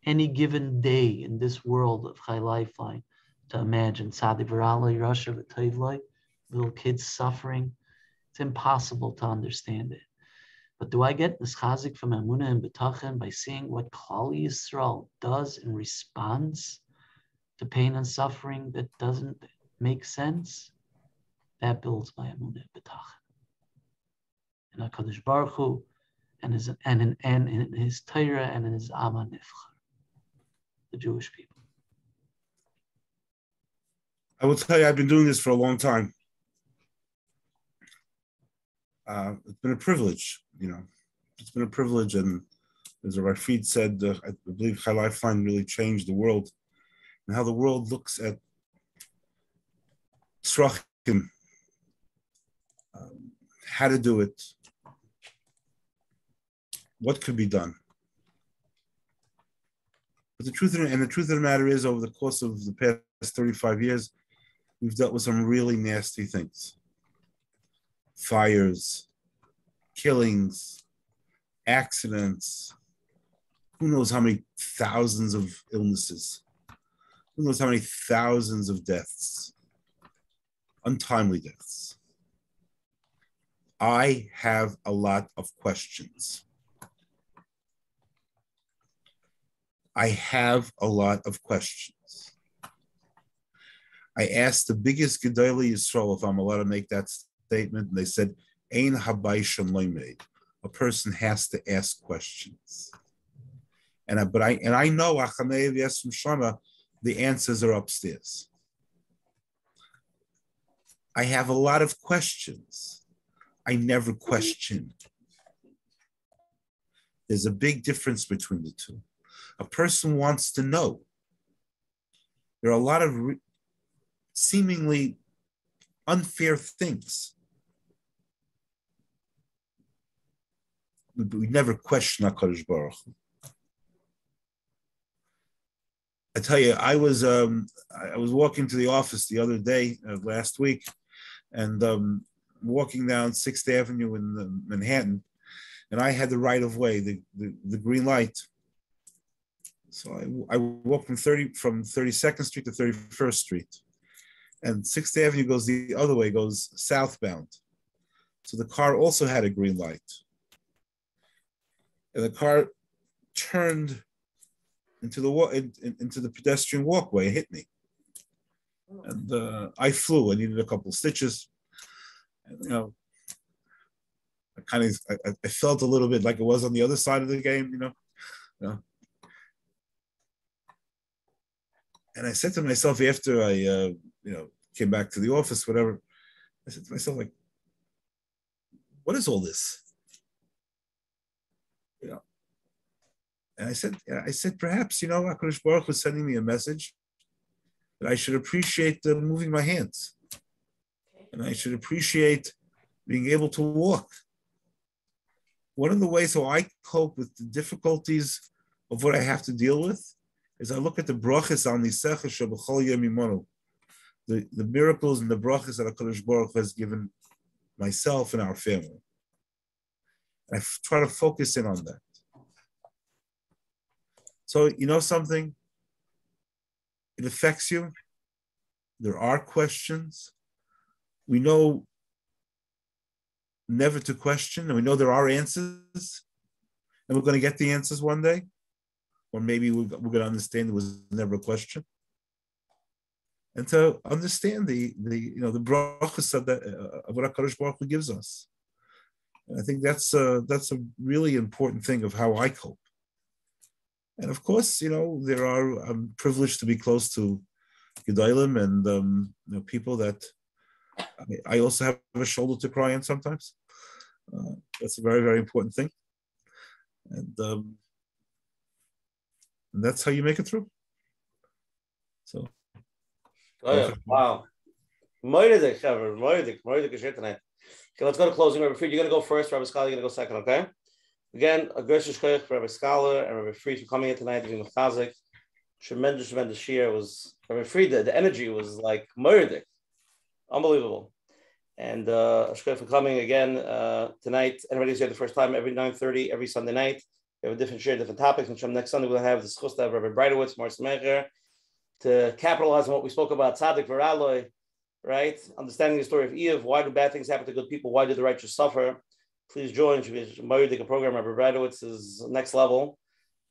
any given day in this world of Chai Lifeline to imagine Sadi Russia, little kids suffering. It's impossible to understand it. But do I get this chazik from Amunah and Betachin by seeing what Klali Yisrael does in response to pain and suffering that doesn't make sense? That builds my Amunah and Betachin. And HaKadosh Baruch Hu, and his and in and in his Torah and in his Amma Nifchar, the Jewish people. I will tell you, I've been doing this for a long time. Uh, it's been a privilege, you know. It's been a privilege, and as Rashid said, uh, I believe Chai Lifeline really changed the world and how the world looks at tzrachim, how to do it, what could be done. But the truth, and the truth of the matter is, over the course of the past 35 years, we've dealt with some really nasty things fires, killings, accidents. Who knows how many thousands of illnesses? Who knows how many thousands of deaths? Untimely deaths. I have a lot of questions. I have a lot of questions. I asked the biggest Gedali Yisrael if I'm allowed to make that statement, and they said, Ein habaysham A person has to ask questions. And I, but I and I know Shama, the answers are upstairs. I have a lot of questions. I never question. There's a big difference between the two a person wants to know. There are a lot of re- seemingly unfair things. We never question HaKadosh Baruch I tell you, I was um, I was walking to the office the other day, uh, last week, and um, walking down Sixth Avenue in Manhattan, and I had the right of way, the, the, the green light, so I, I walk from 30 from 32nd Street to 31st Street. And 6th Avenue goes the other way, goes southbound. So the car also had a green light. And the car turned into the in, into the pedestrian walkway, hit me. And uh, I flew. I needed a couple stitches. You know, I kind of I, I, felt a little bit like it was on the other side of the game, you know. You know and I said to myself after I, uh, you know, came back to the office, whatever, I said to myself, like, what is all this? You know, and I said, I said, perhaps, you know, Hakadosh Baruch was sending me a message that I should appreciate the moving my hands, and I should appreciate being able to walk. One of the ways how I cope with the difficulties of what I have to deal with is I look at the brachas on Yemimonu, the, the miracles and the brachas that HaKadosh Baruch has given myself and our family. I try to focus in on that. So, you know something? It affects you. There are questions. We know never to question, and we know there are answers, and we're going to get the answers one day or maybe we're, going to understand it was never a question. And to understand the, the you know the brachas of, that, uh, of what Hakadosh Baruch Hu gives us, and I think that's a, that's a really important thing of how I cope. And of course, you know there are I'm privileged to be close to Gedalim and um, you know, people that I, I, also have a shoulder to cry on sometimes. Uh, that's a very very important thing. And um, And that's how you make it through. So. Oh, yeah. Wow. Moedik, Trevor. Moedik. Moedik is here tonight. Okay, let's go to closing. Rabbi Fried, you're going to go first. Rabbi Scholar, you're going to go second, okay? Again, a gracious shkoyach for Rabbi Scholar and Rabbi Fried for coming here tonight, giving chazik. Tremendous, tremendous shir. was Rabbi Fried. The, the energy was like Moedik. Unbelievable. And uh, for coming again uh, tonight. Anybody's here the first time, every 9.30, every Sunday night. We have a different share, different topics. And from next Sunday, we'll have the schus of Rabbi Breitowitz, Mars Mecher, to capitalize on what we spoke about, Tzaddik v'ra lo, right? Understanding the story of Iyov. Why do bad things happen to good people? Why do the righteous suffer? Please join. Moedik program, Rabbi Breitowitz is next level.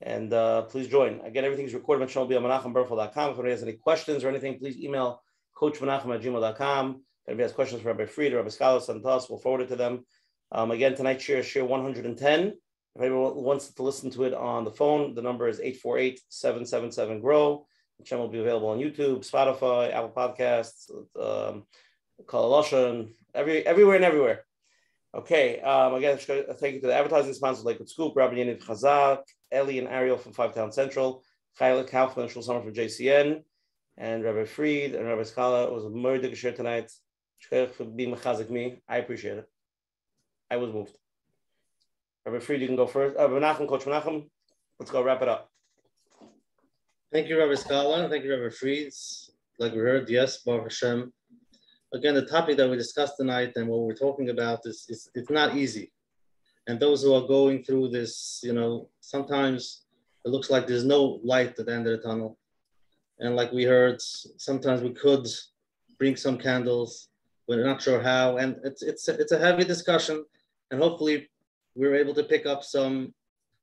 And uh, please join. Again, everything is recorded on menachembernfeld.com. If anybody has any questions or anything, please email coachmenachem at gmail.com. If anybody has questions for Rabbi Fried or Rabbi send to us. We'll forward it to them. Um, again, tonight, share, share 110. If anyone wants to listen to it on the phone, the number is 848-777-GROW. The channel will be available on YouTube, Spotify, Apple Podcasts, um, every, everywhere and everywhere. Okay, um, again, thank you to the advertising sponsors like Scoop, Rabbi Yaniv Chazak, Ellie and Ariel from Five Town Central, Chayla Kaufman and Shul Summer from JCN, and Rabbi Fried and Rabbi Scholar. It was a murder share tonight mechazik me. I appreciate it. I was moved. Rabbi Fried, you can go first. Uh, Menachem, Coach Menachem, let's go wrap it up. Thank you, Rabbi Scholar. Thank you, Rabbi Fried. Like we heard, yes, Baruch Hashem. Again, the topic that we discussed tonight and what we're talking about is, is it's not easy. And those who are going through this, you know, sometimes it looks like there's no light at the end of the tunnel. And like we heard, sometimes we could bring some candles we're not sure how, and it's it's it's a heavy discussion, and hopefully we're able to pick up some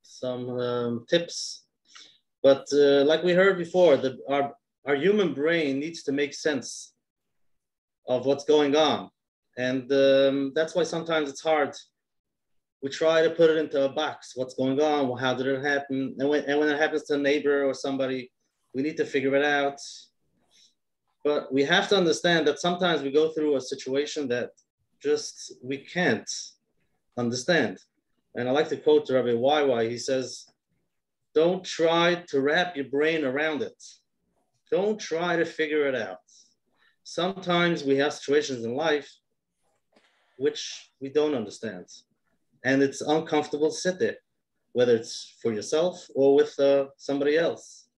some um, tips. But uh, like we heard before, that our our human brain needs to make sense of what's going on, and um, that's why sometimes it's hard. We try to put it into a box. What's going on? How did it happen? And when and when it happens to a neighbor or somebody, we need to figure it out but we have to understand that sometimes we go through a situation that just we can't understand. And I like to quote Rabbi YY. He says, Don't try to wrap your brain around it. Don't try to figure it out. Sometimes we have situations in life which we don't understand. And it's uncomfortable to sit there, whether it's for yourself or with uh, somebody else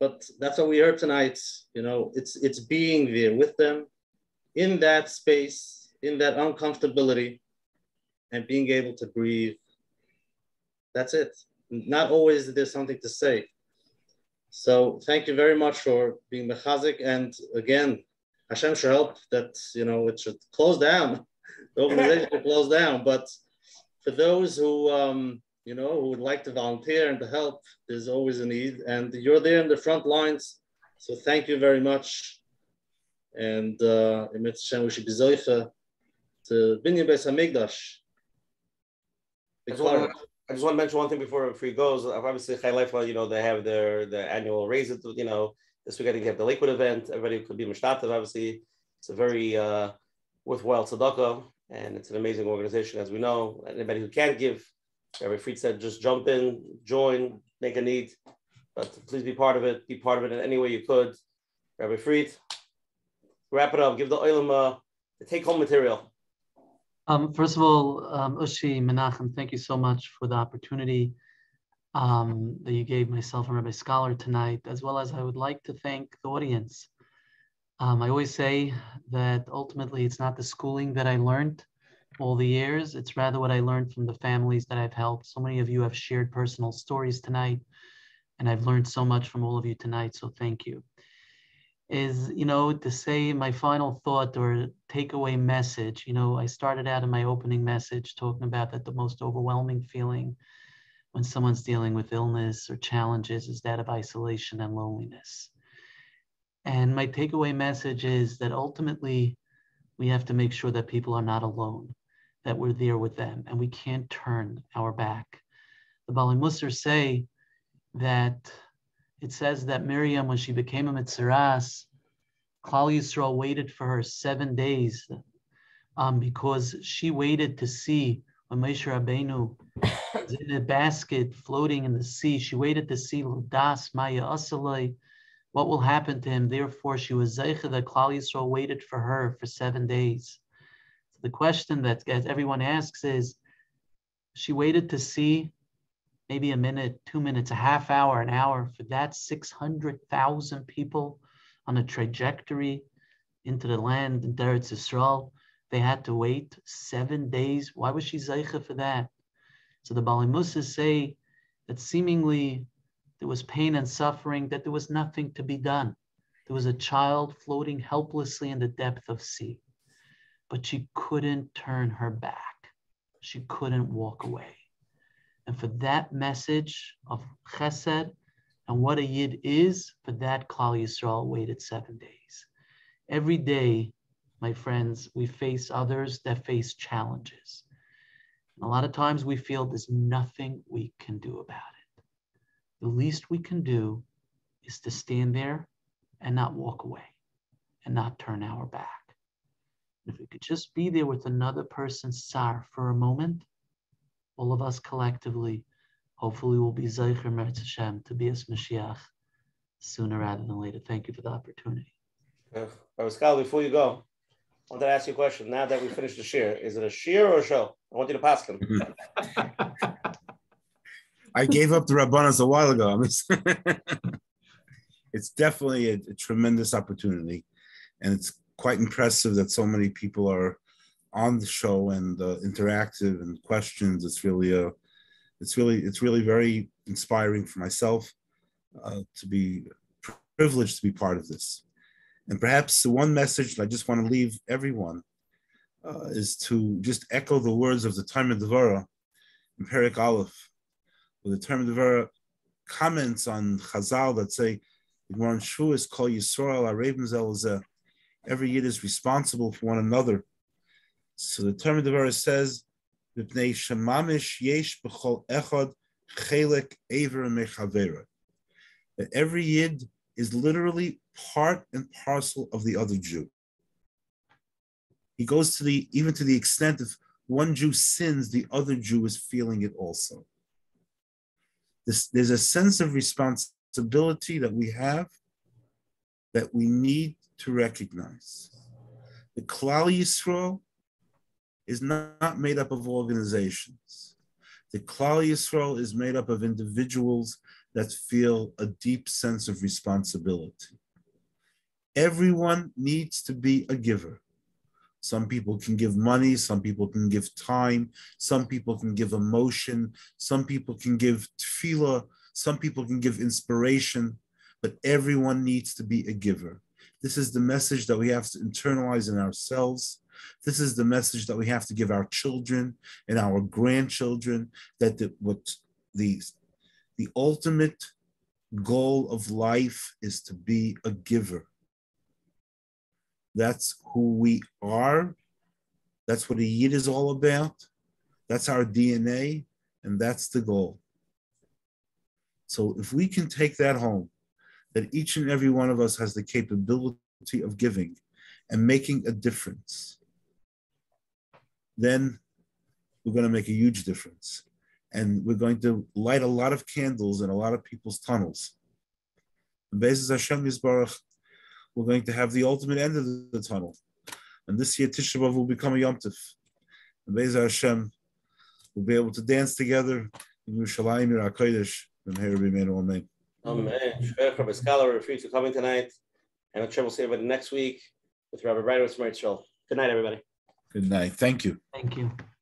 but that's what we heard tonight. You know, it's it's being there with them in that space, in that uncomfortability, and being able to breathe. That's it. Not always there's something to say. So thank you very much for being mechazik. And again, Hashem should help that you know it should close down. The organization should close down. But for those who um, you know, who would like to volunteer and to help, there's always a need. And you're there in the front lines. So thank you very much. And uh, we should be zoicha to Binyan Beis Hamikdash. I just, want to, I just want to mention one thing before before he goes. Obviously, Life, you know, they have their their annual raise. It, you know, this weekend they have the Lakewood event. Everybody could be mishtatev. Obviously, it's a very uh, worthwhile tzedakah, and it's an amazing organization, as we know. Anybody who can't give, Rabbi Fried said, just jump in, join, make a need, but please be part of it. Be part of it in any way you could. Rabbi Fried, wrap it up. Give the oilam the take-home material. Um, first of all, um, Ushi Menachem, thank you so much for the opportunity um, that you gave myself and Rabbi Scholar tonight, as well as I would like to thank the audience. Um, I always say that ultimately it's not the schooling that I learned, all the years. It's rather what I learned from the families that I've helped. So many of you have shared personal stories tonight, and I've learned so much from all of you tonight. So thank you. Is, you know, to say my final thought or takeaway message, you know, I started out in my opening message talking about that the most overwhelming feeling when someone's dealing with illness or challenges is that of isolation and loneliness. And my takeaway message is that ultimately we have to make sure that people are not alone that we're there with them and we can't turn our back. The Bali Musar say that it says that Miriam, when she became a Mitziras, Klal Yisrael waited for her seven days um, because she waited to see when Moshe Rabbeinu was in a basket floating in the sea, she waited to see Das Maya Asalai. What will happen to him? Therefore, she was Zeicha that Klal Yisrael waited for her for seven days. The question that everyone asks is, she waited to see maybe a minute, two minutes, a half hour, an hour for that 600,000 people on a trajectory into the land in Eretz Yisrael. They had to wait seven days. Why was she Zeicha for that? So the Bali Musa say that seemingly there was pain and suffering, that there was nothing to be done. There was a child floating helplessly in the depth of sea, but she couldn't turn her back. She couldn't walk away. And for that message of chesed and what a yid is, for that Klal Yisrael waited seven days. Every day, my friends, we face others that face challenges. And a lot of times we feel there's nothing we can do about it. The least we can do is to stand there and not walk away and not turn our back. If we could just be there with another person's sar for a moment, all of us collectively, hopefully will be Zeicher Mertz Hashem to be as Mashiach sooner rather than later. Thank you for the opportunity. Uh, Pascal, before you go, I wanted to ask you a question. Now that we finished the shir, is it a shir or a show? I want you to pass them. I gave up the Rabbanas a while ago. it's definitely a, a, tremendous opportunity. And it's quite impressive that so many people are on the show and uh, interactive and questions. It's really a, it's really, it's really very inspiring for myself uh, to be privileged to be part of this. And perhaps the one message that I just want to leave everyone uh, is to just echo the words of the Talmud Devara in Perik Aleph, where the Talmud Devara comments on Chazal that say, Shu is called Yisrael, Arabim Every yid is responsible for one another so the term of the verse says, yesh echad chelek That every yid is literally part and parcel of the other Jew. He goes to the even to the extent if one Jew sins, the other Jew is feeling it also. This, there's a sense of responsibility that we have that we need to recognize. The Klal Yisrael is not made up of organizations. The Klal Yisrael is made up of individuals that feel a deep sense of responsibility. Everyone needs to be a giver. Some people can give money, some people can give time, some people can give emotion, some people can give tefillah, some people can give inspiration, but everyone needs to be a giver. This is the message that we have to internalize in ourselves this is the message that we have to give our children and our grandchildren that the, what the, the ultimate goal of life is to be a giver. That's who we are. That's what a Yid is all about. That's our DNA, and that's the goal. So if we can take that home, that each and every one of us has the capability of giving and making a difference, then we're going to make a huge difference. And we're going to light a lot of candles in a lot of people's tunnels. And Bezos Hashem Yisbarach, we're going to have the ultimate end of the tunnel. And this year Tisha B'Av will become a Yom Tov. And Bezos Hashem will be able to dance together in Yerushalayim, Yer HaKodesh, and remain Amen. Amen. Mm. Shver Rabbi Scholar, we're free to coming tonight. And I'm sure we'll see everybody next week with Rabbi Bright from Israel. Good night, everybody. Good night. Thank you. Thank you.